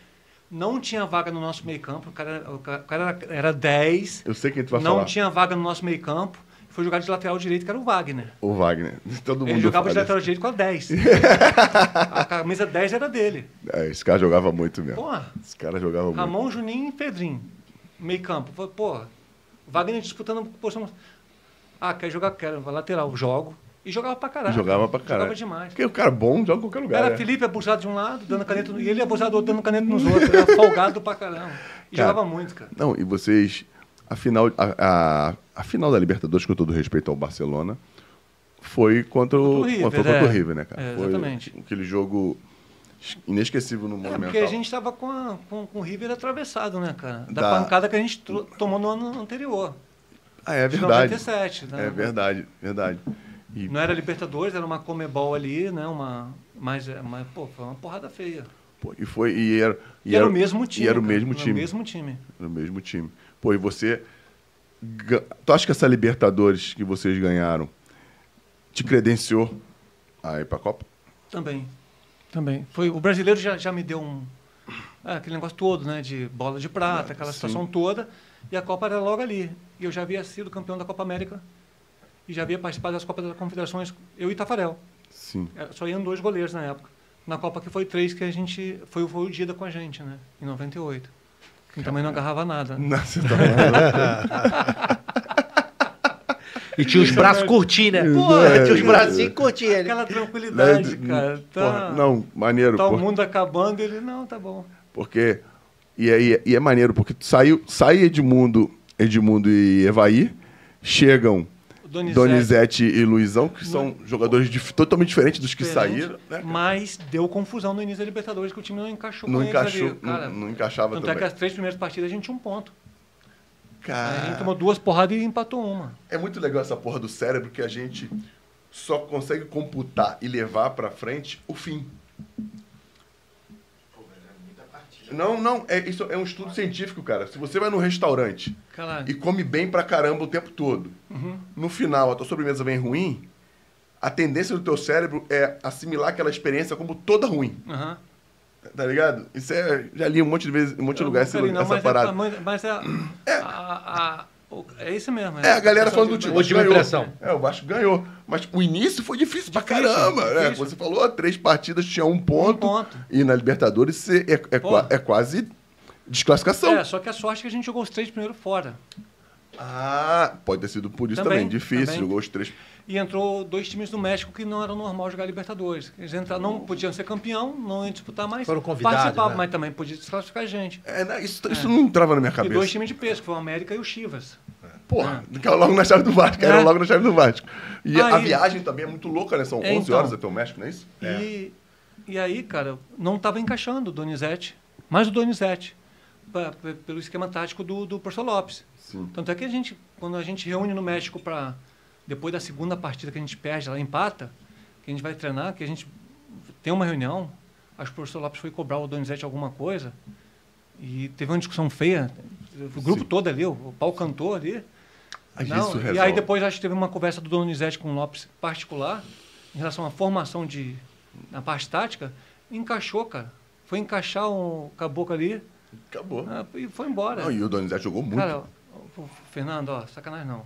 C: Não tinha vaga no nosso meio-campo. O cara, o ca- o cara era, era 10.
A: Eu sei quem tu vai
C: Não
A: falar.
C: tinha vaga no nosso meio-campo. Foi jogar de lateral direito, que era o Wagner.
A: O Wagner. Todo mundo
C: Ele jogava de lateral direito com a 10. *laughs* a camisa 10 era dele.
A: É, esse cara jogava muito mesmo.
C: Porra,
A: Esse cara jogava muito.
C: Ramon, Juninho e Pedrinho. Meio campo. Porra, Wagner disputando posição. Ah, quer jogar? Quero. Lateral. Jogo. E jogava pra caralho.
A: Jogava pra caralho.
C: Jogava demais.
A: Porque o cara bom joga em qualquer lugar.
C: Era
A: né?
C: Felipe abusado de um lado, dando caneta no... E ele abusado do outro, dando caneta nos outros. Era folgado pra caramba. E
A: Cara.
C: jogava muito, cara.
A: Não, e vocês. A final, a, a, a final da Libertadores, com todo respeito ao Barcelona, foi contra o,
C: Contra o River,
A: foi contra
C: é.
A: o River, né, cara?
C: É,
A: Foi
C: exatamente.
A: aquele jogo inesquecível no
C: É,
A: Monumental.
C: porque a gente estava com, a- com, com o River atravessado, né, cara? Da,
A: Da-
C: pancada que a gente tomou no ano anterior.
A: Ah, é
C: de
A: verdade.
C: 97, né?
A: É verdade, verdade. E,
C: Não era Libertadores, era uma Comebol ali, né? Uma, mas, é, mas, pô, foi uma porrada feia.
A: pô, e foi e era
C: E, era, o mesmo time.
A: E era o
C: cara,
A: mesmo
C: era
A: time.
C: o mesmo time.
A: Era o mesmo time. Pô, e você tu acha que essa Libertadores que vocês ganharam te credenciou a ir pra Copa?
C: Também. Também. Foi, o brasileiro já, já me deu um. é, aquele negócio todo, né? De bola de prata, aquela
A: sim.
C: situação toda. E a Copa era logo ali. E eu já havia sido campeão da Copa América. E já havia participado das Copas das Confederações, eu e Tafarel.
A: Sim.
C: Só iam dois goleiros na época. Na Copa que foi três, que a gente. Foi, foi o Dida com a gente, né? Em 98. Que também não agarrava nada. *laughs*
A: Nossa, tá
B: E tinha os braços curtinhos, né?
C: Pô,
A: É,
D: Tinha os
A: é,
D: bracinhos curtinhos ali.
C: Aquela tranquilidade,
A: Né,
C: cara. Tá,
A: porra, não, maneiro.
C: tá o
A: por-
C: mundo acabando, ele, não, tá bom.
A: Porque. E é, e é maneiro, porque saiu, sai Edmundo, Edmundo e Evaí, chegam
C: O Donizete,
A: Donizete e Luizão, que são jogadores dif- totalmente diferentes dos que
C: diferente,
A: saíram. Né? cara?
C: Mas deu confusão no início da Libertadores, que o time não encaixou
A: Não encaixou,
C: ali. Cara,
A: não, não encaixava
C: tanto é que
A: também.
C: as três primeiras partidas a gente tinha um ponto. Aí a gente
A: Cara,
C: tomou duas porradas e empatou uma.
A: é muito legal essa porra do cérebro que a gente só consegue computar e levar pra frente o fim. Não, não, é, isso é um estudo científico, cara. Se você vai num restaurante
C: Caralho.
A: e come bem pra caramba o tempo todo,
C: Uhum.
A: no final a tua sobremesa vem ruim, a tendência do teu cérebro é assimilar aquela experiência como toda ruim.
C: Aham.
A: Tá ligado? Isso é. Já li um monte de vezes, um monte de
C: Eu
A: lugar
C: nunca
A: essa,
C: li, não,
A: essa
C: mas
A: parada.
C: É, mas- mas é, a, a- a- é isso mesmo.
A: É, a galera falando do
C: time.
A: ganhou.
B: impressão.
A: É, o Vasco ganhou. Mas o início foi difícil, pra
C: Difícil,
A: caramba. né?
C: difícil.
A: Você falou, três partidas tinha um ponto.
C: Um ponto.
A: E na Libertadores é, é, qua- é quase desclassificação.
C: É, só que a sorte é que a gente jogou os três primeiro fora.
A: Ah, pode ter sido por isso também.
C: Também,
A: Difícil,
C: também.
A: jogou os três.
C: E entrou dois times do México que não era normal jogar Libertadores. Eles entraram, não podiam ser campeão, não iam disputar mais.
B: Foram convidados,
C: Participavam,
B: né?
C: mas também podia desclassificar a gente.
A: É, né, isso, isso não entrava na minha
C: E dois
A: cabeça.
C: times de peso, que foi o América e o Chivas.
A: Porra, caiu logo na chave do Vasco. Caíram
C: É.
A: logo na chave do Vasco. E a
C: Aí-
A: viagem também é muito louca, né? São
C: É,
A: 11
C: então.
A: horas até o México, não é isso?
C: E, e aí, cara, não estava encaixando o Donizete, mais o Donizete, pa- pe- pelo esquema tático do, do Professor Lopes.
A: Sim.
C: Tanto é que a gente, quando a gente reúne no México para depois da segunda partida que a gente perde, lá empata, que a gente vai treinar, que a gente tem uma reunião, acho que o professor Lopes foi cobrar o Donizete alguma coisa, e teve uma discussão feia, o grupo
A: Sim.
C: todo ali, o, pau cantou ali.
A: Às
C: Não, e aí depois acho que teve uma conversa do Donizete com o Lopes particular, em relação à formação de, na parte tática, encaixou, cara. Foi encaixar o caboclo ali
A: Acabou.
C: ah, e foi embora.
A: Não, e o Donizete jogou muito.
C: Cara, Fernando, ó, sacanagem não.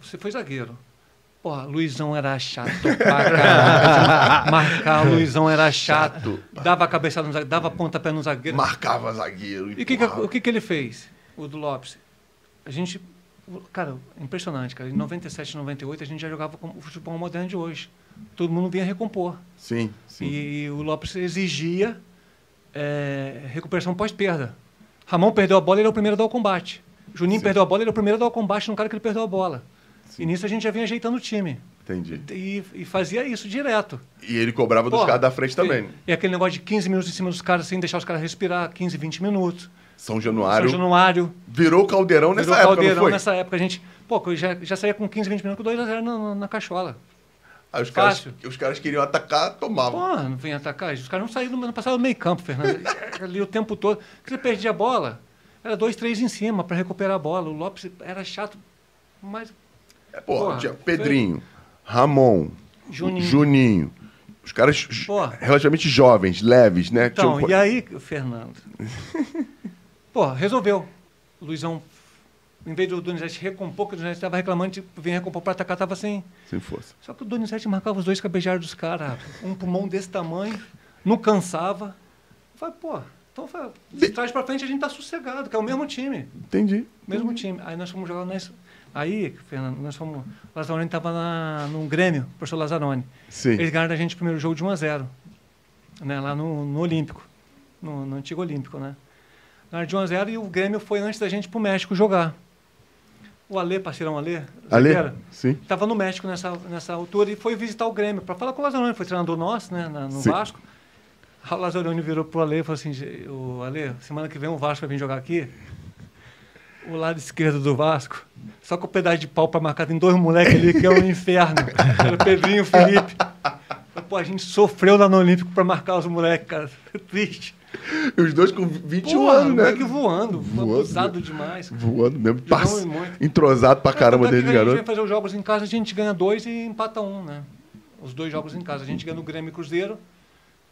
C: Você foi zagueiro. Porra, Luizão era chato pra caralho. *laughs* Marcar o Luizão era chato. Dava a cabeçada no zagueiro, dava pontapé no zagueiro.
A: Marcava zagueiro.
C: E o que, que- o que, que ele fez, o do Lopes? A gente. Cara, impressionante, cara. Em 97, 98, a gente já jogava com o futebol moderno de hoje. Todo mundo vinha recompor.
A: Sim, sim.
C: E o Lopes exigia é, recuperação pós-perda. Ramon perdeu a bola, ele é o primeiro a dar o combate. Juninho
A: Sim.
C: perdeu a bola, ele é o primeiro a dar o combate no cara que ele perdeu a bola.
A: Sim.
C: E nisso a gente já vinha ajeitando o time.
A: Entendi.
C: E, e fazia isso direto.
A: E ele cobrava dos caras da frente também.
C: E, e aquele negócio de 15 minutos em cima dos caras, sem deixar os caras respirar, 15, 20 minutos.
A: São Januário
C: São Januário.
A: virou caldeirão nessa
C: Virou
A: época,
C: caldeirão
A: não foi?
C: nessa época. A gente, pô, eu já, já saía com 15, 20 minutos com 2x0 na, na, na cachola.
A: Aí os caras, os caras queriam atacar, tomavam.
C: Pô, não vinha atacar. Os caras não saíram, não passavam do meio campo, Fernando. *laughs* Ali o tempo todo. Porque você perdia a bola, era dois, três em cima para recuperar a bola. O Lopes era chato, mas
A: porra,
C: Porra,
A: tinha
C: foi-
A: Pedrinho, Ramon,
C: Juninho.
A: Juninho. Os caras
C: Porra.
A: relativamente jovens, leves, né?
C: Então,
A: Tinham-
C: e aí, Fernando? *laughs* Pô, resolveu. O Luizão, em vez do Donizete recompor, que o Donizete estava reclamando de vir recompor para atacar, estava sem.
A: Sem força.
C: Só que o Donizete marcava os dois cabejados dos caras, um pulmão desse tamanho, não cansava. Falei, pô, então foi, de trás para frente a gente tá sossegado, que é o mesmo time.
A: Entendi.
C: Mesmo time. Aí nós fomos jogar nessa. Aí, Fernando, nós fomos. O Lazzaroni estava num Grêmio, o professor Lazzaroni.
A: Sim.
C: Eles ganharam da gente o primeiro jogo de 1 a 0 né, lá no, no Olímpico, no, no antigo Olímpico, né? Na hora de 1x0 e o Grêmio foi antes da gente pro México jogar. O Alê, parceirão Alê,
A: Ale?
C: zagueiro,
A: Sim.
C: Tava no México nessa, nessa altura e foi visitar o Grêmio para falar com o Lazzaroni, foi treinador nosso, né, na- no
A: Sim.
C: Vasco. O Lazzaroni virou pro Ale e falou assim: "Ge- o Ale, semana que vem o Vasco vai vir jogar aqui. O lado esquerdo do Vasco, só com o pedaço de pau para marcar, tem dois moleques ali que é um inferno. *laughs* Era o Pedrinho e o Felipe. Pô, a gente sofreu lá no Olímpico para marcar os moleques, cara. *laughs* Triste.
A: E os dois com 21
C: Porra,
A: anos, né?
C: moleque voando,
A: Voando,
C: abusado demais.
A: Voando mesmo. Pass... Entrosado pra caramba
C: é
A: desde
C: A gente
A: garoto.
C: vem fazer os jogos em casa, a gente ganha dois e empata um, né? Os dois jogos em casa. A gente ganha do Grêmio e Cruzeiro.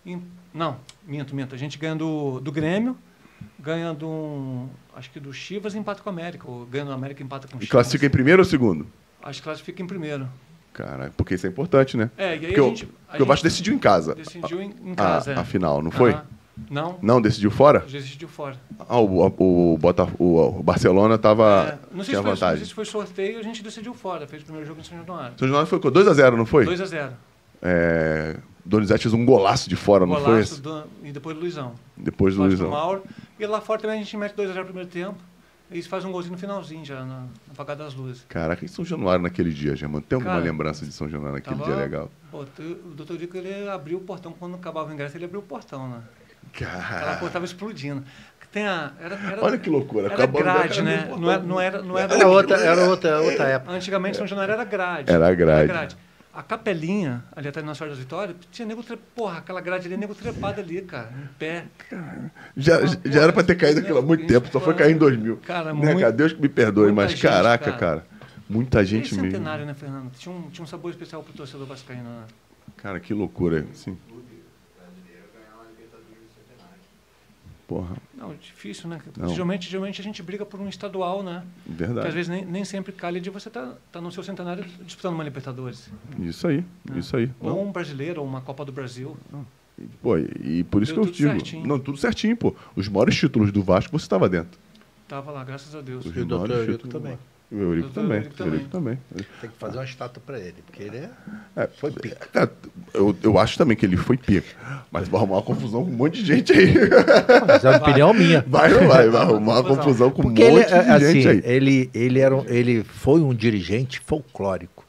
C: e- Não, minto, minto. A gente ganha do, do Grêmio, ganha do. Acho que do Chivas e empata com o América. Ou ganha do América e empata com o
A: E
C: Chivas.
A: classifica em primeiro ou segundo?
C: Acho que classifica em primeiro.
A: Caralho, porque isso é importante, né?
C: É, e aí
A: Porque,
C: a
A: o-
C: gente. a
A: porque o Vasco decidiu em casa.
C: decidiu em, em
A: A,
C: casa. é.
A: a final, não foi?
C: Aham. Não,
A: Não, decidiu fora?
C: decidiu fora.
A: Ah, o, o, Bota, o, o Barcelona tava.
C: É, não, sei se
A: tinha
C: foi, não
A: vantagem.
C: sei se foi sorteio, a gente decidiu fora. Fez o primeiro jogo em São Januário.
A: São Januário foi com 2x0, não foi?
C: 2 a 0
A: É, Donizete fez um golaço de fora, não foi
C: Golaço e depois do Luizão.
A: Depois do Luizão.
C: Mauro. E lá fora também a gente mete 2x0 no primeiro tempo. E fazem um golzinho no finalzinho já, na, na apagada das luzes.
A: Caraca, em São Januário naquele dia, Germano? Tem alguma
C: Cara,
A: lembrança de São Januário naquele
C: Tava-
A: dia legal?
C: Pô, o doutor Dico, ele abriu o portão, quando acabava o ingresso, ele abriu o portão, né? Aquela
A: Cara,
C: porta tava explodindo. Tem a, era, era,
A: olha que loucura.
C: Era
A: acabou o
C: grade, né? Não era,
A: portão.
C: não era, não era,
D: Era outra, era outra, outra época.
C: Antigamente São Januário era grade.
A: Era grade.
C: A capelinha, ali atrás na Sorte das Vitórias, tinha nego tre... Porra, aquela grade ali, nego trepado ali, cara, em pé.
A: Já, já era pra ter caído aquilo há muito tempo, só foi cair em 2000.
C: Cara,
A: Né,
C: muito-
A: cara? Deus que me perdoe, mas
C: gente,
A: caraca,
C: cara.
A: cara. Muita gente mesmo.
C: centenário, né, Fernando? Tinha um, tinha um sabor especial pro torcedor vascaíno, né?
A: Cara, que loucura. Sim. Porra,
C: Não, difícil, né?
A: Não.
C: Geralmente, geralmente a gente briga por um estadual, né? Porque às
A: verdade.
C: vezes nem, nem sempre calha de você estar tá, tá no seu centenário disputando uma Libertadores.
A: Isso aí,
C: né?
A: isso aí.
C: Ou
A: Não,
C: um brasileiro, ou uma Copa do Brasil.
A: pô, e, e por isso
C: Deu
A: que eu
C: tudo
A: digo.
C: certinho.
A: Não, tudo certinho, pô. Os maiores títulos do Vasco você estava dentro.
C: Tava lá, graças a Deus.
A: Os
D: E o Eurico
A: do
D: também.
A: Vasco. E o Eurico também.
C: Eurico
A: O Eurico também.
D: Tem que fazer uma estátua pra ele, porque ele é.
A: É, foi pica. É, eu, eu acho também que ele foi pica. Mas vai arrumar uma confusão com um monte de gente aí.
D: Mas é uma opinião minha.
A: Vai ou não vai? Vai arrumar uma
C: Confusão.
A: com um
D: Porque ele,
A: monte de
D: é, assim,
A: gente aí.
D: ele, ele, era, um- ele foi um dirigente folclórico.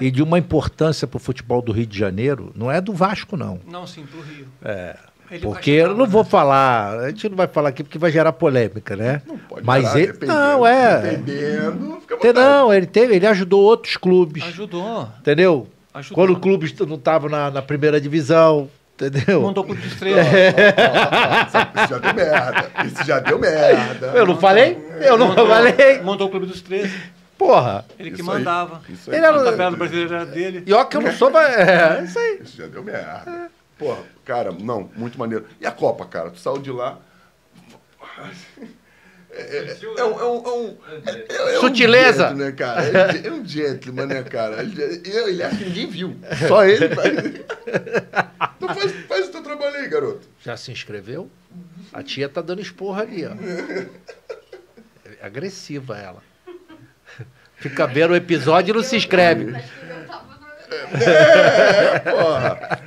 D: E de uma importância para o futebol do Rio de Janeiro, não é do Vasco, não.
C: Não, sim, pro Rio.
D: É. Porque eu não vou falar, a gente não vai falar aqui porque vai gerar polêmica, né?
A: Pode
D: Mas
A: parar,
D: ele. Não, é.
A: Dependendo, fica.
D: Não, ele, teve, ele ajudou outros clubes.
C: Ajudou.
D: Entendeu?
C: Ajudou.
D: Quando o clube não estava na, na primeira divisão, entendeu?
C: Montou clube de *laughs* estrela.
A: Isso já deu merda. Isso já deu merda.
D: Eu não falei? Eu não
C: montou,
D: falei.
C: Montou o clube dos 13.
D: Porra.
C: Ele que
A: Isso aí.
C: mandava.
A: Isso aí.
D: Ele era-
C: A tabela do brasileiro era dele.
D: E ó que eu não sou. mas- *laughs* É, isso aí.
A: Isso já deu merda. Porra, cara, não, muito maneiro. E a Copa, cara? Tu saiu de lá. É, é, é um, é um, é um, é- é um
D: Sutileza.
A: gentleman, né, cara? É, é um gentleman, né, cara? Ele, ele acha que ninguém viu. Só *laughs* ele faz. Então faz, faz o teu trabalho aí, garoto.
D: Já se inscreveu? A tia tá dando esporra ali, ó. É agressiva ela. Fica vendo o episódio e não se inscreve.
A: É, porra.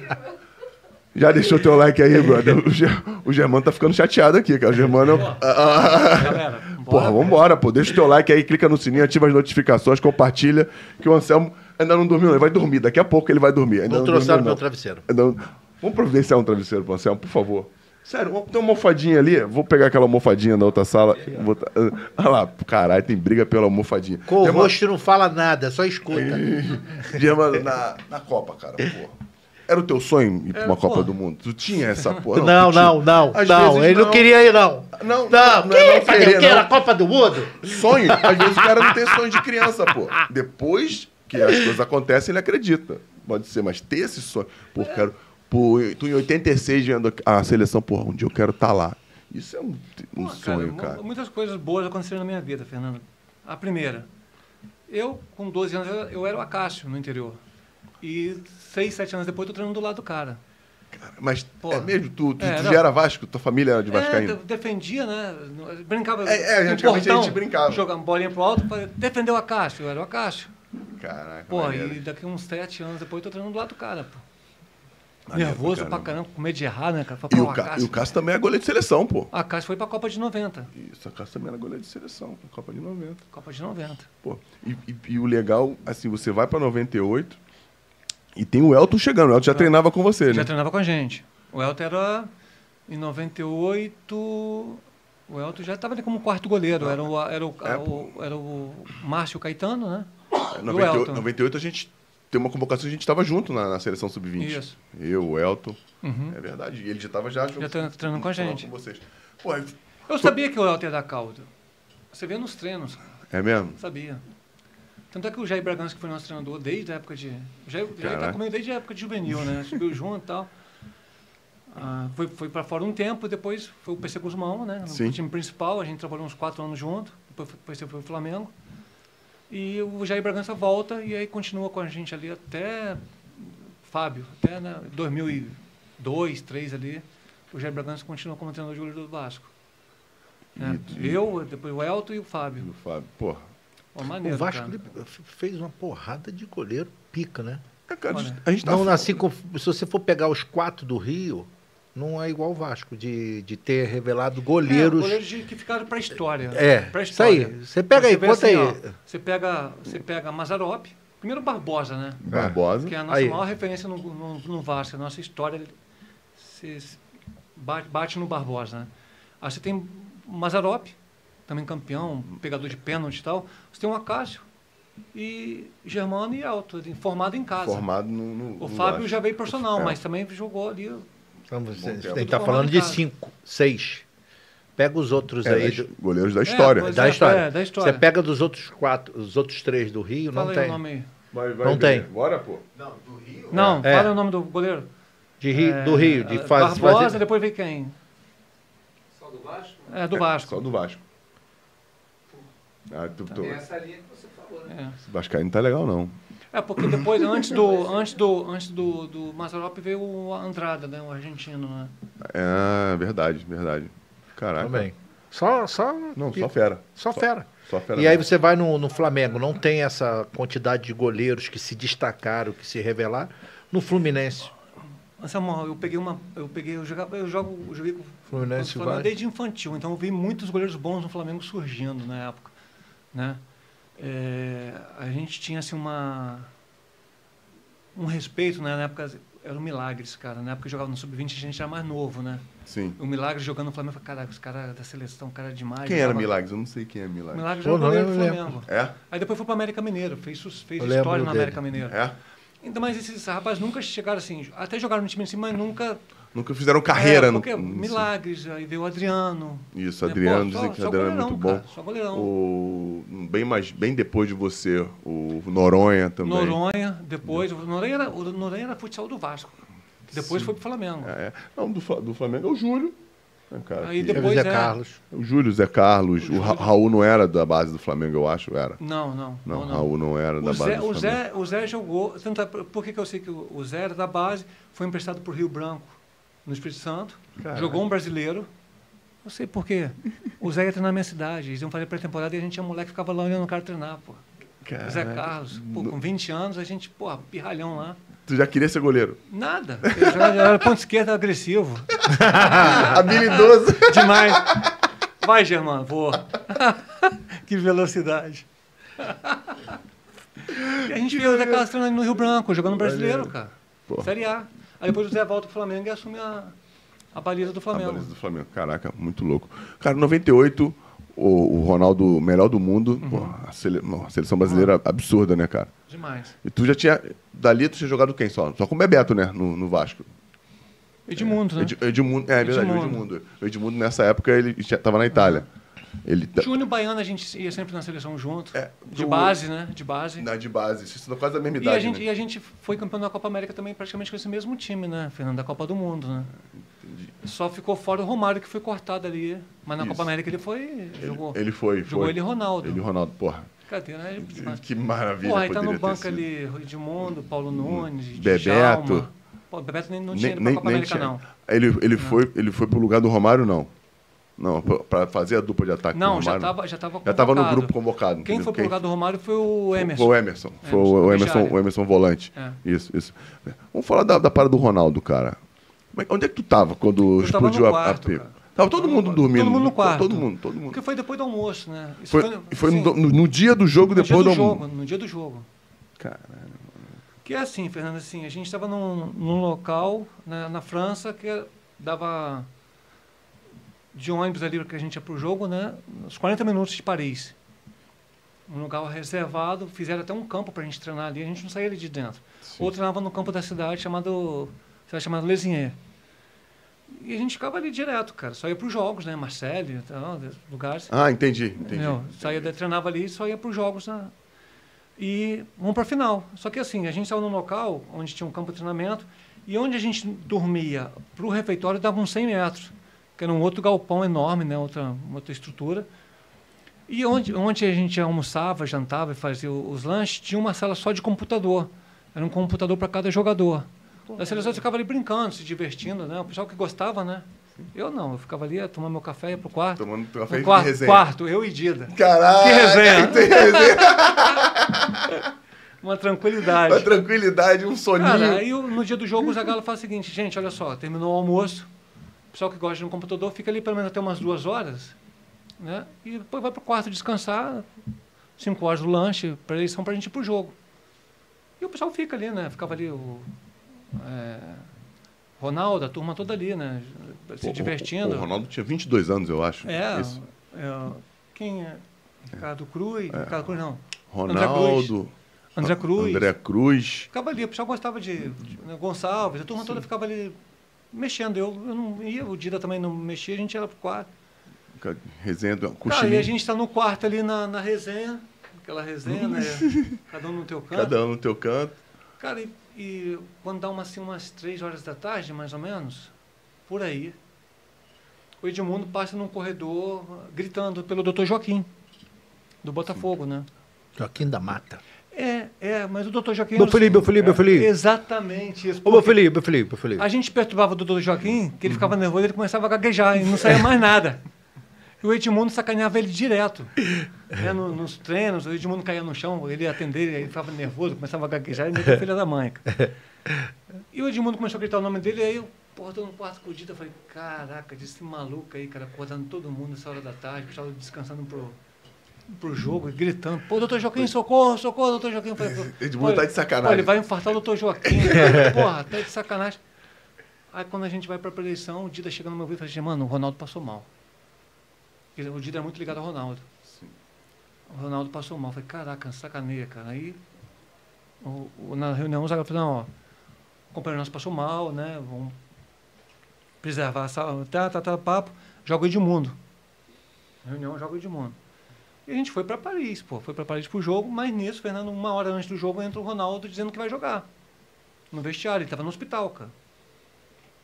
A: Já deixou teu like aí, brother? O, Ger- o Germano tá ficando chateado aqui, cara. O Germano. Ah, ah,
C: Galera,
A: Porra, vambora, pô. Deixa o teu like aí, clica no sininho, ativa as notificações, compartilha, que o Anselmo ainda não dormiu, não. Ele vai dormir. Daqui a pouco ele vai dormir. Ainda
D: Não
A: não
D: trouxeram
A: dormiu,
D: meu
A: não.
D: travesseiro.
A: Não- Vamos providenciar um travesseiro pro Anselmo, por favor. Sério, vamos- tem uma almofadinha ali. Vou pegar aquela almofadinha da outra sala. botar- *laughs* Olha lá, caralho, tem briga pela almofadinha.
D: Com o rosto não fala nada, só escuta. *laughs*
A: Germano, na, na Copa, cara, porra. Era o teu sonho ir pra
C: Era,
A: uma Copa do Mundo? Tu tinha essa *laughs* porra?
D: Não, não, não, não.
A: vezes
D: Ele não queria ir, não.
A: Não,
D: Não,
A: não, é não
D: fazer
A: querer,
D: o quê?
A: não.
D: Na Copa do Mundo?
A: Sonho? Às vezes o cara não tem sonho de criança, pô. *laughs* Depois que as coisas acontecem, ele acredita. Pode ser, mas ter esse sonho. Pô, quero. Pô, tu em 86 vendo a seleção, porra, um dia eu quero estar lá. Isso é um, um
C: Pô,
A: sonho,
C: mu-
A: cara.
C: Muitas coisas boas aconteceram na minha vida, Fernando. A primeira, eu, com 12 anos, eu, eu era o Acácio no interior. E 6, 7 anos depois, eu tô treinando do lado do cara.
A: Mas
C: Porra.
A: é mesmo? Tu, tu,
C: É,
A: tu
C: não.
A: já era Vasco? Tua família era de
C: É,
A: Vascaíno?
C: de- defendia, né? Brincava.
A: É, é,
C: no
A: antigamente a
C: portão,
A: gente brincava.
C: Jogava bolinha pro alto, defendeu o Acácio, eu era o Acácio.
A: Caraca,
C: Pô,
A: maneiro.
C: e daqui uns 7 anos depois, eu tô treinando do lado do cara, pô.
A: Maneiro
C: Nervoso
A: pra
C: pra
A: caramba.
C: caramba, com medo de errar, né, cara?
A: E
C: pô,
A: o,
C: a
A: Ca...
C: Cássio-
A: e o Cássio também é goleiro de seleção, pô.
C: A Cássio foi pra Copa de 90.
A: Isso, a Cássio também era goleiro de seleção, Copa de 90.
C: Copa de 90.
A: Pô, e, e- e o legal, assim, você vai pra 98 e tem o Elton chegando. O Elton já treinava com você,
C: Já
A: né?
C: treinava com a gente. O Elton era em 98. O Elton já estava ali como quarto goleiro. Era o, era o,
A: É,
C: o- era o Márcio Caetano, né?
A: Em
C: o
A: 98,
C: Elton.
A: 98 a gente tem uma convocação, a gente tava junto na, na seleção sub-20.
C: Isso.
A: Eu, o Elton.
C: Uhum.
A: É verdade. E ele já tava já,
C: Já treinando- treinando com a gente.
A: Com vocês. Pô, é-
C: Eu sabia que o Elton ia dar caldo. Você vê nos treinos,
A: é mesmo?
C: sabia. Tanto é que o Jair Bragança, que foi nosso treinador desde a época de. O Jair, o Jair
A: Caraca.
C: tá comigo desde a época de juvenil, né? Subiu *laughs* junto e tal. Ah, foi foi para fora um tempo, depois foi o PC Guzmão, né? No
A: Sim.
C: time principal, a gente trabalhou uns quatro anos junto, depois foi, depois foi o Flamengo. E o Jair Bragança volta e aí continua com a gente ali até Fábio, até né, 2002, 2003 ali. O Jair Bragança continua como treinador de goleiro do Vasco. né?
A: E-
C: Eu, depois o Elton e o Fábio.
A: Do Fábio. Pô.
C: Maneiro,
B: O Vasco fez uma porrada de goleiro pica, né?
A: É, cara,
C: Olha.
A: a gente tá
B: Não, assim, com- se você for pegar os quatro do Rio, não é igual o Vasco, de, de ter revelado
C: É,
B: goleiros.
C: goleiros de- que ficaram para a história.
B: É,
C: pra
B: isso aí.
C: história.
B: Você pega aí, conta aí.
C: ó, você pega, você pega Mazarop, primeiro Barbosa, né?
A: Barbosa.
C: Que é a nossa
B: Aí.
C: maior referência no, no, no Vasco, a nossa história se bate, bate no Barbosa, né? Aí você tem Mazarop, também campeão, pegador de pênalti e tal. Você tem o Acácio e Germano e Alto, formado em casa.
A: Formado no. no
C: O
A: no
C: Fábio
A: Vasco.
C: já veio profissional,
A: É.
C: mas também jogou ali.
B: Então, você,
A: Bom tempo.
B: a gente tá
C: Formado
B: falando de
C: casa.
B: cinco, seis. Pega os outros
A: É,
B: aí.
A: das-
B: do-
A: goleiros da história.
B: da
C: é,
B: história.
C: é, da história.
B: Você pega dos outros quatro, os outros três do Rio,
C: Fala
B: não
C: aí
B: tem.
C: o nome aí.
A: Vai, vai
B: Não
A: ver.
B: tem.
A: Bora, pô.
C: Não,
B: É.
C: fala o nome do goleiro.
B: De Rio,
C: É,
B: do Rio, de
C: é,
B: fase.
C: Barbosa,
B: fase-
C: depois veio quem?
F: Só do Vasco?
C: É, do
A: Só
C: Vasco.
A: do Vasco. Ah, tu, tu,
F: Tem essa linha que você falou, né?
C: É.
A: esse Vascaíno não tá legal, não.
C: É, porque depois, *coughs* antes do, antes do, antes do, do Mazarop veio o Andrada, né, o argentino, né?
A: É, verdade, verdade. Caraca.
B: Também. Só, só,
A: Não, só fera.
B: só fera.
A: Só fera.
B: E aí
A: mesmo.
B: você vai no, no Flamengo, não tem essa quantidade de goleiros que se destacaram, que se revelaram. No Fluminense,
C: Samuel, eu peguei uma. Eu peguei, eu jogava, eu jogo, eu joguei com com o
B: Fluminense
C: Flamengo
B: vai.
C: desde infantil, então eu vi muitos goleiros bons no Flamengo surgindo na época, né? É, a gente tinha assim uma um respeito, né? Na época era um milagres, cara. Na época que eu jogava no sub-20 a gente era mais novo, né?
A: Sim.
C: O Milagres jogando no Flamengo, eu falei, caraca, os caras da seleção, cara demais.
A: Quem era
C: jogava-
A: Milagres? Eu não sei quem é Milagres.
B: Pô,
C: jogou
B: lembro.
C: Flamengo.
A: É?
C: Aí depois foi para América Mineiro, fez, fez
B: Eu
C: história na. América Mineiro.
A: É?
C: Então, mas esses rapazes nunca chegaram assim, até jogaram no time assim, mas nunca.
A: Nunca fizeram carreira
C: é,
A: no.
C: porque
A: no-
C: Milagres, aí veio o Adriano.
A: Isso,
C: né?
A: Adriano,
C: Pô,
A: dizem que o Adriano é
C: goleirão,
A: muito bom.
C: cara, só goleirão.
A: O, bem, mais, bem depois de você, o Noronha também.
C: Noronha, depois. O Noronha, era, o Noronha era futsal do Vasco. Depois foi pro Flamengo.
A: É, não, do, do Flamengo é o Júlio. É, cara,
C: Aí
A: que-
B: Teve o
C: depois
B: Zé
C: é-
B: Carlos.
A: O Júlio, Zé Carlos. O, Ra- Raul não era da base do Flamengo, eu acho, era.
C: Não, não.
A: Não,
C: não,
A: Raul não era da
C: O
A: base
C: Zé,
A: do
C: o,
A: Flamengo.
C: Zé, o Zé jogou. Tanto é, por que, que eu sei que o o Zé era da base? Foi emprestado por Rio Branco, no Espírito Santo.
A: Caraca.
C: Jogou um brasileiro. Não sei por quê. O Zé ia treinar na minha cidade. Eles iam fazer pré-temporada e a gente tinha um moleque que ficava lá olhando o cara treinar, pô. O Zé
A: Caraca.
C: Carlos. Pô, com 20 anos, a gente, pô, pirralhão lá.
A: Tu já queria ser goleiro?
C: Nada. Eu já era ponto esquerdo agressivo. *laughs*
A: Habilidoso.
C: Demais. Vai, Germano, voa. *laughs* que velocidade. E a gente viu o Zé Carlos treinando no Rio Branco, jogando brasileiro, cara.
A: Pô.
C: Série A. Aí depois o Zé volta pro Flamengo e assume a, a baliza do
A: A
C: Flamengo.
A: baliza do Flamengo. Caraca, muito louco. Cara, em 98, o, o Ronaldo, melhor do mundo,
C: Uhum.
A: pô, a, sele- a seleção brasileira absurda, né, cara?
C: Demais.
A: E tu já tinha. Dali tu tinha jogado quem só? Só com o Bebeto, né? No, no Vasco.
C: Edmundo, né?
A: Ed- Edmundo, é, é verdade, o
C: Edmundo.
A: Edmundo. Edmundo, nessa época, ele já tava na Itália. Ele tá-
C: Júnior Baiano a gente ia sempre na seleção junto.
A: É,
C: de
A: do-
C: base, né? De base.
A: na de base. Vocês são quase da mesma
C: E
A: idade.
C: a, gente,
A: né?
C: e a gente foi campeão da Copa América também praticamente com esse mesmo time, né, Fernando? Da Copa do Mundo, né? Só ficou fora o Romário, que foi cortado ali. Mas na
A: Isso.
C: Copa América ele foi. jogou.
A: Ele foi.
C: jogou
A: foi.
C: ele e Ronaldo.
A: Ele e Ronaldo, porra.
C: Cadê, né?
A: Que maravilha.
C: Pô, aí tá no banco ali Edmundo, Paulo Nunes,
A: Bebeto.
C: Djalma. Pô, Bebeto nem, não tinha ido pra Copa América,
A: tinha.
C: não.
A: Ele, ele, foi, ele foi pro lugar do Romário, não. Não, pra fazer a dupla de ataque
C: Não,
A: com o
C: já
A: Romário.
C: estava já tava
A: Já tava no
C: convocado.
A: grupo convocado.
C: Quem
A: entendeu?
C: foi lugar do Romário foi o Emerson.
A: Foi o Emerson. Foi
C: Emerson,
A: o Emerson,
C: Michele.
A: o Emerson volante.
C: É.
A: Isso, isso. Vamos falar da, da parada do Ronaldo, cara. É- Onde é que tu tava quando
C: Eu
A: explodiu a- pipa? Tava todo mundo dormindo.
C: Todo mundo no quarto.
A: Todo mundo, todo mundo.
C: Porque foi depois do almoço, né? Isso
A: Foi,
C: no-
A: e foi
C: assim,
A: no, no- dia do jogo,
C: no
A: depois
C: do
A: do
C: jogo, no dia do jogo.
A: Caralho.
C: Que é assim, Fernando, assim, a gente estava num, num local né, na França que dava de ônibus ali que a gente ia para o jogo, né? Uns 40 minutos de Paris. Um lugar reservado, fizeram até um campo para a gente treinar ali, a gente não saía ali de dentro. Ou treinava no campo da cidade chamado, cidade chamada Lesinier. E a gente ficava ali direto, cara. Só ia para os jogos, né? Marseille, tal, lugares.
A: Ah, entendi, entendi.
C: Entendeu? Saía, treinava ali e só ia para os jogos. Né? E vamos para a final. Só que assim, a gente estava num local onde tinha um campo de treinamento e onde a gente dormia para o refeitório dava uns 100 metros, que era um outro galpão enorme, né? outra, uma outra estrutura. E onde, onde a gente almoçava, jantava e fazia os lanches, tinha uma sala só de computador. Era um computador para cada jogador. Da seleção eu ficava ali brincando, se divertindo, né? O pessoal que gostava, né? Eu não, eu ficava ali, ia tomar meu café, ia pro quarto.
A: Tomando café e
C: quarto,
A: resenha.
C: quarto, eu e Dida.
A: Caralho.
C: Que resenha.
A: tem resenha. *laughs*
C: Uma tranquilidade.
A: Uma tranquilidade, um soninho.
C: Cara, aí no dia do jogo o Zagallo faz o seguinte, gente, olha só, terminou o almoço, pessoal que gosta de um computador fica ali pelo menos até umas duas horas, né? E depois vai pro quarto descansar, cinco horas do lanche, para eles são pra gente ir pro jogo. E o pessoal fica ali, né? Ficava ali o é, Ronaldo, a turma toda ali, né? Se
A: Pô,
C: divertindo.
A: O, o Ronaldo tinha 22 anos, eu acho.
C: É,
A: Isso.
C: é, quem é? Ricardo Cruz? Ricardo Cruz não.
A: Ronaldo.
C: André Cruz.
A: André Cruz.
C: Ficava ali, o pessoal gostava de, né, Gonçalves, a turma toda ficava ali mexendo. Eu, eu não ia, o Dida também não mexia, a gente ia pro quarto.
A: Resenha do
C: Cara, e
A: cochilinho.
C: a gente está no quarto ali na, na resenha, aquela resenha, né? Cada um no teu canto.
A: Cada um no teu canto.
C: Cara, e, e quando dá uma, assim, umas três horas da tarde, mais ou menos, por aí, o Edmundo passa num corredor gritando pelo doutor Joaquim, do Botafogo, né?
B: Joaquim da Mata.
C: É, é, mas o doutor Joaquim...
B: Meu Felipe, meu Felipe, meu Felipe.
C: Exatamente isso.
B: Ô, meu Felipe, meu Felipe, meu Felipe.
C: A gente perturbava o doutor Joaquim, que ele ficava nervoso, ele começava a gaguejar e não saía mais nada. E o Edmundo sacaneava ele direto. Né, no- nos treinos, o Edmundo caía no chão, ele ia atender, ele ficava nervoso, começava a gaguejar, ele era filha da mãe. E o Edmundo começou a gritar o nome dele, e aí eu, porra, tô no quarto com o Dita, eu falei, caraca, desse maluco aí, cara, acordando todo mundo nessa hora da tarde, o pessoal descansando pro, pro jogo, e gritando, pô, doutor Joaquim, socorro, socorro, doutor Joaquim. Eu falei, *laughs*
A: Edmundo tá de sacanagem.
C: Pô, ele vai infartar o doutor Joaquim, cara, *laughs* porra, tá de sacanagem. Aí quando a gente vai pra eleição, o Dida chega no meu ouvido e fala assim, mano, o Ronaldo passou mal. O Dida é muito ligado ao Ronaldo. O Ronaldo passou mal. Eu falei, caraca, sacaneia, cara. Aí, o- o- na reunião, o Zagallo falou, não, ó, o companheiro nosso passou mal, né, vamos preservar a sala, tá, tá, tá, papo, joga o Edmundo. Reunião, joga o Edmundo. E a gente foi pra Paris, pô, foi pra Paris pro jogo, mas nisso, Fernando, uma hora antes do jogo, entra o Ronaldo dizendo que vai jogar. No vestiário, ele tava no hospital, cara.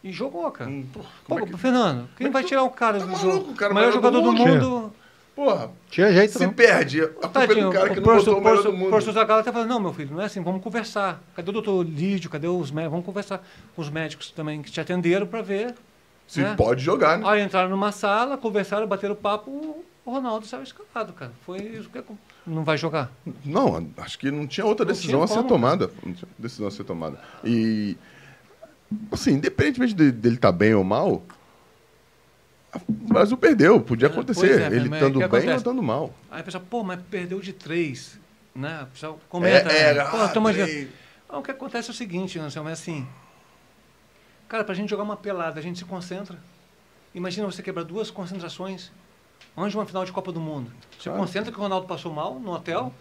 C: E jogou, cara.
A: Hum, porra,
C: Pô,
A: é que-
C: Fernando, quem vai tirar o cara
A: Tá
C: do
A: maluco,
C: jogo?
A: o cara
C: o maior jogador do
A: do
C: mundo.
A: Porra,
B: Tinha jeito,
A: se
B: não.
A: perde. A culpa é
C: Tadinho,
A: do cara que
C: o
A: não botou o melhor do
C: professor,
A: mundo.
C: professor Zagallo até falou, não, meu filho, não é assim, vamos conversar. Cadê o doutor Lídio, cadê os médicos? Vamos conversar com os médicos também que te atenderam para ver.
A: Se
C: né?
A: pode jogar, né?
C: Aí entraram numa sala, conversaram, bateram papo, o Ronaldo saiu escalado, cara. Foi isso que acon- não vai jogar.
A: Não, acho que não tinha outra
C: Não
A: decisão
C: tinha
A: a ser
C: como,
A: tomada. Não tinha decisão a ser tomada. E, assim, independentemente de- dele estar bem ou mal, o Brasil perdeu. Podia
C: É,
A: acontecer.
C: é,
A: ele
C: mas
A: estando bem ou estando mal.
C: Aí o pessoal, pô, mas perdeu de três, né? O pessoal comenta,
A: É,
C: né?
A: é,
C: pô, toma de-. Ah, o que acontece é o seguinte, Anselmo, é assim. Cara, pra gente jogar uma pelada, a gente se concentra. Imagina você quebrar duas concentrações antes de uma final de Copa do Mundo. Você
A: Claro.
C: concentra que o Ronaldo passou mal no hotel.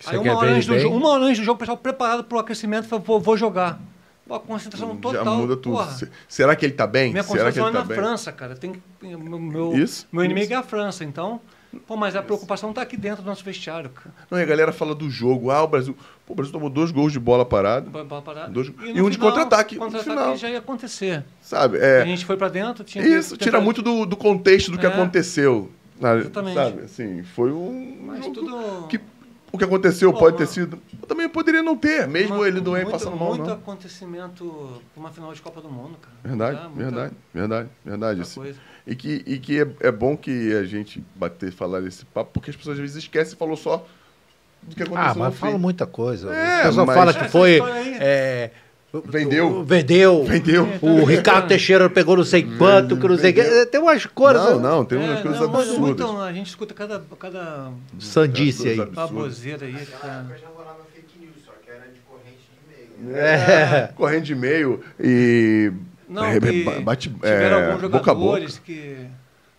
B: Você
C: aí uma hora, antes do jogo, uma hora antes do jogo, o pessoal preparado pro aquecimento, falou, vou, vou jogar. A concentração total.
A: Já muda tudo.
C: porra.
A: Será que ele tá bem?
C: Minha
A: Será que
C: concentração é
A: tá
C: na
A: bem?
C: França, cara. Tem que, meu,
A: Isso,
C: meu inimigo
A: isso.
C: é a França, então. Pô, mas a preocupação tá aqui dentro do nosso vestiário, cara.
A: Não, e a galera fala do jogo. Ah, o Brasil. Pô, o Brasil tomou dois gols de bola parada.
C: Ba- parada.
A: Dois-
C: no
A: e um de contra-ataque
C: Contra-ataque
A: final.
C: já ia acontecer.
A: Sabe?
C: A
A: É,
C: gente foi pra dentro, tinha que
A: isso tira
C: tentar-
A: muito do, do contexto do que
C: É.
A: aconteceu. Sabe?
C: Exatamente.
A: Sabe? Assim, foi um.
C: Mas
A: jogo
C: tudo.
A: que o que aconteceu
C: Pô,
A: pode ter
C: mas-
A: sido. Também poderia não ter, mesmo
C: Uma-
A: ele
C: muito-
A: passando mal,
C: Muito
A: não.
C: acontecimento pra uma final de Copa do Mundo, cara.
A: Verdade,
C: Tá? Muita-
A: verdade, verdade, verdade. Assim. E que, e que é, é bom que a gente bater falar desse papo, porque as pessoas às vezes esquecem e falou só do que aconteceu
B: Ah, mas fala muita coisa.
A: É,
B: o pessoal
A: mas-
B: fala que foi. é,
A: Vendeu.
B: o- Vendeu.
A: Vendeu.
B: O Ricardo Teixeira pegou não sei quanto, que não sei o que. Tem umas coisas.
A: Não, não, tem
C: É,
A: umas coisas
C: não, mas
A: absurdas.
C: muito- a gente escuta cada, cada
B: Sandice aí.
C: Baboseira aí. Cara.
G: Eu já rolava fake news, só que era de corrente de e-mail.
B: É.
A: Correndo de e-mail e.
C: Não,
A: é, bate,
C: tiveram
A: é,
C: alguns
A: boca a boca.
C: jogadores que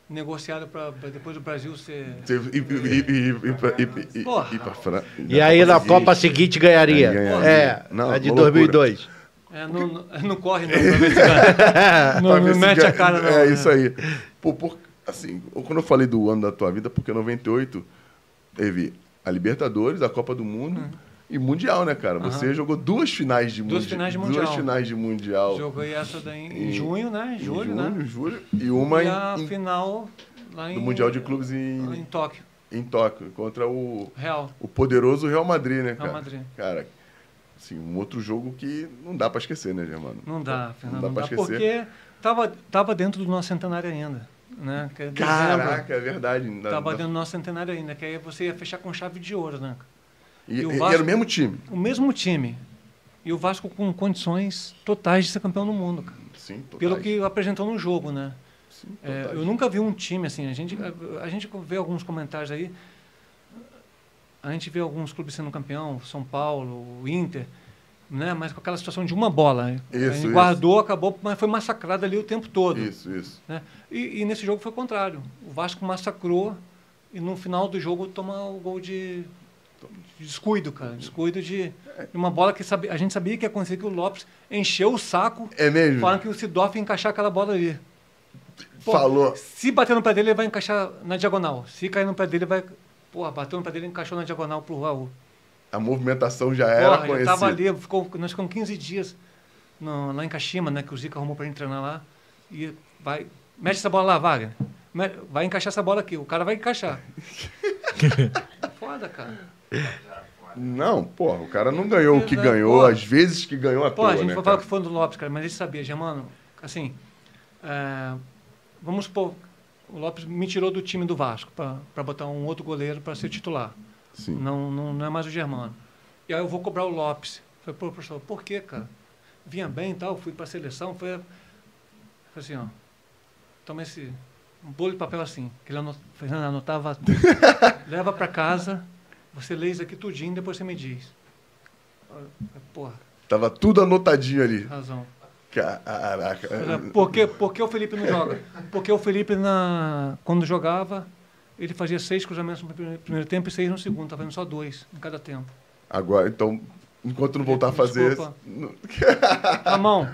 C: negociaram para depois do Brasil ser...
A: E, e, e, e, pra- e, e, e
B: E aí na Copa seguinte ganharia.
A: É, ganharia.
B: É,
A: Não,
B: a de
A: uma loucura.
B: 2002.
C: É, não, não, não corre não. *laughs* Não, não mete a cara não.
A: É
C: né?
A: isso aí. Pô, por, assim, quando eu falei do ano da tua vida, porque 98 teve a Libertadores, a Copa do Mundo e Mundial, né, cara? Você
C: Hum. Aham.
A: jogou duas finais de
C: Duas
A: mundi-
C: finais de
A: Duas
C: Mundial.
A: finais de Mundial.
C: Joguei essa daí em
A: Em-
C: junho, né? Em
A: Em
C: julho, né?
A: julho, e uma
C: e
A: em,
C: a
A: em-
C: final lá em,
A: no Mundial de Clubes em,
C: em Tóquio,
A: em Tóquio, contra o,
C: Real.
A: o poderoso Real Madrid, né, cara?
C: Real Madrid.
A: Cara, assim, um outro jogo que não dá pra esquecer, né, Germano?
C: Não dá, Fernando,
A: dá
C: não dá,
A: esquecer.
C: porque tava, tava dentro do nosso centenário ainda, né? Que é.
A: Caraca, é verdade. ainda-
C: Tava dentro do nosso centenário ainda, que aí você ia fechar com chave de ouro, né?
A: E,
C: e o
A: e
C: Vasco-
A: era o mesmo time.
C: O mesmo time. E o Vasco com condições totais de ser campeão do mundo, cara.
A: Sim, totais.
C: Pelo que apresentou no jogo, né?
A: Sim,
C: É, eu nunca vi um time assim. A gente, a gente vê alguns comentários aí. A gente vê alguns clubes sendo campeão, São Paulo, o Inter, né? Mas com aquela situação de uma bola. a
A: Isso,
C: gente
A: isso.
C: guardou, acabou, mas foi massacrado ali o tempo todo.
A: Isso, isso.
C: né? E, e nesse jogo foi o contrário. O Vasco massacrou e no final do jogo toma o gol de, de descuido, cara. Descuido de, de uma bola que sabe, a gente sabia que ia acontecer que o Lopes encheu o saco,
A: É mesmo?
C: falando que o Sidorf ia encaixar aquela bola ali. Pô,
A: Falou.
C: Se bater no pé dele, ele vai encaixar na diagonal. Se cair no pé dele, vai. Porra, bateu no pé dele e encaixou na diagonal pro Raul.
A: A movimentação já era
C: Porra, já
A: conhecida.
C: tava ali, ficou, nós ficamos 15 dias no, lá em Kashima, né? Que o Zica arrumou pra gente treinar lá. E vai. Mete essa bola lá, Wagner. Vai encaixar essa bola aqui. O cara vai encaixar. *laughs* É Foda, cara.
A: Não, porra, o cara não ganhou o que
C: Não,
A: ganhou,
C: porra.
A: às vezes que ganhou à
C: Pô,
A: toa,
C: a gente
A: né, cara?
C: que foi do Lopes, cara, mas ele sabia, já, mano, assim, é, vamos supor, o Lopes me tirou do time do Vasco para botar um outro goleiro para ser titular.
A: Sim.
C: Não, não, não é mais o Germano. E aí eu vou cobrar o Lopes. Falei, pô, professor, por quê, cara? Vinha bem e tal, fui para a seleção, foi, assim, ó, toma esse um bolo de papel assim, que ele anot, Fernando anotava, tudo. *laughs* leva para casa, você lê isso aqui tudinho, depois você me diz. Porra,
A: Tava tudo anotadinho ali.
C: razão.
A: Caraca.
C: Por que, por que o Felipe não joga? Porque o Felipe, na, quando jogava, ele fazia seis cruzamentos no primeiro, tempo e seis no segundo. Estava fazendo só dois em cada tempo.
A: Agora, então, enquanto não voltar a fazer... *laughs* *laughs*
C: Ramon,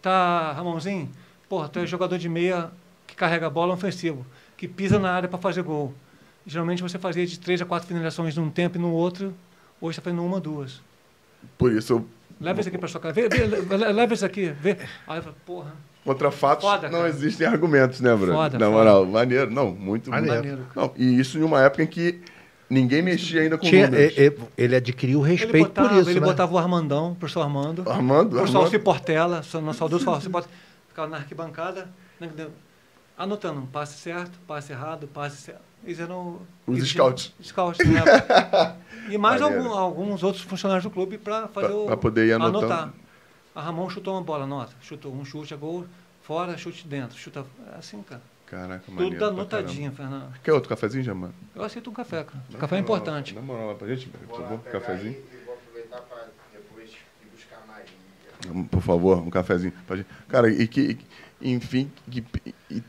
C: tá, Ramonzinho? Porra, tu é jogador de meia que carrega a bola ofensivo, que pisa na área para fazer gol. Geralmente você fazia de três a quatro finalizações num tempo e no outro. Hoje está fazendo uma, duas.
A: Por isso, eu,
C: Leva isso aqui para sua casa. Vê, vê, le- leva isso aqui. Vê. Aí eu falo, porra,
A: contra fatos,
C: Foda,
A: não existem argumentos, né, Bruno?
C: Foda,
A: Na
C: foda.
A: moral, maneiro. Não, muito
B: Maneiro.
C: maneiro.
A: Não, e isso em uma época em que ninguém mexia ainda com
B: Tinha,
A: números.
B: e- e- ele adquiriu
C: Ele
B: respeito
C: botava,
B: por isso,
C: ele
B: né?
C: botava o Armandão, o professor Armando.
A: Armando,
C: O professor Alci
A: Armando.
C: Portela, nosso saudoso Alci Portela, ficava na arquibancada, né, anotando um passe certo, passe errado, passe certo. Eles eram...
A: Os
C: eles-
A: scouts.
C: Scouts, né? *laughs* E mais algum- alguns outros funcionários do clube para fazer
A: Pra-
C: o...
A: pra poder ir anotando.
C: anotar. A Ramon chutou uma bola, nota. Chutou um chute a gol, fora, chute dentro. Chuta... É assim, cara.
A: Caraca, maneiro.
C: Tudo
A: pra
C: anotadinho, Fernando.
A: Quer outro cafezinho, Jamã?
C: Eu aceito um café, cara. Café é importante.
A: Dá uma moral lá pra gente, por favor, um cafezinho.
G: E vou aproveitar para depois ir buscar a Maria.
A: Por favor, um cafezinho. pra gente. Cara, e que, enfim, que, e-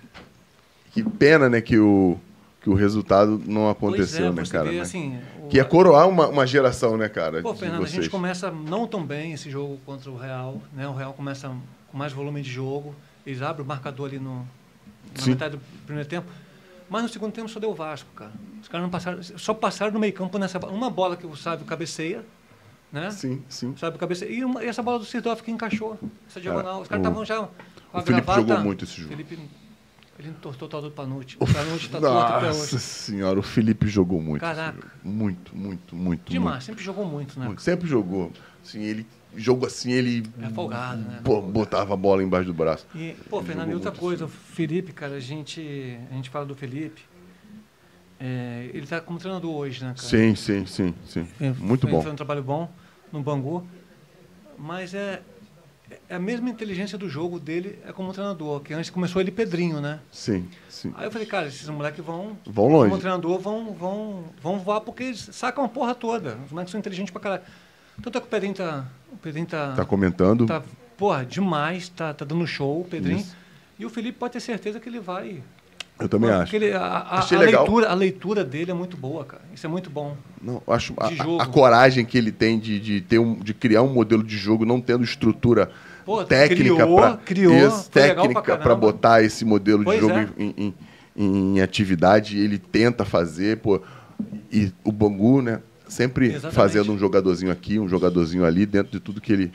A: que pena, né, que o, que o resultado não aconteceu,
C: pois é,
A: né, cara?
C: vê,
A: né?
C: assim, o-
A: Que é coroar uma, uma geração, né, cara?
C: Pô, Fernando, a
A: vocês.
C: gente começa não tão bem esse jogo contra o Real, né? O Real começa com mais volume de jogo, eles abrem o marcador ali no, na
A: Sim.
C: metade do primeiro tempo, mas no segundo tempo só deu o Vasco, cara. Os caras não passaram, só passaram no meio campo nessa uma bola que o Sábio cabeceia, né?
A: Sim, sim.
C: Sábio cabeceia e, uma- e essa bola do Sidorf que encaixou, essa diagonal. Os caras estavam já com a
A: o Felipe
C: gravata.
A: jogou muito esse jogo.
C: Felipe Ele entortou o tal do Panucci. O Panucci tá torto até
A: Nossa
C: hoje.
A: senhora, o Felipe jogou muito.
C: Caraca.
A: Muito, muito, muito.
C: Demais, sempre jogou muito, né?
A: muito. Sempre jogou. Assim, ele jogo assim, ele
C: É folgado, né?
A: pô, botava a bola embaixo do braço.
C: E, pô, Fernando, e outra coisa, o Felipe, cara, a gente, a gente fala do Felipe. é, ele tá como treinador hoje, né, cara?
A: Sim, sim, sim, sim. Muito
C: fez-
A: bom.
C: Fez um trabalho bom no Bangu. Mas é a mesma inteligência do jogo dele é como treinador, que antes começou ele Pedrinho, né?
A: Sim, sim.
C: Aí eu falei, cara, esses moleques vão,
A: Vão longe.
C: como treinador, vão, vão, vão voar porque eles sacam a porra toda. Os moleques são inteligentes pra caralho. Tanto é que o Pedrinho tá. O Pedrinho tá.
A: Tá comentando.
C: tá, porra, demais, tá, tá dando show, o Pedrinho.
A: Isso.
C: E o Felipe pode ter certeza que ele vai.
A: Eu também
C: Mano,
A: acho.
C: ele- a, a- a leitura, a leitura dele é muito boa, cara. Isso é muito bom.
A: Não, acho a, coragem que ele tem de, de, ter um, de criar um modelo de jogo não tendo estrutura
C: Pô,
A: técnica para técnica para botar esse modelo
C: Pois
A: de jogo
C: é.
A: em, em- em atividade. Ele tenta fazer, pô. E o Bangu, né? Sempre
C: Exatamente.
A: fazendo um jogadorzinho aqui, um jogadorzinho ali, dentro de tudo que ele.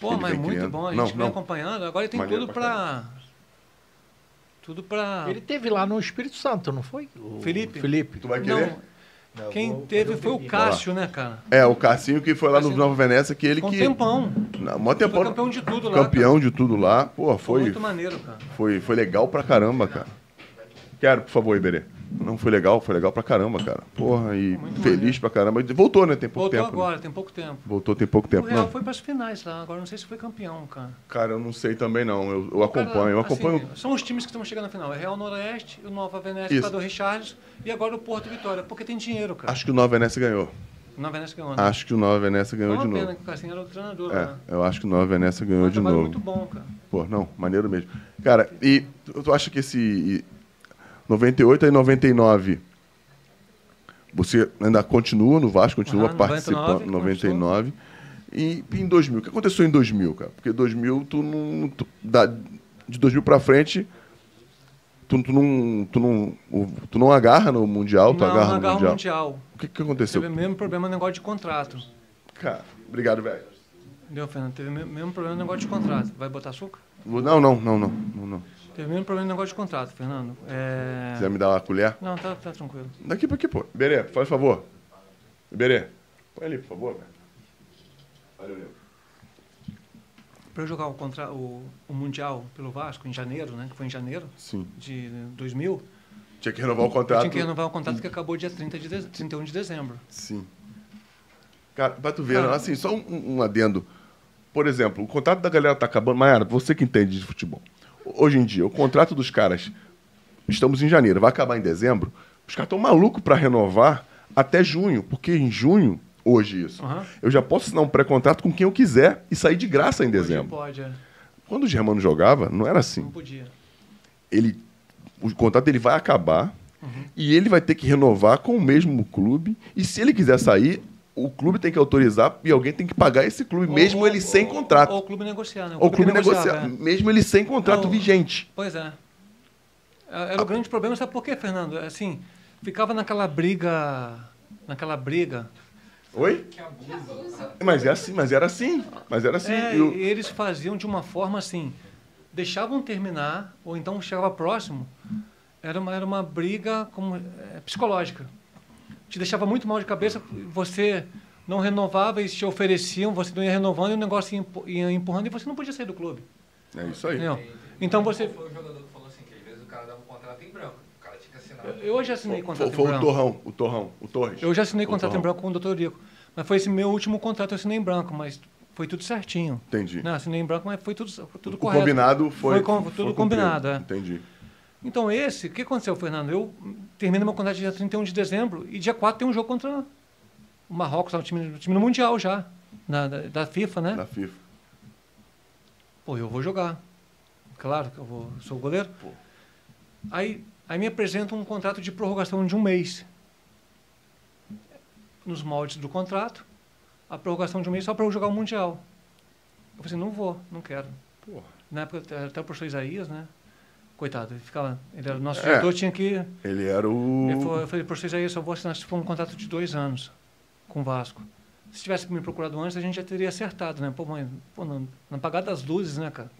C: Pô,
A: ele
C: mas muito
A: criando.
C: bom. A
A: Não,
C: gente vem
A: não.
C: acompanhando. Agora ele tem
A: Maneiro
C: tudo
A: pra.
C: Tudo pra.
B: Ele teve lá no Espírito Santo, não foi? O
C: Felipe?
B: Felipe.
A: Tu vai querer?
C: Não,
B: Não,
C: quem
B: vou
C: teve
B: um
C: foi o. Cássio, né, cara?
A: É, o Cassinho que foi lá no
C: Cassinho.
A: Nova Venécia, que ele
C: um
A: que.
C: tempão.
A: Não, mó tempão.
C: Foi campeão de tudo lá.
A: Campeão de tudo lá. Pô,
C: Foi
A: foi,
C: muito maneiro, cara.
A: foi, foi legal pra caramba, cara. Quero, por favor, Iberê. Não, foi legal, foi legal pra caramba, cara. Porra, e
C: Muito
A: feliz
C: maneiro.
A: pra caramba. Voltou, né? Tem pouco
C: Voltou
A: tempo. né?
C: agora, tem pouco tempo.
A: Voltou tem pouco
C: O
A: tempo.
C: Real
A: Não,
C: foi pras finais lá. Agora não sei se foi campeão, cara.
A: cara, eu não sei também não. Eu, eu
C: Cara,
A: acompanho, eu
C: assim,
A: acompanho.
C: são os times que estão chegando na final. É Real Noroeste, o Nova Venécia, do Richarlison, e agora o Porto Vitória. Porque tem dinheiro, cara.
A: Acho que o Nova Venécia ganhou.
C: O Nova Venécia ganhou, né?
A: Acho que o Nova Venécia ganhou de
C: pena
A: novo.
C: o era o treinador,
A: É,
C: né?
A: eu acho que o Nova Venécia ganhou
C: um
A: de novo.
C: muito bom, cara.
A: Pô, não, maneiro mesmo. Cara, e tu acha que esse 98 e 99 você ainda continua no Vasco, continua
C: Aham,
A: participando,
C: 99,
A: 99. E em 2000, o que aconteceu em 2000, cara? Porque 2000 tu não tu, da, de 2000 pra frente tu, tu não tu não tu não agarra no mundial, tu
C: não,
A: agarra
C: não
A: no
C: agarra o
A: mundial.
C: Mundial.
A: O que que aconteceu?
C: Teve o mesmo problema no negócio de contrato.
A: Cara, obrigado, velho.
C: Entendeu, Fernando? Teve o mesmo mesmo problema no negócio de contrato. Vai botar açúcar?
A: Não, não, não, não, não, não.
C: Teve o mesmo problema no negócio de contrato, Fernando. É...
A: Quiser me dar uma colher?
C: Não, tá, tá tranquilo.
A: Daqui pra aqui, pô. Iberê, faz favor. Iberê, põe ali, por favor, velho. Valeu.
C: Para eu jogar o, contra... o, o Mundial pelo Vasco em janeiro, né? Que foi em janeiro
A: Sim.
C: de 2000.
A: Tinha que renovar o contrato.
C: tinha que renovar o contrato que acabou dia 30 de deze- 31 de dezembro.
A: Sim. Cara, pra tu ver,
C: Cara.
A: assim, só um, um adendo. Por exemplo, o contrato da galera tá acabando. Mayara, você que entende de futebol. Hoje em dia, o contrato dos caras, estamos em janeiro, vai acabar em dezembro. Os caras estão malucos para renovar até junho, porque em junho, hoje isso,
C: Aham.
A: eu já posso assinar um pré-contrato com quem eu quiser e sair de graça em dezembro.
C: pode, é.
A: Quando o Germano jogava, não era assim.
C: Não podia.
A: ele o contrato dele vai acabar e ele vai ter que renovar com o mesmo clube e se ele quiser sair o clube tem que autorizar e alguém tem que pagar esse clube mesmo
C: Ou-
A: ele sem
C: ou-
A: contrato
C: Ou o clube negociar, né?
A: ou o clube
C: que negociava,
A: negociar
C: é.
A: mesmo ele sem contrato
C: Ou-
A: vigente
C: Pois é. É- Era o grande problema, sabe por quê, Fernando? Assim, ficava naquela briga. Naquela briga.
A: oi mas é assim mas era assim mas era assim
C: É,
A: E o-
C: e eles faziam de uma forma assim. Deixavam terminar, ou então chegava próximo. Era uma, era uma briga como, é, psicológica. Te deixava muito mal de cabeça, você não renovava, eles te ofereciam, você não ia renovando e o negócio ia empu- ia empurrando e você não podia sair do clube.
A: é isso aí
C: Entendeu? Então você.
F: Foi o jogador que falou assim, que às vezes o cara dava um contrato em branco. O cara tinha que assinar.
C: Eu hoje assinei
A: foi,
C: contrato
A: foi
C: em
A: o
C: branco.
A: Torrão o Torrão o Torres
C: Eu já assinei
A: O
C: contrato em branco com o Dr. Rico. Mas foi esse meu último contrato, eu assinei em branco, mas foi tudo certinho.
A: entendi
C: Não, assinei em branco, mas foi tudo, tudo
A: o
C: correto.
A: combinado foi,
C: Foi com- tudo
A: cumprido.
C: combinado, é.
A: entendi
C: Então esse, o que aconteceu, Fernando? Eu termino meu contrato dia 31 de dezembro e dia 4 tem um jogo contra o Marrocos, o time, o time no Mundial já, na- da, da FIFA, né?
A: na FIFA
C: Pô, eu vou jogar. Claro que eu vou, sou goleiro.
A: Pô.
C: Aí, aí me apresentam um contrato de prorrogação de um mês. Nos moldes do contrato, a prorrogação de um mês só para eu jogar o Mundial. Eu falei assim, não vou, não quero.
A: Porra.
C: Na época, até o professor Isaías, né? Coitado, ele ficava. Ele era o nosso
A: É.
C: diretor, tinha que.
A: ele era o
C: Ele falou, eu falei, professor Isaías, só vou assinar se for um contrato de dois anos com o Vasco. Se tivesse me procurado antes, a gente já teria acertado, né? Pô, mãe, pô, não, não apagar das luzes, né, cara?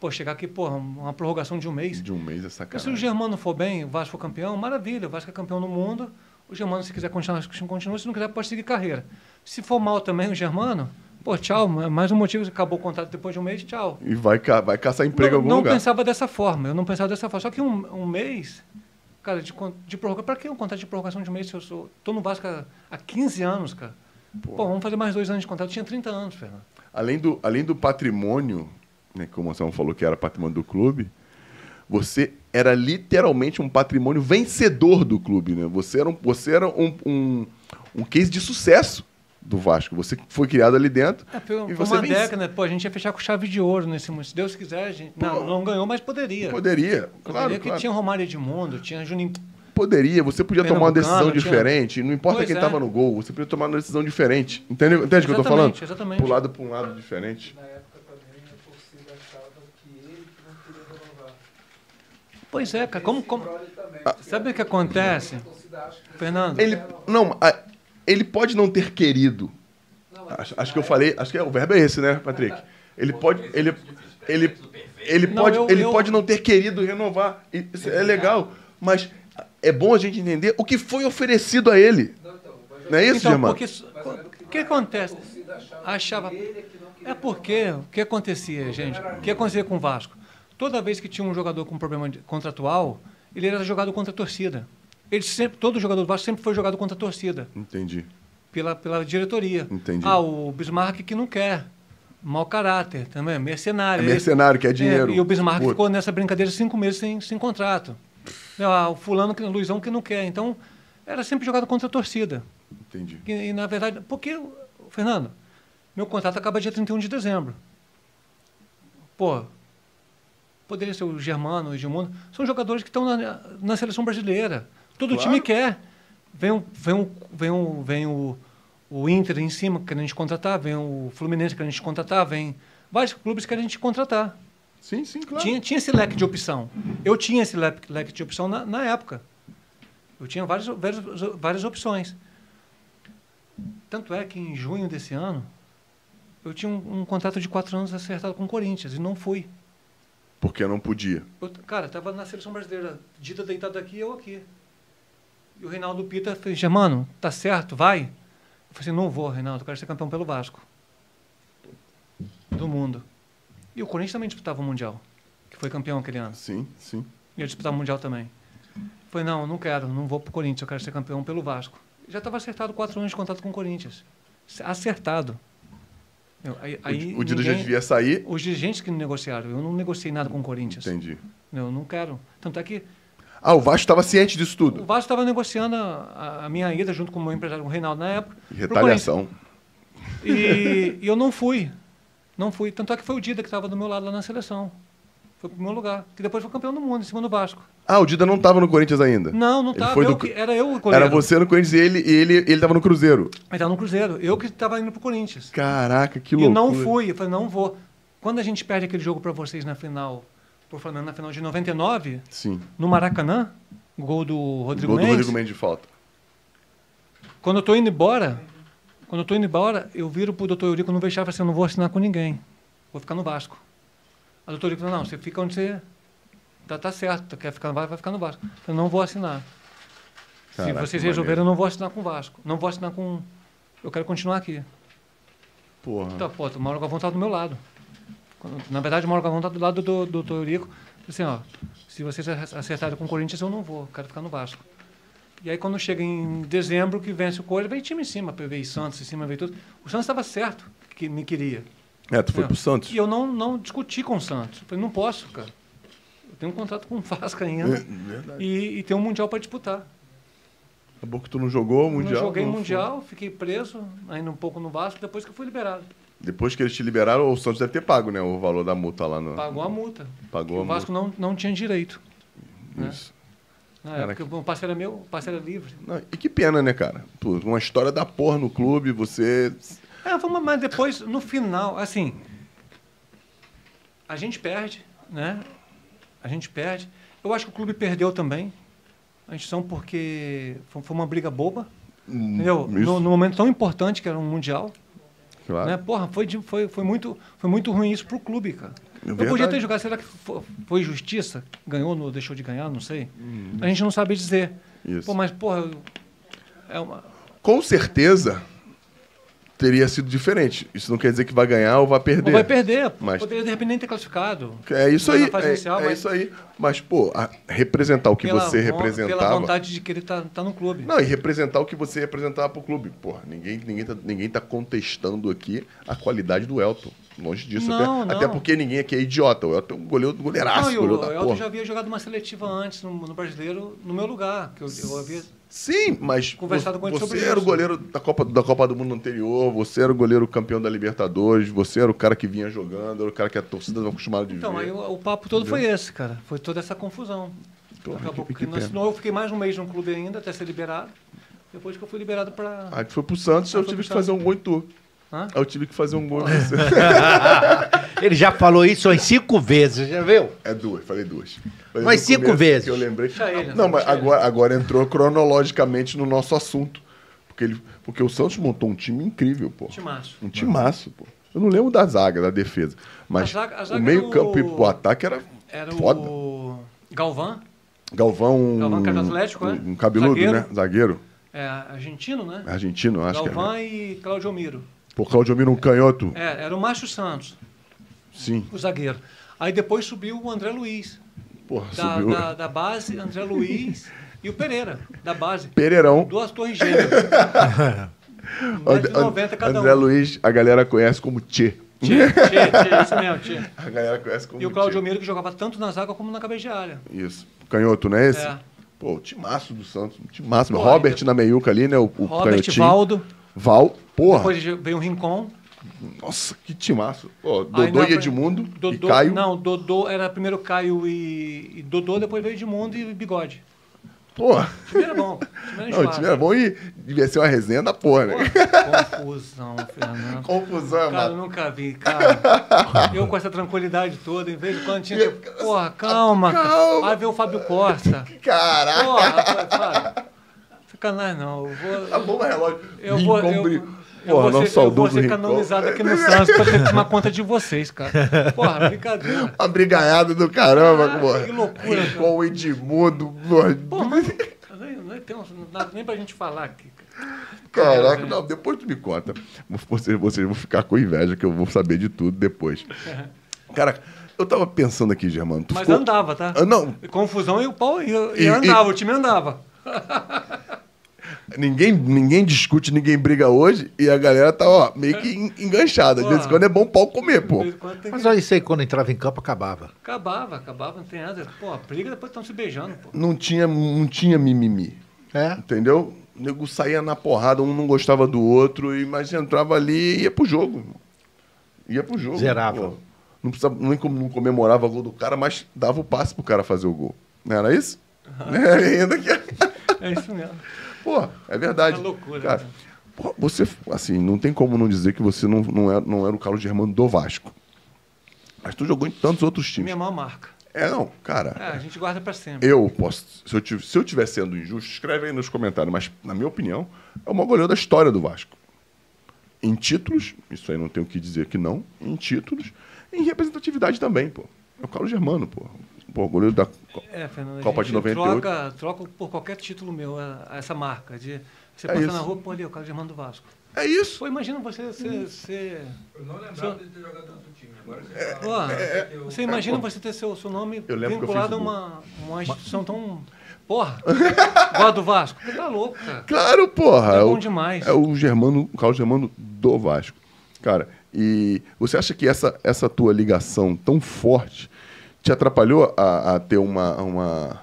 C: Pô, chegar aqui, porra, uma prorrogação de um mês.
A: De um mês é
C: Mas se o
A: sacanagem.
C: Germano for bem, o Vasco for campeão, maravilha, o Vasco é campeão no mundo. O Germano, se quiser continuar, continua, se não quiser, pode seguir carreira. Se for mal também o Germano, pô, tchau, mais um motivo, acabou o contrato depois de um mês, tchau.
A: E vai, vai caçar emprego em
C: não
A: algum
C: não
A: lugar.
C: pensava dessa forma, eu não pensava dessa forma. Só que um, um mês, cara, de, de prorrogação, pra que um contrato de prorrogação de um mês se eu sou, tô no Vasco há, há 15 anos, cara? Pô, vamos fazer mais dois anos de contrato. Eu tinha 30 anos, Fernando.
A: Além do, além do patrimônio, né, como o Anselmo falou que era patrimônio do clube, você era literalmente um patrimônio vencedor do clube, né? Você era um, você era um, um, um case de sucesso do Vasco. Você foi criado ali dentro
C: É, foi,
A: e você
C: uma
A: vence-
C: década, né? Pô, a gente ia fechar com chave de ouro nesse momento. Se Deus quiser, a gente. Não, não ganhou, mas poderia.
A: Poderia, claro,
C: Poderia que
A: claro.
C: tinha Romário Edmundo, tinha Juninho.
A: Poderia, você podia tomar uma decisão
C: tinha-
A: diferente, não importa
C: Pois
A: quem
C: é.
A: estava no gol, você podia tomar uma decisão diferente. Entende, entende o que eu tô falando?
C: Exatamente, exatamente.
A: Pulado para um lado diferente.
B: Na época também a torcida achava que ele que não queria renovar.
C: Pois é, cara. Como, como...
B: Também.
C: Sabe o que acontece,
B: que
C: Fernando?
A: Ele, não, a- ele pode não ter querido. Acho, acho que eu falei, acho que é, o verbo é esse, né, Patrick? *laughs* Ele pode, ele, ele, ele
C: Não,
A: pode,
C: eu-
A: ele pode não ter querido renovar. Isso é legal, mas é bom a gente entender o que foi oferecido a ele. Não é isso,
C: então,
A: Germano?
C: o que acontece? Achava. É porque o que acontecia, gente? O que acontecia com o Vasco? Toda vez que tinha um jogador com problema contratual, ele era jogado contra a torcida. Ele sempre, todo jogador do Vasco sempre foi jogado contra a torcida,
A: Entendi.
C: pela, pela diretoria.
A: Entendi.
C: Ah, o Bismarck que não quer. Mau caráter, também, mercenário.
A: É mercenário, quer dinheiro.
C: É, e o Bismarck
A: Pô,
C: ficou nessa brincadeira cinco meses sem, sem contrato. Ah, o fulano, o Luizão que não quer. Então, era sempre jogado contra a torcida.
A: Entendi.
C: E, e, na verdade, porque, Fernando, meu contrato acaba dia 31 de dezembro. Pô, poderia ser o Germano, o Edmundo. São jogadores que estão na, na seleção brasileira. Todo
A: Claro.
C: time quer. Vem, o- vem, vem, vem o, o Inter em cima querendo te contratar, vem o Fluminense querendo te contratar, vem vários clubes querendo te contratar.
A: Sim, sim, claro.
C: Tinha, tinha esse leque de opção. Eu tinha esse leque, leque de opção na, na época. Eu tinha várias, várias, várias opções. Tanto é que em junho desse ano, eu tinha um, um contrato de quatro anos acertado com o Corinthians e não fui.
A: Porque não podia.
C: Eu, cara, estava na seleção brasileira, Dita deitado aqui eu aqui. E o Reinaldo Pita fez, Germano, tá certo, vai. Eu falei assim, não vou, Reinaldo, eu quero ser campeão pelo Vasco. Do mundo. E o Corinthians também disputava o Mundial, que foi campeão aquele ano.
A: Sim, sim.
C: Ia disputar o Mundial também. Falei, não, não quero, não vou pro Corinthians, eu quero ser campeão pelo Vasco. Já estava acertado quatro anos de contrato com o Corinthians. Acertado. Aí, aí
A: o o Dida já
C: ninguém-
A: devia sair.
C: Os dirigentes que negociaram, eu não negociei nada com o Corinthians.
A: Entendi.
C: Eu não quero. Tanto é que
A: Ah, o Vasco estava ciente disso
C: o
A: tudo.
C: Vasco estava negociando a, a minha ida junto com o meu empresário, o Reinaldo, na época.
A: Retaliação.
C: Corinthians. E, e eu não fui. Não fui. Tanto é que foi o Dida que estava do meu lado lá na seleção. Foi pro meu lugar. Que depois foi campeão do mundo, em cima do Vasco.
A: Ah, o Dida não estava no Corinthians ainda.
C: Não, não estava.
A: do-
C: Era eu o goleiro.
A: Era você no Corinthians e ele e ele ele estava no Cruzeiro.
C: Ele estava no Cruzeiro. Eu que estava indo pro Corinthians.
A: Caraca, que
C: e
A: loucura.
C: não fui. Eu falei, não vou. Quando a gente perde aquele jogo para vocês na final, pro Flamengo na final de 99,
A: Sim.
C: no Maracanã, gol do Rodrigo
A: Gol do
C: Mendes.
A: Rodrigo Mendes de falta.
C: Quando eu tô indo embora, quando eu tô indo embora, eu viro pro doutor Eurico no vestiário e falo assim, eu não vou assinar com ninguém. Vou ficar no Vasco. A doutora Eurico falou, não, você fica onde você... Tá, tá certo, quer ficar no Vasco, vai ficar no Vasco. Eu não vou assinar.
A: Caraca,
C: Se vocês resolverem, eu não vou assinar com o Vasco. Não vou assinar com... Eu quero continuar aqui.
A: Porra.
C: Então, pô, o Mauro Galvão tá do meu lado. Na verdade, o Mauro Galvão tá do lado do, do Eurico. Assim, ó, se vocês acertarem com o Corinthians, eu não vou, quero ficar no Vasco. E aí, quando chega em dezembro, que vence o Corinthians, vem time em cima, veio Santos em cima, veio tudo. O Santos estava certo que me queria.
A: É, tu foi pro Santos.
C: E eu não, não discuti com o Santos. Eu falei, não posso, cara. Eu tenho um contrato com o Vasco ainda
A: É,
C: e, e tem um Mundial para disputar.
A: Acabou que tu não jogou o Mundial.
C: não joguei
A: não
C: Mundial, fiquei preso, ainda um pouco no Vasco, depois que eu fui liberado.
A: Depois que eles te liberaram, o Santos deve ter pago, né? O valor da multa lá no.
C: Pagou a multa.
A: Pagou a
C: o Vasco não, não tinha direito. né?
A: Isso.
C: Na
A: Cara,
C: época, o parceiro é meu, o parceiro é livre.
A: Não, e que pena, né, cara? Pô, uma história da porra no clube, você.
C: É, vamos, mas depois, no final, assim, a gente perde, né? A gente perde. Eu acho que o clube perdeu também. A gente são porque foi uma briga boba, entendeu?
A: Hum, Isso,
C: No, no momento tão importante que era um mundial,
A: claro.
C: né? Porra, foi, foi, foi muito, foi muito ruim isso pro clube, cara. Eu
A: Verdade.
C: podia ter jogado, será que fo- foi justiça? Ganhou, não deixou de ganhar, não sei.
A: Uhum.
C: A gente não sabe dizer.
A: Isso.
C: Pô, mas, porra, é uma...
A: Com certeza teria sido diferente. Isso não quer dizer que vai ganhar ou vai perder.
C: Ou vai perder,
A: Mas-
C: poderia de repente nem ter classificado.
A: É isso aí, é,
C: inicial,
A: é
C: mas-
A: isso aí. Mas, pô, representar o que
C: Pela
A: você
C: von- Pela
A: representava.
C: vontade de querer estar no clube.
A: Não, e representar o que você representava pro clube. Porra, ninguém, ninguém, tá, ninguém tá contestando aqui a qualidade do Elton. Longe disso.
C: Não,
A: até,
C: não.
A: até porque ninguém aqui é idiota. O Elton é um goleiro, goleiraço,
C: Não, e o,
A: goleiro
C: o Elton
A: porra.
C: já havia jogado uma seletiva antes no, no brasileiro, no meu lugar. Que eu, eu havia
A: Sim, mas
C: Conversado com ele
A: você
C: sobre
A: era o
C: isso.
A: goleiro da Copa, da Copa do Mundo anterior, você era o goleiro campeão da Libertadores, você era o cara que vinha jogando, era o cara que a torcida estava acostumada de
C: Então,
A: ver.
C: aí o, o papo todo foi esse, cara. Foi toda essa confusão.
A: Porra,
C: Acabou
A: que-
C: que,
A: que
C: eu fiquei mais um mês no clube ainda, até ser liberado. Depois que eu fui liberado para.
A: Aí tu foi pro Santos,
C: Ah,
A: eu tive que fazer um gol em tu.
C: Hã?
A: Eu tive que fazer um gol.
B: Ele já falou isso umas cinco vezes, já viu?
A: É duas, falei duas. Mas no
B: cinco
A: começo
B: vezes.
A: Que eu lembrei.
C: Ele,
A: não, mas agora, agora entrou cronologicamente no nosso assunto. Porque, ele, porque o Santos montou um time incrível, pô.
C: Timaço.
A: Um timaço, pô. Eu não lembro da zaga, da defesa. Mas
C: A zaga- a zaga
A: o meio-campo e
C: o-
A: ataque era
C: Era
A: foda.
C: o Galvão,
A: Galvão.
C: Galvão, que era do Atlético,
A: um,
C: né?
A: um cabeludo,
C: Zagueiro.
A: né? Zagueiro.
C: é, argentino, né?
A: Argentino, eu acho
C: Galvão
A: que era.
C: e Claudio Miro.
A: Pô, Claudio Miro, um canhoto.
C: É, era o Márcio Santos,
A: Sim.
C: o zagueiro. Aí depois subiu o André Luiz,
A: Porra,
C: da, da, da base, André Luiz e o Pereira, da base.
A: Pereirão.
C: Duas torres gêmeas. *laughs*
A: And-
C: 1,90m cada
A: André
C: um.
A: Luiz, a galera conhece como Tchê.
C: Tchê, tchê, tchê, isso mesmo, tchê. *laughs*
A: A galera conhece como
C: E o Claudio. Miro que jogava tanto na zaga como na cabeça de área.
A: Isso. Canhoto, não é esse?
C: É.
A: Pô, o timaço do Santos. um Timaço.
C: Pô,
A: Robert
C: ainda-
A: na meiuca ali, né? O, o
C: Robert,
A: canhotinho.
C: Valdo,
A: Val. Porra.
C: depois veio o Rincon.
A: Nossa, que timaço. Pô,
C: Aí
A: Dodô
C: na
A: e Edmundo.
C: Dodô,
A: e Caio.
C: Não, Dodô era primeiro Caio e, e Dodô, depois veio Edmundo e Bigode.
A: Porra.
C: O time era bom. O time era *laughs*
A: Não, o time era bom e devia ser uma resenha da porra, né?
C: Pô, Confusão, Fernando.
A: Confusão,
C: Cara, eu
A: mano.
C: nunca vi, cara. Eu com essa tranquilidade toda, em vez de quando tinha. Porra, calma.
A: Calma.
C: Aí veio o Fábio Costa.
A: Caraca.
C: Porra, Fábio. Sacanagem não. Eu vou.
A: Tá bom, relógio.
C: Eu vou, eu,
A: Bri-
C: eu
A: Porra,
C: vou ser, eu vou ser canonizado aqui no Santos pra ter que tomar conta de vocês, cara. Porra, brincadeira. *laughs*
A: Uma brigaiada do caramba,
C: Ah,
A: porra.
C: que loucura,
A: Rincon, o Edmundo. porra.
C: Pô, mas não, tem nada nem pra gente falar aqui. cara.
A: Caraca, não, depois tu me conta. Vocês, vocês vão ficar com inveja, que eu vou saber de tudo depois. *laughs* Cara, eu tava pensando aqui, Germano.
C: Mas
A: ficou-
C: andava, tá?
A: Ah, não,
C: Confusão e o pau e, e
A: E-
C: andava, o time andava. *laughs*
A: ninguém, ninguém discute, ninguém briga hoje e a galera tá, ó, meio que en- enganchada. De vez em quando é bom pau comer, pô.
B: Mas olha isso aí, quando entrava em campo, acabava.
C: Acabava, acabava, não tem nada. Pô, briga depois estão se beijando, pô.
A: Não tinha, não tinha mimimi.
B: É?
A: Entendeu? O nego saía na porrada, um não gostava do outro, e- mas entrava ali e ia pro jogo. Ia pro jogo.
B: Zerava.
A: pô. Não, precisava, nem como não comemorava o gol do cara, mas dava o passe pro cara fazer o gol. Não era isso? *laughs* É, ainda que...
C: É isso mesmo.
A: Pô, é verdade.
C: É loucura,
A: Cara,
C: né?
A: pô, você, assim, não tem como não dizer que você não, não, era, não era o Carlos Germano do Vasco. Mas tu jogou em tantos outros times.
C: Minha maior marca.
A: É, não, cara.
C: É, a gente guarda pra sempre.
A: Eu posso. Se eu, tiv- se eu tiver sendo injusto, escreve aí nos comentários. Mas, na minha opinião, é o maior goleiro da história do Vasco. Em títulos, isso aí não tenho o que dizer que não. Em títulos, em representatividade também, pô. É o Carlos Germano, pô. Pô, goleiro da.
C: É, Fernando, a
A: Copa de
C: gente
A: 98.
C: Troca, troca por qualquer título meu, essa marca. De, você
A: É
C: passa
A: isso.
C: na rua, pô, ali, o Carlos Germano do Vasco.
A: É isso.
C: Pô, imagina você, você, você
F: Eu não lembrava de ter jogado tanto time. Agora você
A: É,
F: fala.
C: Pô,
F: eu-
C: você imagina você ter seu, seu nome vinculado a
A: o
C: uma, uma instituição tão. *laughs* Porra! igual do Vasco. Você tá louco, cara.
A: Claro, porra.
C: É
A: o-
C: bom demais.
A: É o Germano, o Carlos Germano do Vasco. Cara, e você acha que essa, essa tua ligação tão forte te atrapalhou a, a ter uma, uma,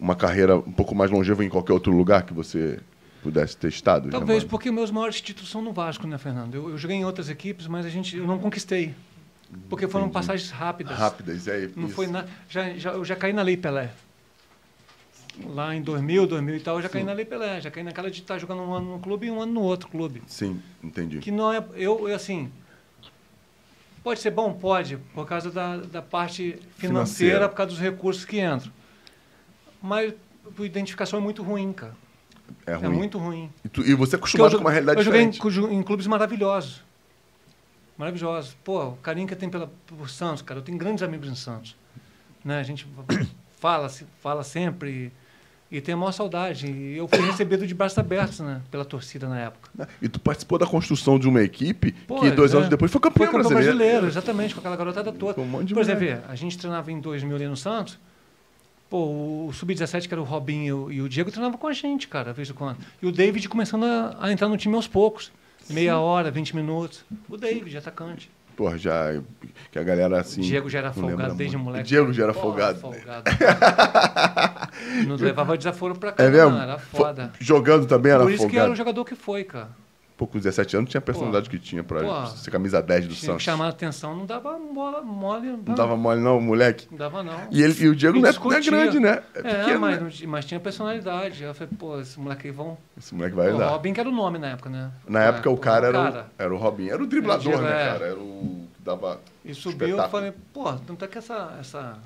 A: uma carreira um pouco mais longeva em qualquer outro lugar que você pudesse ter estado?
C: Talvez porque meus maiores títulos são no Vasco, né, Fernando? Eu, eu joguei em outras equipes, mas a gente, eu não conquistei. Porque foram
A: Entendi.
C: passagens rápidas.
A: Rápidas, é
C: Não
A: isso.
C: foi nada. Já, já, eu já caí na Lei Pelé. Lá em 2000, 2000 e tal, eu já caí na Lei Pelé. Já caí naquela de estar jogando um ano num clube e um ano no outro clube.
A: Sim, entendi.
C: Que não é. Eu, eu, assim. Pode ser bom? Pode, por causa da, da parte financeira,
A: Financeira.
C: por causa dos recursos que entram. Mas a identificação é muito ruim, cara.
A: É
C: É,
A: ruim.
C: muito ruim.
A: E, tu- e você é acostumado
C: eu
A: com uma realidade
C: eu joguei em,
A: diferente.
C: cu- em clubes maravilhosos. maravilhosos. Pô, o carinho que eu tenho pela, por Santos, cara, eu tenho grandes amigos em Santos. Né? A gente *coughs* fala, fala sempre e, tem a maior saudade. E eu fui recebido de braços abertos né, pela torcida na época.
A: E tu participou da construção de uma equipe
C: Pô,
A: que dois
C: é.
A: anos depois foi
C: Foi
A: campeão,
C: campeão
A: brasileiro.
C: brasileiro, exatamente, com aquela garotada toda.
A: Com um monte de
C: Por exemplo,
A: moleque.
C: vê, a gente treinava em 2000 ali no Santos. Pô, o Sub-17, que era o Robinho e o Diego, treinava com a gente, cara, vez em quando. E o David começando a, a entrar no time aos poucos. Meia hora, 20 minutos. O David, atacante.
A: Porra, já. Que a galera assim.
C: Diego já era
A: não
C: folgado desde
A: muito.
C: moleque.
A: Diego já era
C: Pô,
A: folgado.
C: folgado. Nos *laughs* levava desaforo pra cá,
A: É mesmo?
C: era
A: Fo-
C: foda.
A: Jogando também era
C: Por isso que era
A: folgado.
C: o jogador que foi, cara.
A: Pô, com 17 anos tinha a personalidade que tinha pra
C: Pô.
A: ser camisa 10 do Santos.
C: chamar a atenção, não dava bola mole.
A: Não dava mole, não, moleque.
C: Não dava, não.
A: E, ele, e o Diego
C: E
A: não é, não é grande, né? É
C: É,
A: pequeno,
C: mas,
A: né?
C: não tinha- mas tinha personalidade. Eu falei, pô, esse moleque aí vão.
A: Esse moleque vai
C: o
A: dar.
C: Robin que era o nome na época, né?
A: Na
C: É,
A: época o
C: pô,
A: cara era, o, era o Robinho. Era o driblador,
C: Diego,
A: né,
C: é.
A: cara? Era o que dava.
C: E subiu, eu
A: espetáculo.
C: falei, pô, tanto é que essa. essa,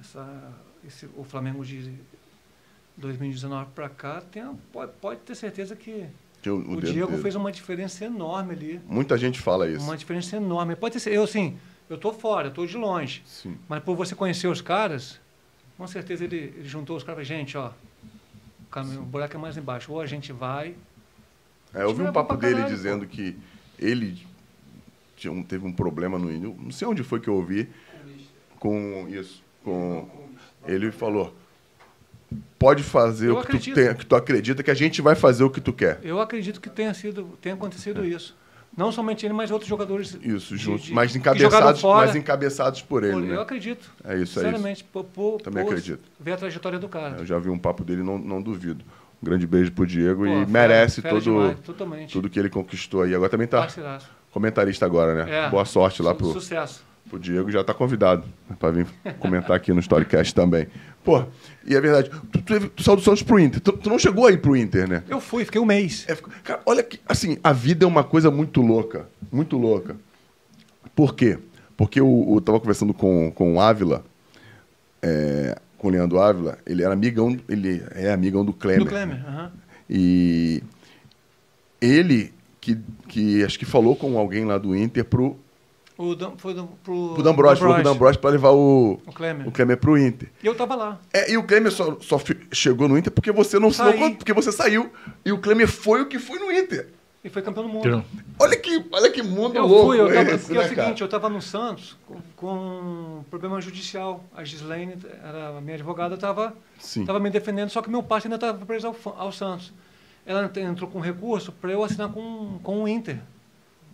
C: essa esse, o Flamengo de 2019 pra cá tem, pode, pode ter certeza que
A: Tinha o,
C: o,
A: dedo
C: Diego
A: dele.
C: fez uma diferença enorme ali.
A: Muita gente fala isso.
C: Uma diferença enorme. Pode cer- eu assim, eu tô fora, eu tô de longe.
A: Sim.
C: Mas por você conhecer os caras, com certeza ele, ele juntou os caras e falou, gente, ó, o, caminho, o buraco é mais embaixo. Ou a gente vai.
A: É, eu vi um papo dele
C: caralho,
A: dizendo que ele tinha um- teve um problema no início. Não sei onde foi que eu ouvi. Com isso. Com. Ele falou. Pode fazer
C: Eu
A: o que tu, tem, que tu acredita que a gente vai fazer o que tu quer.
C: Eu acredito que tenha sido, tenha acontecido isso. Não somente ele, mas outros jogadores.
A: É. Isso, juntos.
C: de-
A: mas encabeçados,
C: fora.
A: mas encabeçados por ele,
C: Pô,
A: né?
C: Eu acredito.
A: É isso, é isso.
C: Sinceramente, por, por,
A: Também
C: por
A: acredito.
C: ver a trajetória do cara.
A: Eu já vi um papo dele, não, não duvido. Um grande beijo pro Diego
C: Pô,
A: e
C: fera-
A: merece
C: fera
A: todo,
C: demais,
A: tudo que ele conquistou aí. Agora também tá
C: Parceiraço.
A: comentarista agora, né?
C: É.
A: Boa sorte lá pro,
C: Sucesso.
A: O Diego já está convidado para vir comentar aqui no Storycast também. Pô, e é verdade, tu, tu, teve- tu saiu do Santos pro Inter. Tu, tu não chegou aí pro Inter, né?
C: Eu fui, fiquei um mês.
A: É, cara, olha que, assim, a vida é uma coisa muito louca. Muito louca. Por quê? Porque o, eu tava conversando com, com o Ávila, é, com o Leandro Ávila, ele era amigão, ele é amigão do Klemer.
C: Do Klemer. aham.
A: E ele que, que acho que falou com alguém lá do Inter pro,
C: O Dan, foi do, pro,
A: pro D'Ambrosio, falou com o D'Ambrosio para levar o,
C: O Klemer.
A: o Klemer pro Inter.
C: E eu tava lá.
A: É, e o Klemer só, só fi- chegou no Inter porque você não
C: Saí.
A: porque você saiu. E o Klemer foi o que foi no Inter.
C: E foi campeão do mundo.
A: Olha que, olha que mundo
C: Eu
A: louco
C: fui, eu tava,
A: esse,
C: porque
A: né,
C: é o seguinte,
A: cara?
C: eu estava no Santos com, com problema judicial. A Gislaine, era a minha advogada, estava
A: Sim.
C: tava me defendendo, só que meu pai ainda estava preso ao, ao Santos. Ela ent- entrou com recurso para eu assinar com, com o Inter.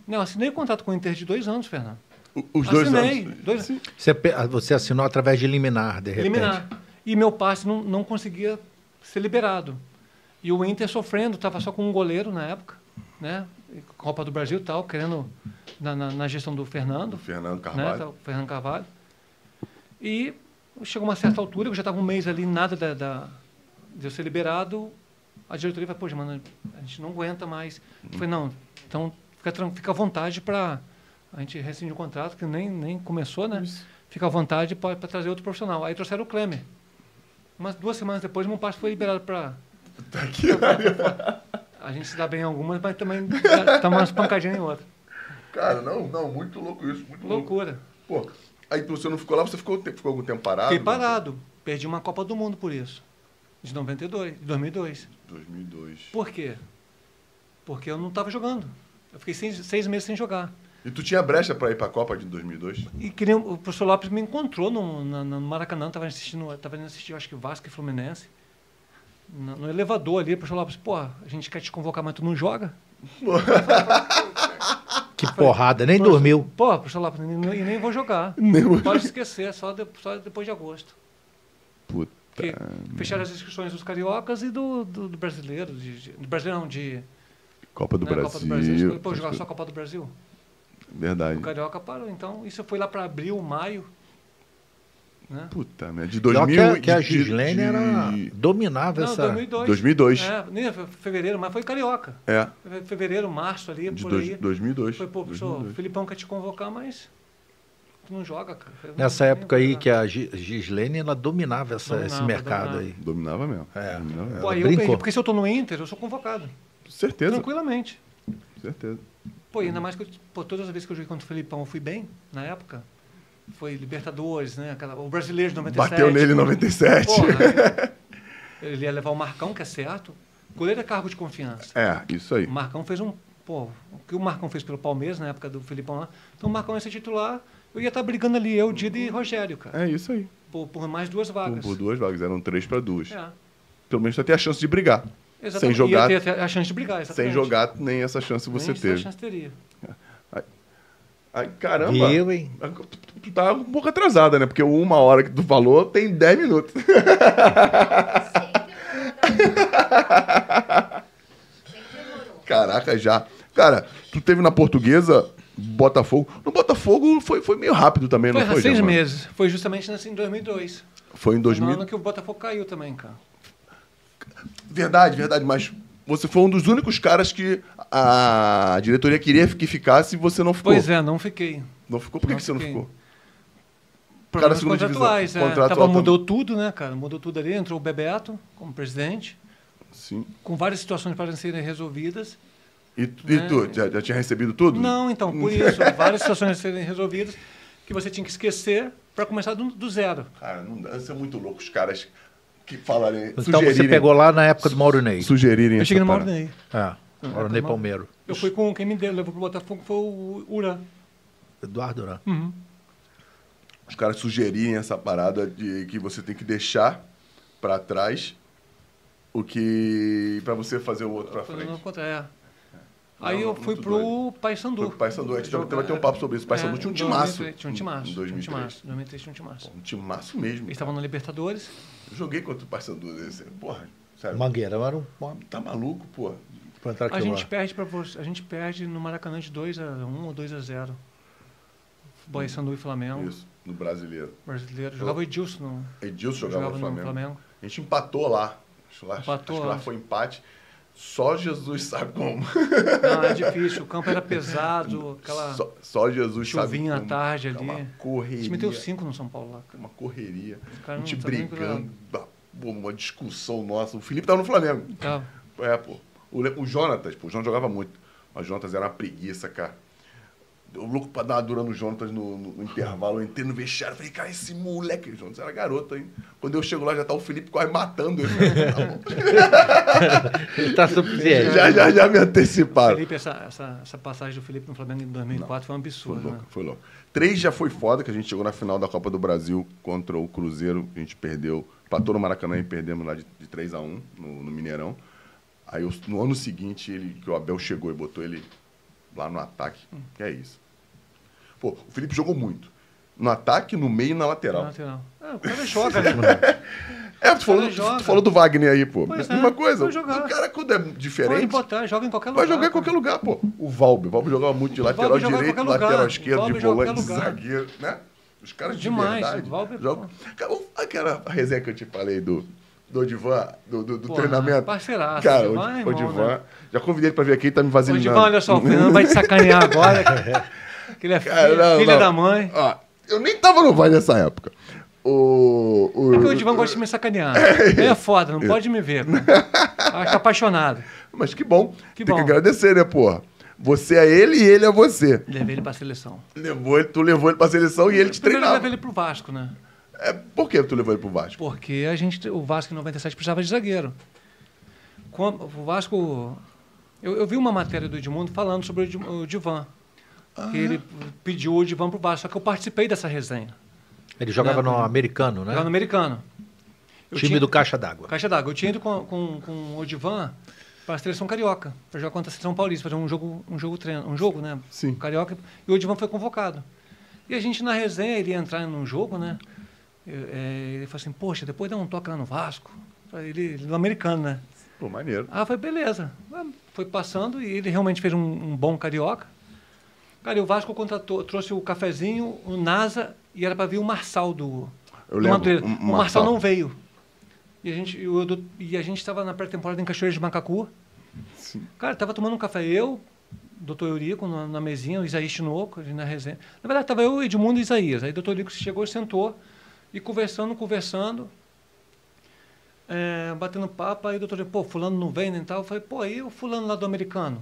C: Não, assinei o contrato com o Inter de dois anos, Fernando.
A: O- Os dois
C: Assinei,
A: anos.
C: dois
B: Você, pe- ah, você assinou através de liminar, de repente.
C: eliminar. E meu passe não, não conseguia ser liberado. E o Inter sofrendo, estava só com um goleiro na época, né? Copa do Brasil e tal, querendo na, na, na gestão do Fernando.
A: O Fernando
C: né,
A: Carvalho.
C: tá, o Fernando Carvalho. E chegou uma certa altura, eu já estava um mês ali, nada da, da- de eu ser liberado. A diretoria falou, poxa, mano, a gente não aguenta mais. Eu falei, não, então fica, fica à vontade para... A gente rescindir o contrato, que nem, nem começou, né? Fica à vontade para trazer outro profissional. Aí trouxeram o Klemer. Umas duas semanas depois, meu passe foi liberado para... *laughs*
A: Tá aqui.
C: A gente se dá bem em algumas, mas também dá *laughs* umas pancadinhas em outras.
A: Cara, não, não, muito louco isso, muito louco.
C: Loucura.
A: Pô, aí você não ficou lá, você ficou, ficou algum tempo parado?
C: Fiquei parado. Perdi uma Copa do Mundo por isso. De 92, de 2002.
A: 2002.
C: Por quê? Porque eu não estava jogando. Eu fiquei seis, seis meses sem jogar.
A: E tu tinha brecha pra ir pra Copa de 2002?
C: E queria, o professor Lopes me encontrou no, na- no Maracanã, estava assistindo, tava indo assistir, eu acho que Vasco e Fluminense. No, no elevador ali, o professor Lopes, pô, a gente quer te convocar, mas tu não joga? *laughs*
B: Que porrada, nem dormiu.
C: Pô, professor Lopes, e nem, nem vou jogar. *laughs*
A: Nem vou
C: Pode esquecer, só, de- só depois de agosto.
A: Puta.
C: Porque fecharam as inscrições dos cariocas e do, do, do brasileiro, de, de, do brasileiro não, de
A: Copa do
C: né,
A: Brasil.
C: Copa do Brasil. Pô, jogar só a Copa do Brasil?
A: Verdade.
C: O Carioca parou. Então, isso foi lá para abril, maio. Né?
A: Puta merda. De
B: Pior
A: 2000
B: que a, que a Gislene
A: de-
B: era, dominava
C: Não,
B: essa...
C: 2002.
A: 2002.
C: É, nem fe- fevereiro, mas foi carioca.
A: É,
C: Fe- Fevereiro, março ali,
A: de
C: por
A: dois-
C: aí.
A: 2002.
C: Foi, pô, professor,
A: 2002.
C: o Filipão quer te convocar, mas tu não joga, cara. Falei,
B: Nessa
C: "Não,
B: época aí que
C: jogar."
B: a Gi- Gislene, ela dominava essa- esse
C: Dominava,
B: mercado
C: dominava.
B: aí.
A: Dominava mesmo.
B: É.
A: Dominava mesmo.
C: Pô, aí eu porque se eu tô no Inter, eu sou convocado.
A: Certeza.
C: Tranquilamente.
A: Certeza.
C: Pô, e ainda mais que eu, pô, todas as vezes que eu joguei contra o Felipão, eu fui bem, na época. Foi Libertadores, né? Aquela, o brasileiro de 97.
A: Bateu nele em 97.
C: Porra, *laughs* ele ia levar o Marcão, que é certo. Goleiro é cargo de confiança.
A: É, isso aí.
C: O Marcão fez um. Pô, o que o Marcão fez pelo Palmeiras na época do Felipão lá. Então o Marcão ia ser titular, eu ia estar brigando ali, eu, Dida e Rogério, cara.
A: É isso aí.
C: Por, por mais duas
A: Por,
C: vagas.
A: por duas vagas, eram três para duas.
C: É,
A: Pelo menos você ter a chance de brigar.
C: Exatamente.
A: Sem jogar,
C: Ia ter a chance de brigar,
A: sem
C: exatamente.
A: jogar, nem essa chance você
C: Nem essa
A: teve.
C: chance teria.
A: Ai, caramba.
B: Viu, hein?
A: Tu, tu tá um pouco atrasada, né? Porque uma hora que tu falou tem 10 minutos. *laughs*
E: Demorou.
A: Caraca, já. Cara, tu teve na portuguesa Botafogo. No Botafogo foi, foi meio rápido também,
C: Foi
A: não foi?
C: seis
A: Germano?
C: meses. Foi justamente nesse, em 2002.
A: Foi em
C: No
A: 2000.
C: ano que o Botafogo caiu também, cara.
A: Verdade, verdade, mas você foi um dos únicos caras que a diretoria queria que ficasse e você não ficou.
C: Pois é, não fiquei.
A: Não ficou? Por que,
C: Não
A: que você não ficou?
C: Problemas
A: segunda divisão.
C: contratuais, é.
A: Contratual
C: Tava, mudou tudo, né, cara? Mudou tudo ali. Entrou o Bebeto como presidente,
A: Sim.
C: com várias situações para serem resolvidas.
A: E, tu- e
C: Né?
A: tu, já, já tinha recebido tudo?
C: Não, então, por *laughs* isso, várias situações a serem resolvidas que você tinha que esquecer para começar do, do zero.
A: Cara, não. Isso é muito louco os caras que falarem.
B: Então
A: sugerirem,
B: você pegou lá na época do Mauro Ney.
A: Sugerirem
C: Eu cheguei no. Mauro Ney.
B: É, Mauro Ney Palmeiro.
C: Eu fui com quem me deu, levou pro Botafogo foi o Ura.
B: Eduardo, né?
C: Uhum.
A: Os caras sugerirem essa parada de que você tem que deixar pra trás o que. pra você fazer o outro pra
C: Foi
A: frente.
C: no contrário, é. Aí
A: Não,
C: eu fui pro Paysandu.
A: Pro Paysandu, a gente vai- vai ter um papo sobre isso. O Paysandu
C: É,
A: tinha um timaço
C: 2003, Tinha um timaço.
A: em
C: Tinha um
A: 2003.
C: timaço. 2003 tinha um timaço.
A: Um timaço mesmo.
C: Eles estavam na Libertadores.
A: Eu joguei contra o Paysandu desse. Porra, sério.
B: Mangueira era um.
A: Tá maluco, porra.
B: Pra entrar
C: A gente
B: lá.
C: perde para você, a gente perde no Maracanã de 2 a 1 ou 2 a 0. Paysandu e Flamengo.
A: Isso, no brasileiro.
C: Brasileiro. Jogava o Edilson no,
A: Edilson jogava,
C: jogava
A: no
C: no
A: Flamengo.
C: Flamengo.
A: A gente empatou lá. Acho, lá,
C: Empatou
A: acho que lá
C: lá.
A: foi empate. Só Jesus sabe como.
C: Não, era difícil. O campo era pesado. Aquela
A: Só, só Jesus sabe
C: chuvinha à
A: como.
C: tarde
A: É
C: ali.
A: Uma
C: A
A: correria.
C: gente meteu 5 no São Paulo lá. cara.
A: Uma correria. A gente
C: sabiam
A: brigando. pô, Uma discussão nossa. O Felipe tava no Flamengo.
C: Tava.
A: É, pô. O, o Jonatas, pô, o Jonatas jogava muito. Mas o Jonatas era uma preguiça, cara. Eu louco pra dar uma dura no Jonatas no, no- no intervalo. Eu entrei no vestiário. Falei, cara, esse moleque, o Jonatas era garoto, hein? Quando eu chego lá, já tá o Felipe quase matando ele. *laughs* Tá bom. *laughs*
B: Tá suficiente.
A: já, já, já me anteciparam.
C: Felipe, essa, essa, essa passagem do Felipe no Flamengo em 2004 foi um
A: Foi
C: absurdo.
A: louco,
C: Né?
A: foi louco. Três já foi foda, que a gente chegou na final da Copa do Brasil contra o Cruzeiro. A gente perdeu, empatou no Maracanã e perdemos lá de, de 3 a 1 no, no Mineirão. Aí eu- no ano seguinte, ele, que o Abel chegou e botou ele lá no ataque. Que é isso. Pô, o Felipe jogou muito. No ataque, no meio e na lateral.
C: Na lateral. É, o cara *laughs* joga, né?
A: É, tu falou,
C: joga.
A: tu falou do Wagner aí, pô.
C: Pois
A: Mesma
C: é,
A: coisa.
C: vai jogar.
A: O cara, quando é
C: Pode
A: diferente,
C: botar, joga em qualquer lugar.
A: vai jogar em qualquer
C: cara.
A: lugar, pô. O Valber. O Valber jogava muito de lateral
C: joga
A: direito,
C: lugar.
A: lateral esquerdo, de
C: joga
A: volante, de zagueiro, né? Os caras de
C: Demais,
A: verdade.
C: o Valber,
A: jogam. O- aquela resenha que eu te falei do, do Odivan, do, do, do
C: Porra,
A: treinamento.
C: parceiraço,
A: Cara,
C: Odivan
A: o,
C: é irmão,
A: Odivan.
C: né?
A: Já convidei ele pra vir aqui, ele tá me vazilinando.
C: Ô, Divan, olha só, o Fernando vai te sacanear agora. cara. *laughs* Que ele é
A: Cara,
C: filho,
A: não,
C: filha
A: não.
C: da mãe.
A: Ó, eu nem tava no Vai nessa época. O, o,
C: Porque o Divan gosta de me sacanear. *laughs* Ele é foda, não pode me ver. Cara. *laughs* Acho que é apaixonado.
A: Mas que bom.
C: Que
A: Tem
C: bom.
A: que agradecer, né, porra? Você é ele e ele é você.
C: Levei ele pra seleção.
A: Levou ele, tu levou ele pra seleção e ele te
C: Primeiro eu
A: treinava.
C: levei ele pro Vasco, né?
A: É, por que tu levou ele pro Vasco?
C: Porque a gente, o Vasco em 97 precisava de zagueiro. Quando- o Vasco. Eu, eu vi uma matéria do Edmundo falando sobre o Edi- o Divan. Que ele pediu o Divan pro Vasco, só que eu participei dessa resenha.
B: Ele jogava
C: Não,
B: no americano, né?
C: Lá no americano. Eu
B: Time
C: tinha-
B: do Caixa d'Água.
C: Caixa d'água. Eu tinha ido com, com, com o Odivan para a seleção carioca, para jogar contra a seleção paulista, fazer um jogo, um jogo treino, um jogo, né?
A: Sim.
C: Carioca. E o Odivan foi convocado. E a gente na resenha ele ia entrar num jogo, né? Eu- é, ele falou assim: "Poxa, depois dá um toque lá no Vasco". Ele, ele no americano, né?
A: Pô, maneiro.
C: Ah, foi beleza. Ah, Foi passando e ele realmente fez um, um bom carioca. Cara, e o Vasco contratou, trouxe o cafezinho, o NASA e era para vir o Marçal do,
A: Eu
C: do Madureira.
A: um- um
C: o Marçal
A: Marçal.
C: não veio. E a gente o- e a gente estava na pré-temporada em Cachoeira de Macacu.
A: Sim.
C: Cara, tava tomando um café eu, doutor Eurico na, na mesinha, o Isaías ali na resenha. Na verdade, tava eu, Edmundo e Isaías. Aí o doutor Eurico chegou, sentou e conversando, conversando, é, batendo papo. Aí o doutor Eurico, pô, fulano não vem nem tal. Eu falei, pô, aí o fulano lá do americano?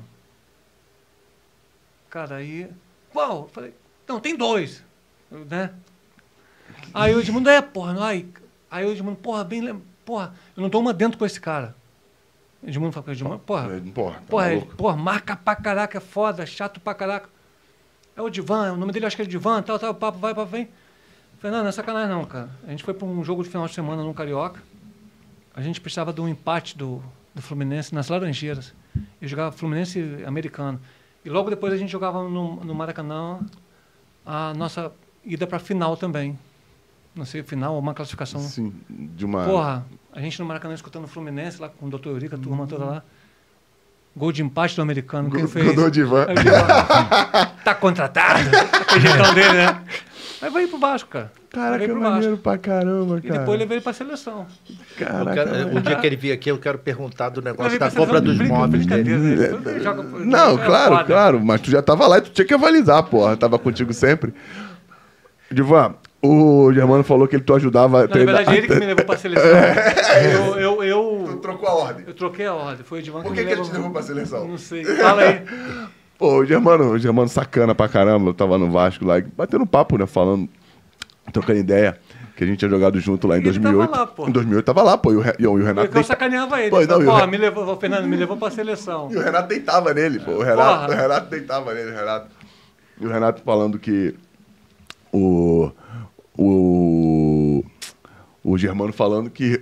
C: Cara, aí. Qual? Eu falei, não, tem dois. Né? Aí o Edmundo, é, porra, não, aí. Aí o Edmundo, porra, bem Porra, eu não tô uma dentro com esse cara. Edmundo fala com o Edmundo, porra.
A: Porra, tá
C: Porra, ele,
A: maluco?
C: porra, marca pra caraca, é foda, chato pra caraca. É o Divan, o nome dele acho que é Divan, tal, tal, papo vai, papo vem. Falei, não, não é sacanagem não, cara. A gente foi pra um jogo de final de semana no Carioca. A gente precisava de um empate do, do Fluminense nas Laranjeiras. Eu jogava Fluminense americano. E logo depois a gente jogava no, no Maracanã a nossa ida pra final também. Não sei, final ou uma classificação.
A: Sim, de uma.
C: Porra, a gente no Maracanã escutando o Fluminense lá com o Dr. Eurica, a turma toda lá. Gol de empate do americano. Quem
A: Gol-
C: fez?
A: gol do Divan.
C: O tá contratado. Aquele jeitão dele, né? *laughs* Aí veio pro Vasco, cara.
A: Caraca, é
C: pro
A: maneiro
C: Vasco.
A: pra caramba,
C: E
A: cara.
C: depois levei ele pra seleção.
A: Caraca,
B: quero- o dia que ele vir aqui, eu quero perguntar do negócio da
C: pra
B: compra dos
C: brinca-
B: móveis dele.
C: né? Joga-
A: Não,
C: é
A: claro,
C: foda.
A: claro. Mas tu já tava lá e tu tinha que avalizar, porra. Tava contigo sempre. Divan, o Germano falou que ele tu ajudava a
C: Na verdade, ele que me levou pra seleção. *laughs* Eu, eu,
A: Tu
C: eu,
A: trocou a ordem.
C: eu troquei a ordem. Foi o Edvan
A: Por
C: que
A: que,
C: me
A: que ele
C: levou.
A: te levou pra seleção?
C: Não sei. Fala aí. *laughs*
A: Pô, o Germano, o Germano sacana pra caramba. Eu tava no Vasco lá, batendo papo, né? Falando, trocando ideia. Que a gente tinha jogado junto lá em
C: ele tava
A: 2008.
C: lá, pô.
A: Em 2008 tava lá, pô. E o, Re- e o Renato,
C: Eu,
A: deita-
C: sacaneava ele.
A: Pô, não,
C: Porra,
A: Re-
C: me levou, o Fernando me levou pra seleção.
A: E o Renato deitava nele, pô. O Renato, o Renato deitava nele, o Renato. E o Renato falando que o. O. O Germano falando que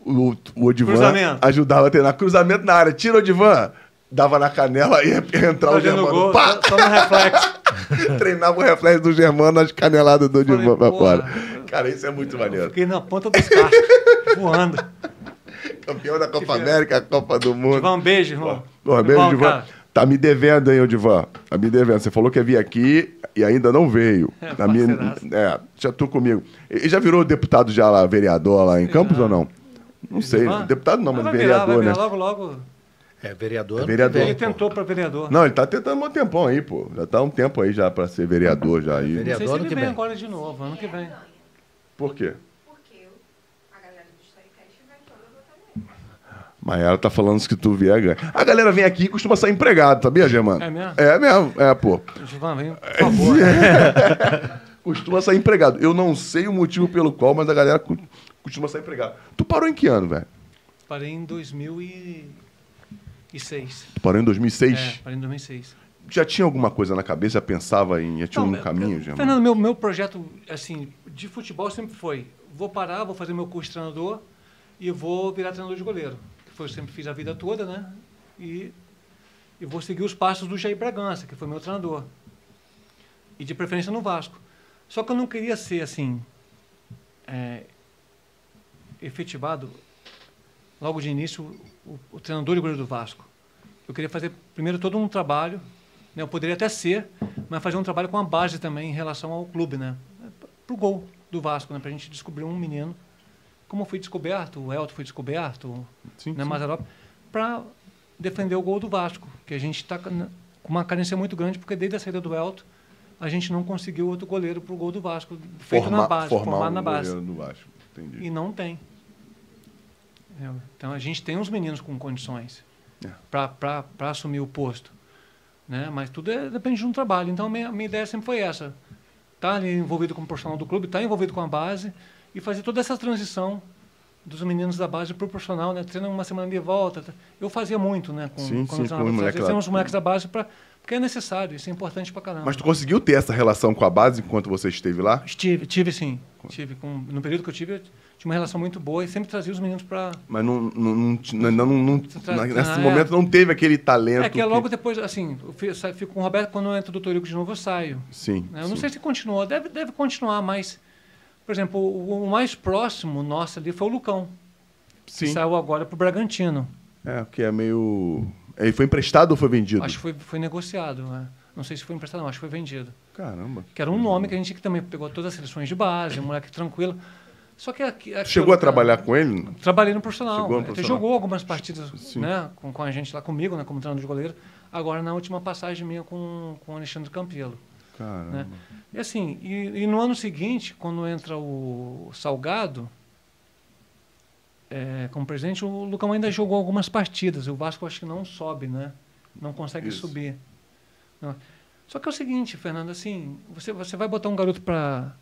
A: o, o Odivan ajudava a treinar cruzamento na área. Tira o Odivan, dava na canela e ia entrar o Germano.
C: gol,
A: Pá!
C: só, só no reflexo. *laughs*
A: Treinava o reflexo do Germano nas caneladas do Odivan pra fora. Cara, isso é muito maneiro.
C: Fiquei na ponta dos cascos, *laughs* voando.
A: Campeão da Copa
C: Que
A: América, Copa do Mundo.
C: Divan, um beijo, irmão.
A: Pô, beijo,
C: Irmão,
A: Divan. Tá me devendo, hein, Divan? Tá me devendo. Você falou que ia vir aqui e ainda não veio.
C: É,
A: Na minha, é, já tô comigo. E já virou deputado já lá, vereador lá em Campos
C: Já.
A: ou não? Não sei.
C: Divan?
A: Deputado não, mas
C: vai virar,
A: vereador,
C: vai
A: né?
C: virar logo, logo.
B: É vereador.
A: É vereador.
C: Ele
B: pô.
C: tentou pra vereador.
A: Não, ele tá tentando um tempão aí, pô. Já tá um tempo aí já pra ser vereador já aí. *laughs*
C: Não sei se
B: vereador ano
C: ele
B: que
C: vem
B: vem.
C: agora de novo, ano que vem.
A: Por quê? Mas ela tá falando que se tu vier, ganha. A galera vem aqui e costuma sair empregado, sabia, Germano?
C: É mesmo?
A: É mesmo, é, pô.
C: Divan, vem, por favor. *laughs* *laughs*
A: Costuma sair empregado. Eu não sei o motivo pelo qual, mas a galera costuma sair empregado. Tu parou em que ano, velho?
C: Parei em 2006.
A: Tu parou em 2006?
C: É, parei em 2006.
A: Já tinha alguma coisa na cabeça? Já pensava em. Já tinha
C: Não,
A: um caminho,
C: eu-
A: Germano?
C: Fernando, meu, meu projeto assim, de futebol sempre foi: vou parar, vou fazer meu curso de treinador e vou virar treinador de goleiro. Que foi o que eu sempre fiz a vida toda, né? E, e vou seguir os passos do Jair Bragança, que foi meu treinador. E de preferência no Vasco. Só que eu não queria ser assim. é, efetivado logo de início o, o treinador e goleiro do Vasco. Eu queria fazer primeiro todo um trabalho, né? Eu poderia até ser, mas fazer um trabalho com a base também em relação ao clube, né? Pro gol do Vasco, né? Pra gente descobrir um menino, como foi descoberto, o Elton foi descoberto,
A: Sim,
C: né? Mazarop, para defender o gol do Vasco, que a gente está com uma carência muito grande, porque desde a saída do Elton a gente não conseguiu outro goleiro pro gol do Vasco, feito na base, formado
A: um
C: na base.
A: goleiro do Vasco. Entendi.
C: E não tem. Entendeu? Então a gente tem uns meninos com condições
A: É.
C: para assumir o posto. Né? Mas tudo é- depende de um trabalho. Então a minha, minha ideia sempre foi essa. Estar ali envolvido com o profissional do clube, estar envolvido com a base e fazer toda essa transição dos meninos da base para o profissional, né? Treina uma semana de volta. tá? Eu fazia muito, né? Com,
A: Sim, sim, com lá.
C: Temos os moleques da base pra, porque é necessário, isso é importante pra caramba.
A: Mas tu conseguiu ter essa relação com a base enquanto você esteve lá?
C: Tive, tive sim. Tive. Com, no período que eu tive, eu tinha uma relação muito boa e sempre trazia os meninos para
A: Mas não, não, não, não, não- não-
C: tra-
A: nesse
C: ah, é.
A: momento não teve aquele talento.
C: É que é logo depois, assim, eu fico com o Roberto, quando entra o doutor Igor de novo, eu saio.
A: Sim.
C: né? Eu não
A: sim.
C: sei se continuou, deve, deve continuar, mas, por exemplo, o, o mais próximo nosso ali foi o Lucão, que
A: Sim.
C: saiu agora pro Bragantino.
A: É, que é meio. Ele foi emprestado ou foi vendido?
C: Acho que foi, foi negociado, né? Não sei se foi emprestado, não, acho que foi vendido.
A: Caramba.
C: Que era um nome que a gente que também pegou todas as seleções de base, um moleque tranquilo. Só que aqui, aqui
A: Chegou a trabalhar com ele?
C: Trabalhei no profissional.
A: Chegou no
C: Até
A: profissional.
C: jogou algumas partidas
A: Sim.
C: né, com, com a gente lá comigo, né, como treinador de goleiro. Agora na última passagem minha com, com o Alexandre Campelo.
A: Caramba.
C: Né? E assim, e, e no ano seguinte, quando entra o Salgado é, como presidente, o Lucão ainda jogou algumas partidas. O Vasco acho que não sobe, né? Não consegue
A: Isso.
C: subir. Não. Só que é o seguinte, Fernando, assim, você, você vai botar um garoto para.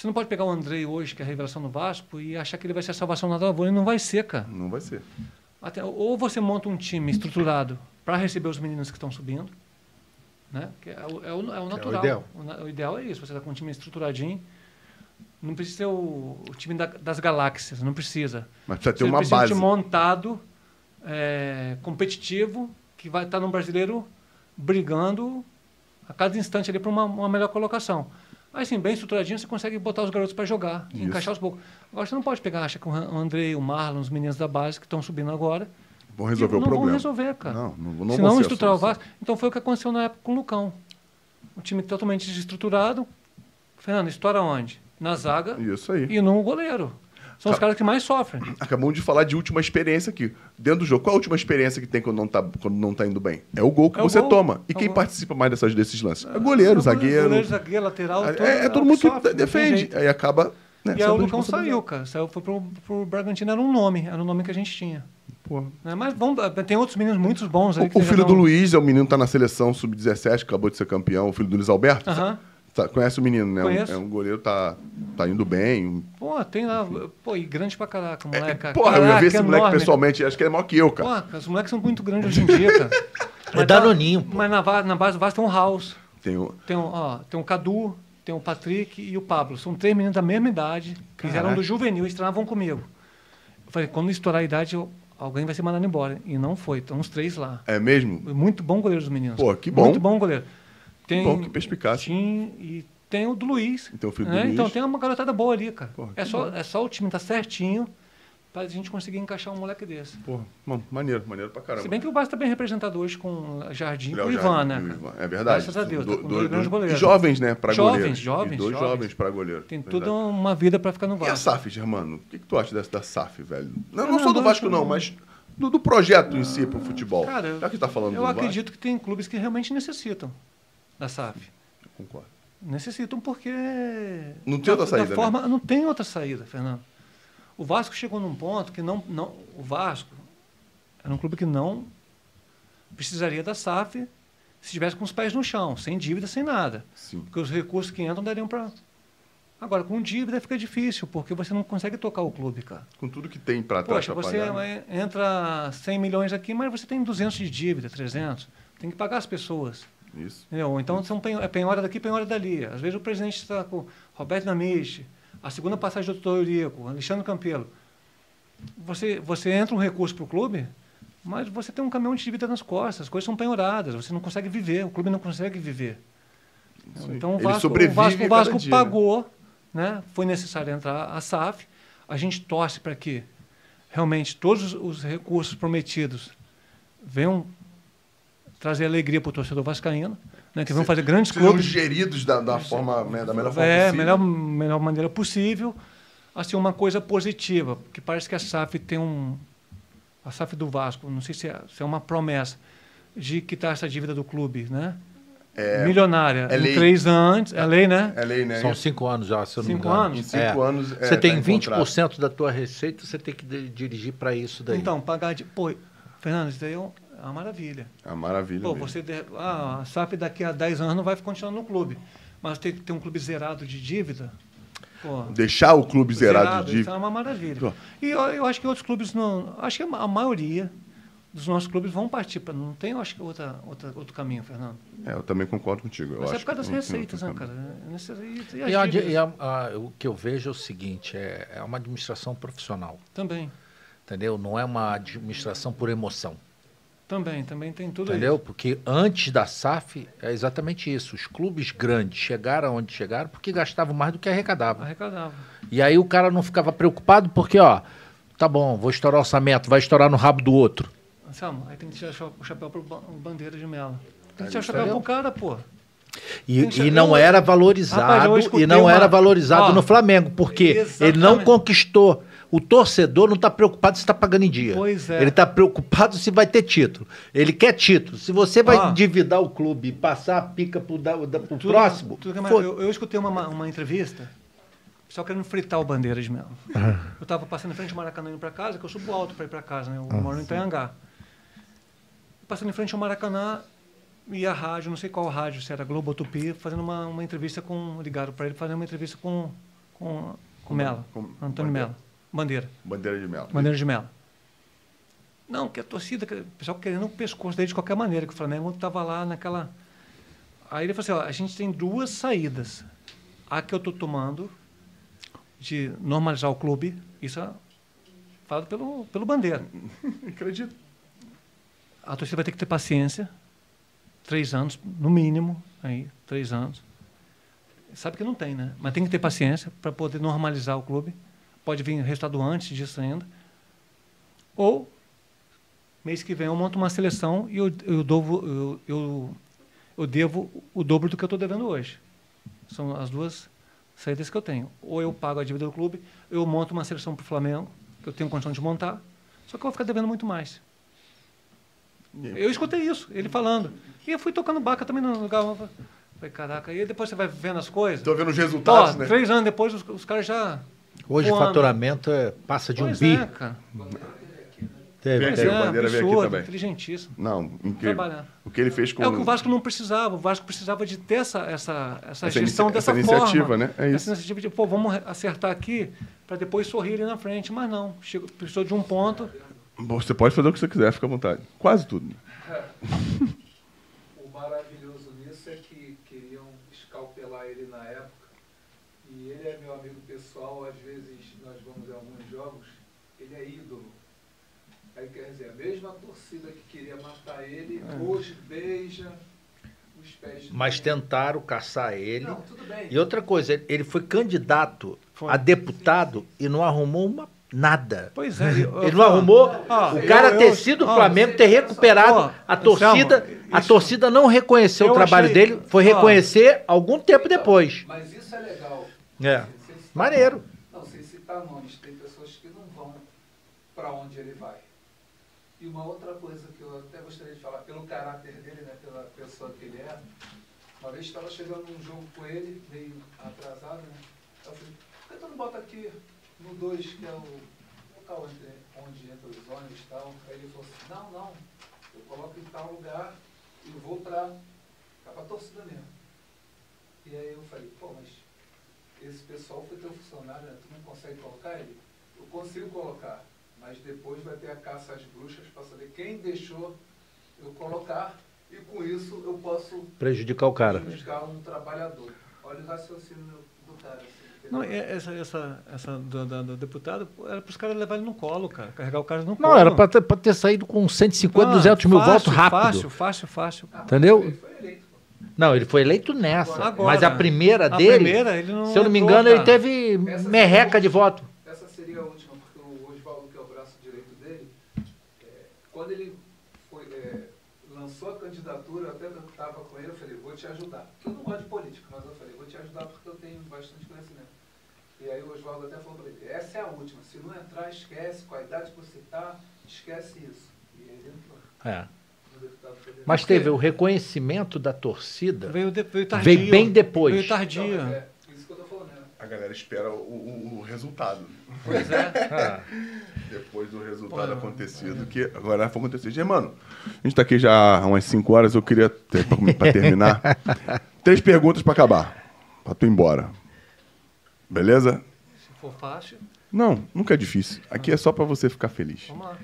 C: Você não pode pegar o Andrei hoje, que é a revelação no Vasco, e achar que ele vai ser a salvação na lavoura. Ele não vai ser, cara.
A: Não vai ser.
C: Até- ou você monta um time estruturado para receber os meninos que estão subindo, né? Que é, o, é o- é o natural.
B: ideal.
C: O, na- o ideal é isso, você está com um time estruturadinho. Não precisa ser o, o time da- das galáxias, não precisa.
A: Mas precisa ter
C: Você
A: uma
C: precisa
A: base.
C: um montado, é, competitivo, que vai estar no brasileiro brigando a cada instante ali para uma, uma melhor colocação. Aí sim, bem estruturadinho, você consegue botar os garotos para jogar,
A: Isso.
C: encaixar os poucos. Agora você não pode pegar, acha que o Ran- o Andrei, o Marlon, os meninos da base que estão subindo agora,
A: Vão resolver
C: e
A: o
C: não
A: problema.
C: vão resolver, cara.
A: Não, não, não
C: Se não estruturar o. Vasco. Então foi o que aconteceu na época com o Lucão. Um time totalmente desestruturado. Fernando, estoura onde? Na zaga
A: Isso aí.
C: e no goleiro. São os caras que mais sofrem.
A: Acabamos de falar de última experiência aqui. Dentro do jogo, qual a última experiência que tem quando não tá, quando não tá indo bem? É o gol que
C: É
A: você
C: gol.
A: toma. E
C: É
A: quem
C: gol.
A: participa mais dessas, desses lances? É goleiro, zagueiro.
C: Goleiro, zagueiro, lateral.
A: É,
C: todo-
A: é mundo que
C: sofre, não tem
A: defende. Aí acaba. Né,
C: E aí o Lucão saiu, cara. Saiu, foi pro, pro Bragantino, era um nome. Era o nome que a gente tinha.
A: Porra.
C: né? Mas vamos, tem outros meninos muito bons aí. que
A: O, o filho
C: tão-
A: do Luiz é o menino que tá na seleção sub-17, acabou de ser campeão. O filho do Luiz Alberto.
C: Aham.
A: Tá- conhece o menino, né? Um-
C: Conheço.
A: É um goleiro, tá, tá indo bem.
C: Pô, tem lá. Pô, e grande pra caraca,
A: É,
C: moleque. cara.
A: porra, eu ia
C: Caraca,
A: ver esse moleque
C: enorme.
A: pessoalmente. Acho que ele é maior que eu, cara.
C: Pô, os moleques são muito grandes hoje em dia, cara. *laughs*
B: É
C: Mas tá-
B: danoninho, pô.
C: Mas na, na base do Vasco tem um House.
A: Tem o-
C: Tem o, ó, tem o Cadu, tem o Patrick e o Pablo. São três meninos da mesma idade, que eles eram do juvenil e treinavam comigo. Eu falei, quando estourar a idade, eu- alguém vai ser mandado embora. E não foi, estão os três lá.
A: É mesmo?
C: Muito bom goleiro dos meninos.
A: Pô, que bom.
C: Muito bom goleiro. Tem,
A: bom, que perspicaz.
C: Tim, e tem o do Luiz.
A: Então, o filho do
C: né?
A: Luiz.
C: Então tem uma garotada boa ali, cara.
A: Pô,
C: é, só, é só o time estar certinho para a gente conseguir encaixar um moleque desse.
A: Porra, mano, maneiro, maneiro pra caramba.
C: Se bem que o Vasco está bem representado hoje com Jardim e o Ivan, né?
A: o? Ivan. É verdade.
C: Graças a Deus,
A: Do-
C: tá
A: do-
C: dois grandes goleiros.
A: jovens, né? Pra
C: Jovens,
A: goleiro.
C: jovens,
A: E dois
C: jovens.
A: jovens pra goleiro.
C: Tem
A: Verdade.
C: toda uma vida para ficar no
A: E a
C: Vasco.
A: SAF, Germano? O que, que tu acha dessa, da SAF, velho? Não, não
C: não
A: só do Vasco, não, mas do, do projeto em si pro futebol.
C: Cara,
A: Já que tá falando
C: eu
A: do Vasco,
C: acredito que tem clubes que realmente necessitam da SAF.
A: eu concordo.
C: Necessitam porque.
A: Não tem outra
C: da-
A: saída,
C: da
A: né?
C: forma, Não tem outra saída, Fernando. O Vasco chegou num ponto que não. não o Vasco era um clube que não precisaria da SAF se estivesse com os pés no chão, sem dívida, sem nada.
A: Sim.
C: Porque os recursos que entram dariam para. Agora, com dívida fica difícil, porque você não consegue tocar o clube, cara.
A: Com tudo que tem pra trás
C: Poxa, você
A: pagar. né?
C: entra 100 milhões aqui, mas você tem 200 de dívida, 300. Tem que pagar as pessoas.
A: Isso.
C: Entendeu? Então são penho- é penhora daqui, penhora dali. Às vezes o presidente está com Roberto Namiste, a segunda passagem do doutor Eurico, Alexandre Campelo. Você, você entra um recurso para o clube, mas você tem um caminhão de dívida nas costas, as coisas são penhoradas, você não consegue viver, o clube não consegue viver.
A: Isso aí.
C: Então o Vasco, o Vasco, o Vasco
A: dia, né?
C: pagou, né? foi necessário entrar a SAF, a gente torce para que realmente todos os- os recursos prometidos venham trazer alegria para o torcedor vascaíno, né? que vão fazer grandes clubes.
A: geridos da, da forma, né, da melhor forma
C: É,
A: possível.
C: melhor, melhor maneira possível. Assim, uma coisa positiva, que parece que a SAF tem um. A SAF do Vasco, não sei se é, se é uma promessa de quitar essa dívida do clube, né? Milionária.
A: é lei.
C: Em três anos. É lei, né?
A: É lei, né?
B: São cinco anos já, se eu não me
C: Cinco
B: engano.
C: anos?
A: Em cinco
B: É.
A: anos. é,
B: Você tem
A: tá em
B: 20% da tua receita, você tem que dirigir para isso daí.
C: Então, pagar de. Pô, Fernando, isso daí é um- é uma maravilha.
A: É uma maravilha.
C: Pô,
A: mesmo.
C: você. de- Ah, a SAF daqui a 10 anos não vai continuar no clube. Mas tem que ter um clube zerado de dívida. Pô,
A: Deixar o clube zerado, de
C: Isso
A: dívida.
C: é uma maravilha.
A: Pô.
C: E eu, eu acho que outros clubes não. Acho que a maioria dos nossos clubes vão partir para. Não tem, eu acho que, outra, outra, outro caminho, Fernando.
A: É, eu também concordo contigo. Eu
C: Mas é por causa das receitas, né, cara? É E, e
B: E, a- e a- a- o que eu vejo é o seguinte, é, é uma administração profissional,
C: Também.
B: entendeu? Não é uma administração por emoção,
C: Também, também tem tudo
B: entendeu?
C: isso.
B: Porque antes da SAF é exatamente isso. Os clubes grandes chegaram onde chegaram porque gastavam mais do que arrecadavam.
C: Arrecadava.
B: E aí o cara não ficava preocupado porque, ó, tá bom, vou estourar o orçamento, vai estourar no rabo do outro.
C: Anselmo, aí tem que tirar o chapéu pro ba- bandeira de mela. Tem que tirar o chapéu pro cara, pô.
B: E, e não era valorizado,
C: Rapaz,
B: e não
C: uma-
B: era valorizado
C: Ó,
B: no Flamengo, porque ele não
C: exatamente.
B: conquistou. O torcedor não está preocupado se está pagando em dia.
C: Pois é.
B: Ele está preocupado se vai ter título. Ele quer título. Se você vai
C: Ó.
B: endividar o clube e passar a pica pro
C: Tudo-
B: próximo,
C: tudo que é
B: foda-
C: eu, eu escutei uma, uma entrevista, só querendo fritar o Bandeira de Melo. Eu estava passando em frente ao Maracanã indo para casa, que eu subo alto para ir para casa, né? Eu moro em Itaiangá. Passando em frente ao Maracanã, e a rádio, não sei qual rádio, se era Globo ou Tupi, fazendo uma, uma entrevista com. Ligaram para ele fazendo uma entrevista com. com, com Mello.
A: com
C: Antônio
A: Bandeira.
C: Bandeira.
A: Bandeira de Melo.
C: Bandeira de Mello. Não, que a torcida, que o pessoal querendo o pescoço dele de qualquer maneira, que o Flamengo estava lá naquela. Aí ele falou assim: ó, a gente tem duas saídas. A que eu estou tomando de normalizar o clube, isso é falado pelo, pelo Bandeira. *laughs*
A: Acredito.
C: A torcida vai ter que ter paciência, três anos, no mínimo, aí, três anos. Sabe que não tem, né? Mas tem que ter paciência para poder normalizar o clube. Pode vir resultado antes disso ainda. Ou, mês que vem, eu monto uma seleção e eu, eu, dovo, eu, eu, eu devo o dobro do que eu estou devendo hoje. São as duas saídas que eu tenho. Ou eu pago a dívida do clube, eu monto uma seleção para o Flamengo, que eu tenho condição de montar, só que eu vou ficar devendo muito mais. Eu escutei isso, ele falando. E eu fui tocando baca também no lugar. Falei, caraca, e depois você vai vendo as coisas.
A: Tô vendo os
C: Ó,
A: resultados, né?
C: três anos depois, os, os caras já.
B: Hoje o faturamento é- passa de um
C: Pois
B: bi.
C: é, cara.
B: Teve,
A: Vem
C: Pois
A: aqui,
B: teve.
A: o
C: é,
A: Bandeira veio aqui também.
C: inteligentíssimo.
A: Não, incrível.
C: Trabalhar.
A: O que ele fez com.
C: É o que o Vasco não precisava. O Vasco precisava de ter essa, essa, essa,
A: Essa
C: gestão
A: inicia-
C: dessa
A: essa
C: forma.
A: iniciativa, né? É isso.
C: Essa iniciativa de, pô, vamos acertar aqui para depois sorrir ali na frente. Mas não, chegou, precisou de um ponto.
A: Você pode fazer o que você quiser, fica à vontade. Quase tudo. *laughs*
H: O maravilhoso nisso é que queriam escalpelar ele na época. E ele é meu amigo pessoal, às vezes nós vamos em alguns jogos, ele é ídolo. Aí dizer, a torcida que queria matar ele,
C: É.
H: hoje beija os pés de
B: Mas tentaram caçar ele.
H: Não, tudo bem.
B: E outra coisa, ele- foi candidato
C: Foi.
B: a deputado e não arrumou uma nada.
C: Pois é. eu-
B: Ele não arrumou
C: Ó,
B: o cara
C: eu-
B: ter
C: eu-
B: sido o Flamengo, ter recuperado a torcida. A torcida não reconheceu o trabalho
C: achei-
B: dele, foi reconhecer algum tempo depois.
H: Mas isso é legal.
B: É. Maneiro.
H: Não, sem citar nomes, tem pessoas que não vão para onde ele vai. E uma outra coisa que eu até gostaria de falar, pelo caráter dele, né, pela pessoa que ele é, uma vez estava chegando num jogo com ele, meio atrasado, né? Eu falei, por que tu não bota aqui no 2, que é o local entre, onde entra os ônibus e tal? Aí ele falou assim, não, não, eu coloco em tal lugar e vou para a torcida mesmo. E aí eu falei, pô, mas esse pessoal foi teu funcionário, né? tu não consegue colocar ele? Eu consigo colocar, mas depois vai ter a caça às bruxas para saber quem deixou eu colocar e com isso eu posso
B: Prejudicar o cara.
H: prejudicar um trabalhador. Olha o raciocínio do cara. Assim,
C: Não, essa, essa, essa do, da- do deputado era para os caras levarem no colo, cara. Carregar o cara no colo.
B: Não, era pra ter, pra ter saído com 150,
C: Ah,
B: 200 mil
C: fácil,
B: votos rápido.
C: Fácil, fácil, fácil.
H: Ah,
B: entendeu?
H: Ele foi eleito.
B: Não, ele foi eleito nessa.
C: Agora,
B: mas a primeira
C: a
B: dele,
C: primeira, ele não
B: se eu não me engano, ele
C: cara.
B: teve
H: Essa
B: merreca de voto.
H: Essa seria a última, porque o Oswaldo, que é o braço direito dele, é, quando ele foi, é, lançou a candidatura, eu até estava com ele, eu falei, vou te ajudar. Porque eu não gosto de política, mas eu falei, vou te ajudar porque eu tenho bastante conhecimento. E aí o Oswaldo até falou para ele, essa é a última, se não entrar, esquece, com a idade que você está, esquece isso. E ele entrou
B: É.
H: no deputado federal.
B: Mas teve o reconhecimento da torcida.
C: Veio, de, veio tardio.
B: Veio bem depois.
C: Veio
H: Então,
C: tardio.
H: mas é isso que eu tô falando, né?
A: A galera espera o, o- o resultado.
C: Pois é.
B: Ah, *laughs*
A: Depois do resultado
C: Pô,
A: acontecido. Que agora foi acontecer. Mano, a gente tá aqui já há umas 5 horas. Eu queria, pra, terminar, *laughs* três perguntas pra acabar. Pra tu ir embora. Beleza?
C: Se for fácil,
A: Não, nunca é difícil. Aqui é só pra você ficar feliz.
C: vamos lá.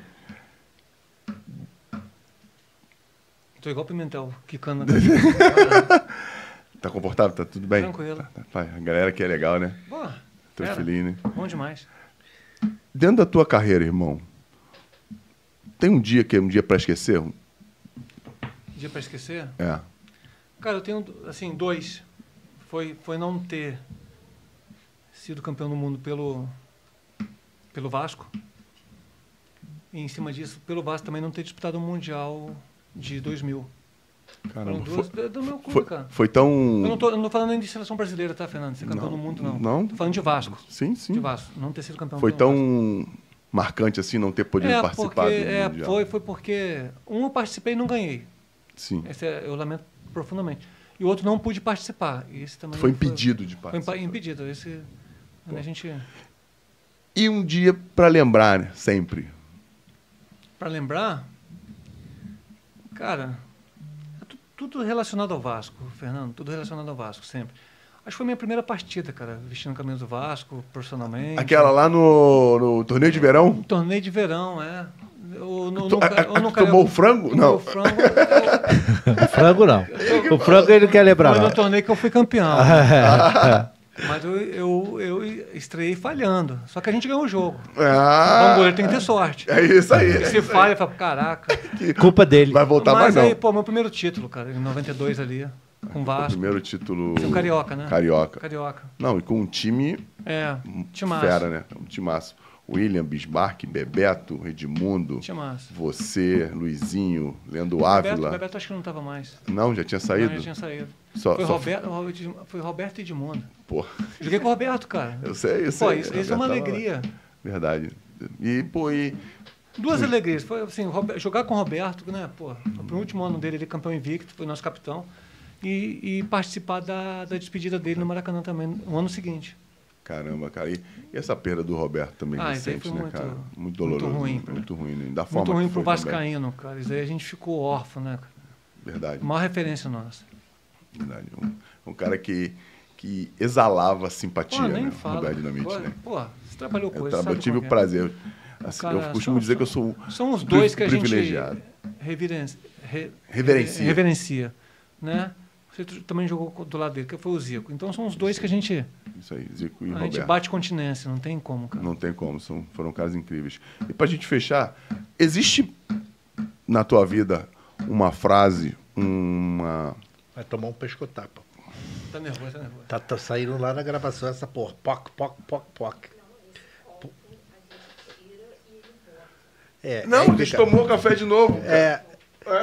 C: Tô igual Pimentel, quicando na *laughs*
A: Tá confortável? Tá tudo bem?
C: Tranquilo.
A: Tá, tá. A galera aqui é legal, né?
C: Boa.
A: Teu filhinho, né?
C: Bom demais.
A: Dentro da tua carreira, irmão, tem um dia que é um dia pra esquecer?
C: Dia pra esquecer?
A: É.
C: Cara, eu tenho, assim, dois. Foi, foi não ter sido campeão do mundo pelo, pelo Vasco. E, em cima disso, pelo Vasco também não ter disputado o Mundial de 2000. Foram
A: Caramba.
C: duas
A: Foi,
C: do- do meu clube,
A: foi,
C: cara.
A: foi tão.
C: Eu não tô, eu não tô falando nem de seleção brasileira, tá, Fernando? Ser campeão
A: Não,
C: do mundo, não.
A: não.
C: Tô falando de Vasco.
A: Sim,
C: De
A: sim.
C: Vasco. Não ter sido campeão
A: Foi
C: Vasco.
A: tão marcante assim não ter podido
C: é,
A: participar
C: porque,
A: do
C: é,
A: Mundial.
C: foi, foi porque um eu participei e não ganhei.
A: Sim.
C: Esse é- eu lamento profundamente. E o outro não pude participar. E esse também
A: Foi impedido de
C: Foi
A: participar.
C: impa- impedido. Esse a gente
A: E um dia pra lembrar, né? Sempre.
C: para lembrar, cara, tudo relacionado ao Vasco, Fernando, tudo relacionado ao Vasco, sempre. Acho que foi minha primeira partida, cara, vestindo a camisa do Vasco, profissionalmente.
A: Aquela lá no, no torneio de verão?
C: Um torneio de verão, é. Eu,
A: a- a- tu tomou o frango? Não.
C: o frango. eu- *laughs*
B: O frango não. O frango ele não quer lembrar.
C: Foi no torneio que eu fui campeão. *laughs* Mas eu, eu, eu estreiei falhando. Só que a gente ganhou o jogo. Então, o
A: Ah,
C: goleiro tem que ter sorte.
A: é isso aí.
C: Porque se falha, fala, caraca.
B: Culpa dele.
A: Vai voltar
C: Mas
A: mais
C: aí,
A: não.
C: pô, meu primeiro título, cara, em 92 ali, com o Vasco.
A: Primeiro título...
C: Foi um carioca, né?
A: Carioca.
C: Carioca.
A: Não, e com um time
C: É, timaço.
A: fera, né? Um timaço. William, Bismarck, Bebeto, Edmundo,
C: Timaço.
A: você, Luizinho, Leandro
C: Bebeto,
A: Ávila.
C: Bebeto acho que não estava mais.
A: Não, já tinha
C: Não,
A: saído?
C: já tinha saído.
A: Só-
C: foi,
A: só-
C: Roberto, foi Roberto Edmundo.
A: Pô,
C: Joguei com o Roberto, cara.
A: eu sei, eu
C: Pô,
A: sei.
C: isso, isso é uma alegria.
A: Verdade. E, pô, e...
C: Duas alegrias. Foi assim, jogar com o Roberto, né? Pô, no último ano dele, ele campeão invicto, foi nosso capitão. E, e participar da, da despedida dele no Maracanã também, no ano seguinte.
A: Caramba, cara. E, e essa perda do Roberto também
C: Ah,
A: recente,
C: foi
A: né,
C: muito-
A: cara? Muito
C: muito
A: doloroso.
C: ruim,
A: Muito ruim, né? Da
C: Muito
A: forma
C: ruim
A: que
C: pro
A: foi também.
C: Vascaíno, cara. Isso aí a gente ficou órfão, né? cara?
A: Verdade.
C: Maior referência nossa.
A: Verdade. Um, um cara que, que exalava simpatia,
C: Pô,
A: né? Dinamite,
C: Pô,
A: né?
C: Pô, você trabalhou com
A: Eu,
C: isso.
A: tra- eu tive o
C: é.
A: prazer. Assim,
C: Cara,
A: eu costumo
C: são-
A: dizer que eu sou
C: São os dois que a gente
A: privilegiado.
C: reveren- re-
A: Reverencia.
C: reverencia, né? Você também jogou do lado dele, que foi o Zico. Então são os dois que a gente,
A: Isso aí, Zico e
C: a gente
A: Roberto.
C: bate continência, não tem como, cara.
A: Não tem como, são, foram casos incríveis. E pra gente fechar, existe na tua vida uma frase, uma.
B: Vai tomar um pescotapa.
C: Tá nervoso, tá nervoso.
B: Tá, tá saindo lá na gravação essa porra. Poc, poc, poc, poc. É,
A: Não,
B: aí fica-
A: tomou café de novo.
B: É,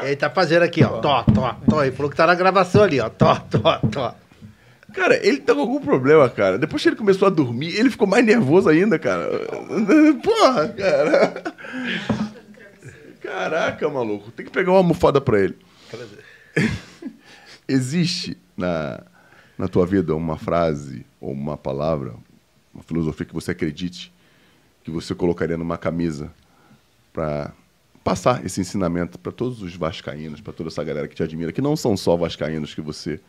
B: ele tá fazendo aqui, ó. Tó, tó, tó. Ele falou que tá na gravação ali, ó. Tó, tó, tó.
A: Cara, ele tá com algum problema, cara. Depois que ele começou a dormir, ele ficou mais nervoso ainda, cara. *laughs* Porra, cara. Caraca, maluco. Tem que pegar uma almofada pra ele. Existe na, na tua vida uma frase ou uma palavra, uma filosofia que você acredite que você colocaria numa camisa pra passar esse ensinamento pra todos os vascaínos, pra toda essa galera que te admira, que não são só vascaínos que você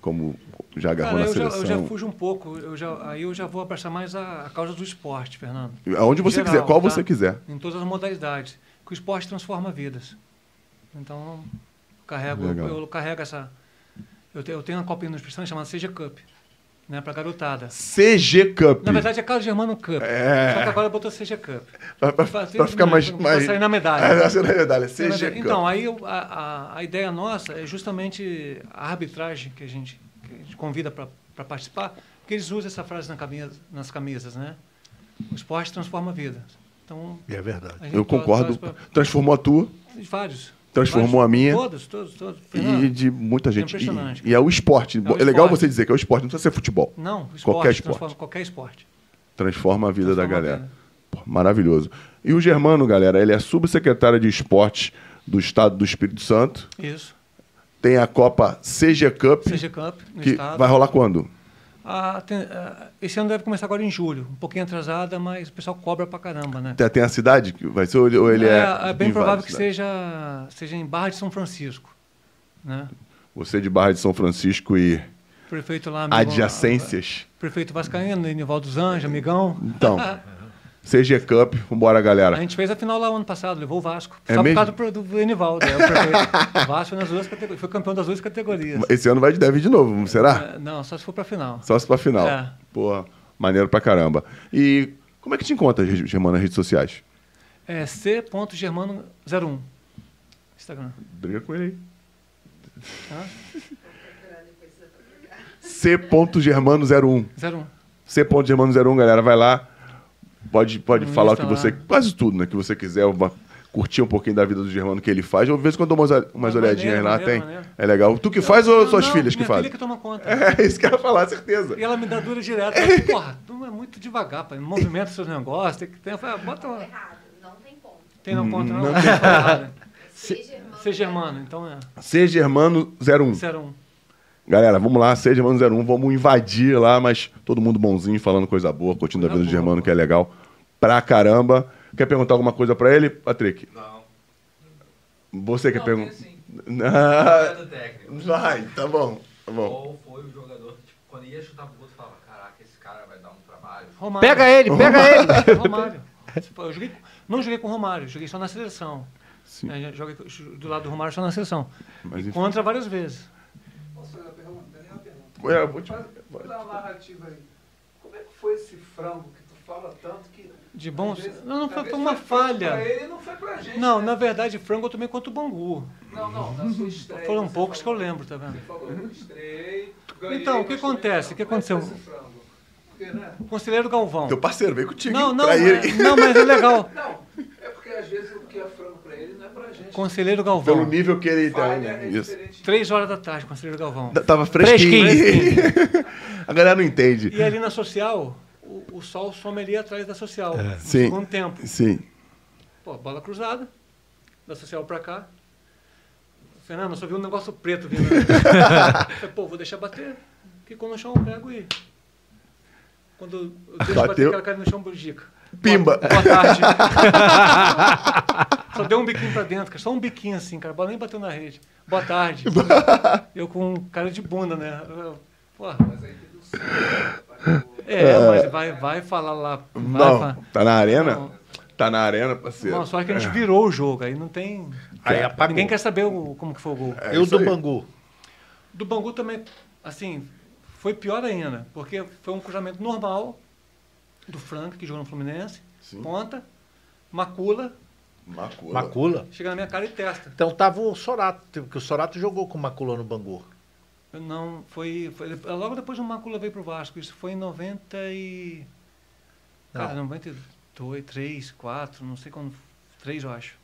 A: como já agarrou
C: Cara,
A: na
C: eu já,
A: seleção.
C: eu já fujo um pouco. Eu já, aí eu já vou abraçar mais a, a causa do esporte, Fernando.
A: Aonde você
C: Geral,
A: quiser, qual
C: tá?
A: você quiser.
C: Em todas as modalidades. Que o esporte transforma vidas. Então, carrego,
A: Legal.
C: eu carrego essa. Eu, te- eu tenho uma copinha no Espírito chamada Seja Cup, né, pra garotada.
A: CG Cup.
C: Na verdade é Carlos Germano Cup.
A: É.
C: Só que agora botou Seja Cup.
A: pra, pra-
C: Pra-
A: pra ficar mais.
C: pra
A: mais... *laughs*
C: sair na medalha.
A: Pra sair na medalha. CG Cup.
C: Então, aí eu- a, a, a ideia nossa é justamente a arbitragem que a gente, que a gente convida para participar, porque eles usam essa frase na camisa, nas camisas, né? O esporte transforma vidas. Então,
B: É verdade.
C: a
A: Eu concordo.
C: pra-
A: Transformou a tua
C: vários.
A: Transformou a minha.
C: Todos, todos, todos.
A: e
C: Fernando,
A: de muita gente.
C: impressionante.
A: E, e é o esporte. É,
C: o
A: legal
C: esporte.
A: você dizer que é o esporte, não precisa ser futebol.
C: Não, esporte,
A: Qualquer esporte.
C: transforma qualquer esporte.
A: Transforma a vida da
C: Transforma a
A: galera. Pô, maravilhoso. E o Germano, galera, ele é subsecretário de esportes do Estado do Espírito Santo.
C: Isso.
A: Tem a Copa CG Cup,
C: CG Cup, no
A: que
C: estado.
A: vai rolar quando?
C: Tem- ah, esse ano deve começar agora em julho. Um pouquinho atrasada, mas o pessoal cobra pra caramba, né?
A: Tem, tem a cidade que vai ser ou ele- ele é.
C: é, bem
A: em
C: provável que
A: cidades?
C: seja, seja em Barra de São Francisco. Né?
A: Você de Barra de São Francisco e
C: Prefeito lá...
A: adjacências.
C: Prefeito Vascaíno, Enivaldo dos Anjos, amigão.
A: Então, *laughs* CG Cup, vambora, galera.
C: A gente fez a final lá ano passado, levou o Vasco.
A: É
C: só
A: mesmo?
C: por causa do, do Enivaldo. É, o o Vasco nas duas categorias, foi campeão das duas categorias.
A: Esse ano vai de deve de novo, será?
C: É, não, só se for pra final.
A: Só se pra final.
C: É.
A: Porra, maneiro pra caramba. E como é que te encontra, Germano, nas redes sociais?
C: É c.germano01. Instagram.
A: Briga com ele aí.
C: Tá?
A: C.germano01.
C: 01.
A: C.germano01, galera, vai lá. Pode, pode falar o que você.
C: lá.
A: Quase tudo, né? Que você quiser. Uma, curtir um pouquinho da vida do Germano que ele faz. Eu, de vez em quando dou umas, umas
C: Ah,
A: olhadinhas
C: maneiro,
A: lá,
C: maneiro,
A: tem.
C: maneiro.
A: É legal. Tu que faz ou
C: Não,
A: suas
C: não,
A: filhas que
C: minha
A: fazem?
C: filha que toma conta. *laughs*
A: É isso que eu ia falar, certeza.
C: E ela me dá dura direto. Diz, *laughs* Porra, tu é muito devagar, pai. Movimenta seus negócios. Tem que ter. Eu falei, bota uma...
E: Errado, não tem ponto.
C: Tem não ponto, não?
A: Não
C: tem
E: irmão.
C: Ser germano, então é.
A: C. Germano 01.
C: 01.
A: Galera, vamos lá, C. Germano 01. Vamos invadir lá, mas todo mundo bonzinho, falando coisa boa, curtindo a
C: Coisa
A: vida do
C: boa,
A: Germano,
C: pô.
A: que é legal. Pra caramba. Quer perguntar alguma coisa pra ele, Patrick?
F: Não.
A: Você quer perguntar?
F: assim,
A: Não. *laughs*
F: do técnico.
A: Vai, tá bom. Tá bom.
F: Qual foi o jogador que, tipo, quando ia chutar pro gol, você falava, caraca, esse cara vai dar um trabalho.
C: Romário.
B: Pega ele, pega ele. *laughs*
C: Romário. Eu joguei, não joguei com o Romário, joguei só na seleção.
A: Sim.
C: É, joguei do lado do Romário só na seleção.
A: Mas.
C: Contra várias vezes.
H: Posso fazer uma pergunta? Daniel, uma pergunta.
A: É, vou te- vai.
H: dá uma narrativa aí. Como é que foi esse frango que tu fala tanto que.
C: De bom.
H: vezes-
C: Não, não foi, foi uma falha.
H: Pra ele não foi pra gente.
C: Não,
H: né?
C: na verdade, frango eu tomei contra o Bangu.
H: Não, não, na sua estreia.
C: Foram poucos que eu
H: falou-
C: lembro, tá vendo?
H: Você falou, estreiei, ganhei,
C: Então, o que acontece? O que
H: é
C: aconteceu?
H: né?
C: Conselheiro Galvão.
A: Teu parceiro veio contigo.
C: Não, não,
A: hein?
C: não, mas é legal.
H: Não, é porque às vezes o que é frango pra ele
C: Conselheiro
A: Pelo
C: Galvão.
A: nível que ele tem,
H: Falha
A: né? Isso.
C: Três horas da tarde, Conselheiro Galvão.
A: T- Tava fresquinho.
C: Fresquinho. *laughs*
A: A galera não entende.
C: E ali na social, o, o sol some ali atrás da social. No
A: É. Sim.
C: segundo tempo.
A: Sim.
C: Pô, bola cruzada, da social pra cá. Fernando, eu só vi um negócio preto vindo. *laughs* Falei, pô, vou deixar bater. Ficou no chão, eu pego e. Quando eu deixo
A: Bateu.
C: bater, aquela cara no chão, bugica.
A: Pimba.
C: Boa, boa tarde. *laughs* só deu um biquinho pra dentro, cara. Só um biquinho assim, cara. A bola nem bateu na rede. Boa tarde. *laughs* eu com cara de bunda, né? Eu, Porra.
H: Mas aí né?
C: É, mas vai, vai falar lá. Vai
A: Não,
C: falar.
A: tá na arena?
C: Não.
A: Tá na arena, parceiro.
C: Não, só que a gente virou o jogo, aí não tem.
B: Aí apagou.
C: Ninguém quer saber o- como que foi o gol.
A: É
B: E o
A: isso
B: do
A: aí.
B: Bangu?
C: Do Bangu também, assim, foi pior ainda, porque foi um cruzamento normal do Frank, que jogou no Fluminense,
A: Sim.
C: ponta, macula,
A: Macula.
B: Macula?
C: chega na minha cara e testa.
B: Então tava o Sorato, porque o Sorato jogou com o Macula no Bangu.
C: Eu Não, foi, foi. Logo depois o Macula veio pro Vasco, isso foi em 90 e. Cara, 92, 3, 4, não sei quando. 3 eu acho.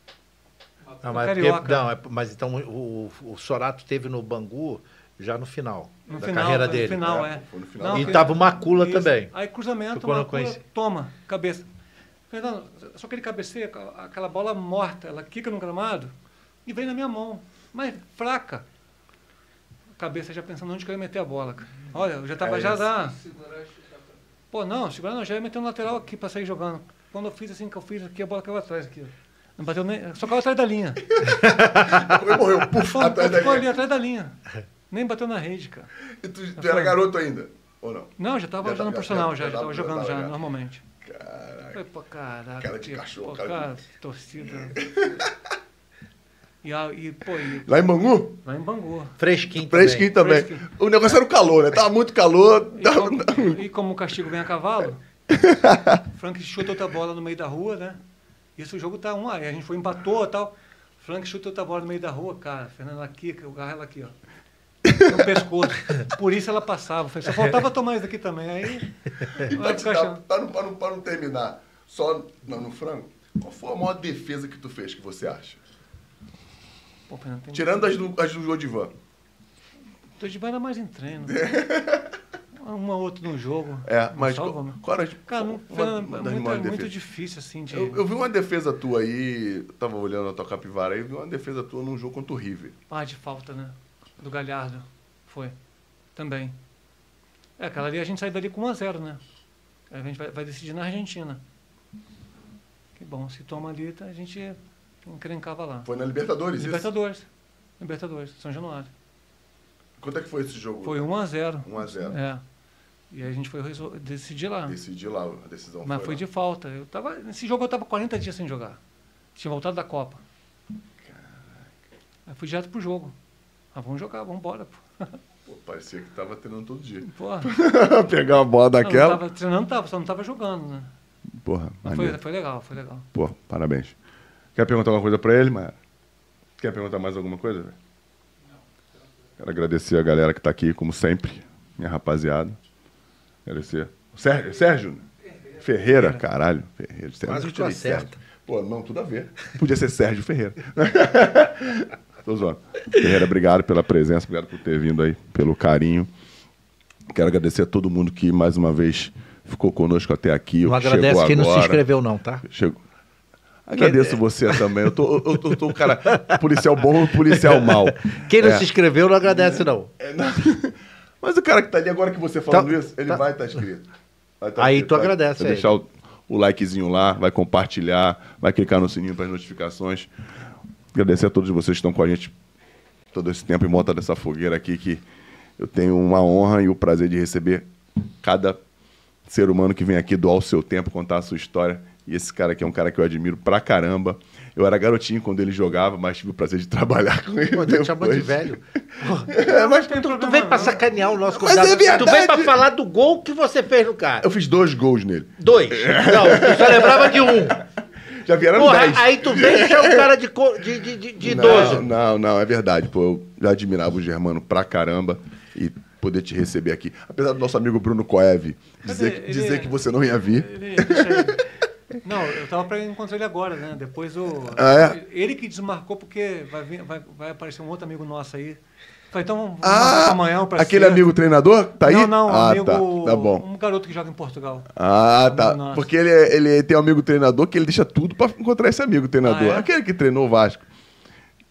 B: Não, mas, porque-
C: Carioca.
B: não, é- mas então o, o Sorato teve no Bangu já no final
C: No
B: da
C: final,
B: carreira
C: foi no
B: dele.
C: final,
A: É,
C: é.
A: foi no final.
B: E
C: que-
B: tava o Macula
C: Isso.
B: também.
C: Aí cruzamento, Macula, toma, cabeça. Fernando, só que ele cabeceia, aquela bola morta, ela quica no gramado e vem na minha mão, mas fraca. A cabeça já pensando onde que eu ia meter a bola. cara. Olha, eu já tava
A: É
C: já lá. Pô, não, segura não, já ia meter um lateral aqui pra sair jogando. Quando eu fiz assim que eu fiz aqui, a bola caiu atrás aqui. Não bateu nem. Só caiu atrás da linha. *laughs*
A: Ele morreu, puf,
C: Ficou,
A: atrás da
C: ficou ali
A: linha.
C: atrás da linha. Nem bateu na rede, cara.
A: E tu, tu era garoto ainda? Ou não?
C: Não, já tava
A: Já
C: jogando
A: tá-
C: profissional,
A: já-
C: já,
A: já
C: já tava jogando
A: já
C: já,
A: já.
C: normalmente.
A: Caraca.
C: Falei, pô, caraca.
A: Cara de cachorro,
C: pô,
A: cara de-
C: cara, torcida. *laughs* E, a- e, pô, e,
A: Lá em Bangu?
C: lá em Bangu.
B: Fresquinho,
A: Fresquinho também.
C: Fresquinho.
A: O negócio era o calor, né? Tava muito calor.
C: E
A: tava-
C: como, e como o castigo vem a cavalo, *laughs* Frank chuta outra bola no meio da rua, né? Isso o jogo tá um aí. A gente foi, empatou e tal. Frank chuta outra bola no meio da rua, cara. Fernando aqui, eu agarro ela aqui, ó. No pescoço. Por isso ela passava. Falei, Só faltava tomar isso aqui também. Aí.
A: E pra, dar,
C: achando.
A: pra, não, pra, não, pra não terminar só no, no frango, qual foi a maior defesa que tu fez, que você acha?
C: Pô, Fernando,
A: Tirando as do, as do Odivan.
C: Tô de banda mais em treino. *laughs* Uma outra no jogo.
A: É,
C: Não
A: mas
C: salva,
A: qual,
C: né?
A: qual era
C: Cara, não,
A: uma, uma
C: é
A: das
C: muito, muito difícil, assim, de...
A: Eu, eu vi uma defesa tua aí, eu tava olhando a tua capivara aí, eu vi uma defesa tua num jogo contra o River.
C: Ah, de falta, né? Do Galhardo. Foi. Também. É, aquela ali a gente sai dali com 1x0, né? Aí A gente vai, vai decidir na Argentina. Que bom, se toma ali, a gente encrencava lá.
A: Foi na Libertadores, isso?
C: Libertadores. Libertadores, São Januário.
A: Quanto é que foi esse jogo?
C: Foi 1x0.
A: 1x0.
C: É. E aí a gente foi decidir lá.
A: Decidi lá, a decisão
C: Mas
A: foi
C: foi de falta. Eu tava, nesse jogo eu tava 40 dias sem jogar. Tinha voltado da Copa. Aí fui direto pro jogo. Ah, vamos jogar, vamos embora, pô.
A: Pô, parecia que tava treinando todo dia.
C: Porra. *laughs*
A: Pegar uma bola daquela.
C: Não, tava treinando, tava, só não tava jogando, né?
A: Porra,
C: Mas foi, foi legal, foi legal.
A: Pô, parabéns. Quer perguntar alguma coisa pra ele, Maera? Quer perguntar mais alguma coisa? velho? Quero agradecer a galera que tá aqui, como sempre, minha rapaziada. Agradecer. Sérgio, Sérgio? Ferreira, caralho. Ferreira. Sérgio,
B: Quase
A: eu
B: tu
A: tirei
B: acerta.
A: Pô, não, tudo a ver. Podia ser Sérgio Ferreira. *laughs* Tô zoando. Ferreira, obrigado pela presença, obrigado por ter vindo aí, pelo carinho. Quero agradecer a todo mundo que, mais uma vez, ficou conosco até aqui.
B: Não agradece quem não se
A: agora.
B: inscreveu, não, tá?
A: Chegou. Agradeço você também. Eu tô, eu, tô, eu tô um cara policial bom e policial mal. *laughs*
B: Quem não
A: É.
B: se inscreveu, não agradece, não.
A: É, não. *laughs* Mas o cara que tá ali agora que você falando
B: Tá-
A: isso, ele
B: tá-
A: vai estar escrito. Vai tá
B: Aí
A: escrito,
B: tu
A: vai-
B: agradece
A: Vai
B: a
A: deixar o, o likezinho lá, vai compartilhar, vai clicar no sininho para as notificações. Agradecer a todos vocês que estão com a gente todo esse tempo em volta dessa fogueira aqui, que eu tenho uma honra e o prazer de receber cada ser humano que vem aqui doar o seu tempo, contar a sua história. E esse cara aqui é um cara que eu admiro pra caramba. Eu era garotinho quando ele jogava, mas tive o prazer de *laughs* trabalhar com ele.
B: Pô, tu chamou de
A: depois.
B: velho. *laughs*
A: É, mas
D: Tu, tu vem pra sacanear o nosso
A: Mas
D: convidado.
A: é verdade.
D: Tu vem pra falar do gol que você fez no cara.
A: eu fiz dois gols nele.
D: Dois. Não, eu só lembrava de um. *laughs*
A: Já vieram
D: Porra,
A: dez.
D: aí tu vem e chama o cara de, de, de, de,
A: não,
D: idoso.
A: Não, não, é verdade. Pô, eu já admirava o Germano pra caramba e poder te receber aqui. Apesar do nosso amigo Bruno Coev dizer,
C: Cadê?
A: que- dizer
C: Ele-
A: que você não ia vir.
C: Ele, ele. Não, eu tava pra encontrar ele agora, né? Depois o.
A: Ah, é?
C: Ele que desmarcou porque vai, vir, vai, vai aparecer um outro amigo nosso aí. Falei, então vamos
A: Ah,
C: amanhã pra
A: aquele
C: sexta.
A: amigo treinador? Tá aí?
C: Não, não,
A: ah,
C: amigo.
A: tá. Tá bom.
C: Um garoto que joga em Portugal.
A: Ah, tá. Porque ele, é- ele tem um amigo treinador que ele deixa tudo pra encontrar esse amigo treinador.
C: Ah, é?
A: Aquele que treinou o Vasco.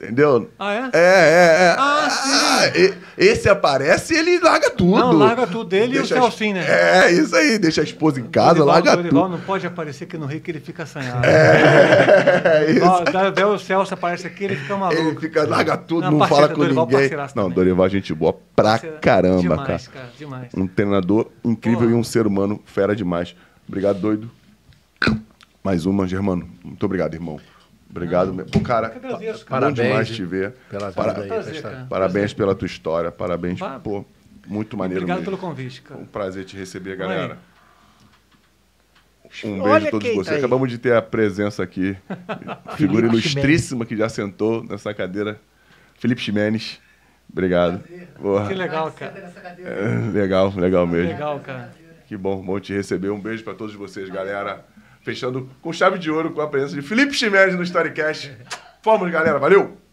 A: Entendeu?
C: Ah, é?
A: É, é, é.
C: Ah, sim.
A: e- esse aparece e ele larga tudo.
C: Não, larga tudo dele e o
A: Deixa
C: Celcinho, né?
A: É, isso aí. Deixa a esposa em casa,
C: Dorival,
A: larga
C: Dorival
A: tudo.
C: não pode aparecer aqui no Rio que ele fica assanhado.
A: É, *laughs* isso.
C: Ó, o Celso aparece aqui, ele fica maluco.
A: Ele fica, larga tudo,
C: Não,
A: não, fala com
C: Dorival
A: ninguém. Não. Dorival é gente boa pra
C: Parceiro-
A: caramba,
C: demais,
A: cara.
C: cara. Demais.
A: Um treinador incrível e um ser humano fera demais. Obrigado, doido. Mais uma, Germano. Muito obrigado, irmão. Obrigado. mesmo. Pô, cara,
C: que agradeço, cara.
B: Parabéns
A: demais te ver.
B: Pela
A: Para-
B: aí.
C: Prazer,
B: essa-
C: cara.
A: Parabéns pela tua história. Parabéns.
C: Vá.
A: Pô, muito maneiro
C: Obrigado
A: mesmo.
C: pelo convite, cara.
A: Um prazer te receber, galera. Um
D: Olha
A: beijo a todos vocês.
D: tá.
A: Acabamos de ter a presença aqui. *laughs* Figura ilustríssima que já sentou nessa cadeira. Felipe Ximenes. Obrigado.
C: Que legal, cara.
A: É, legal, legal mesmo.
C: Legal, cara.
A: Que bom, bom te receber. Um beijo pra todos vocês, galera. Fechando com chave de ouro com a presença de Felipe Ximenes no Storycast. Fomos, galera. Valeu!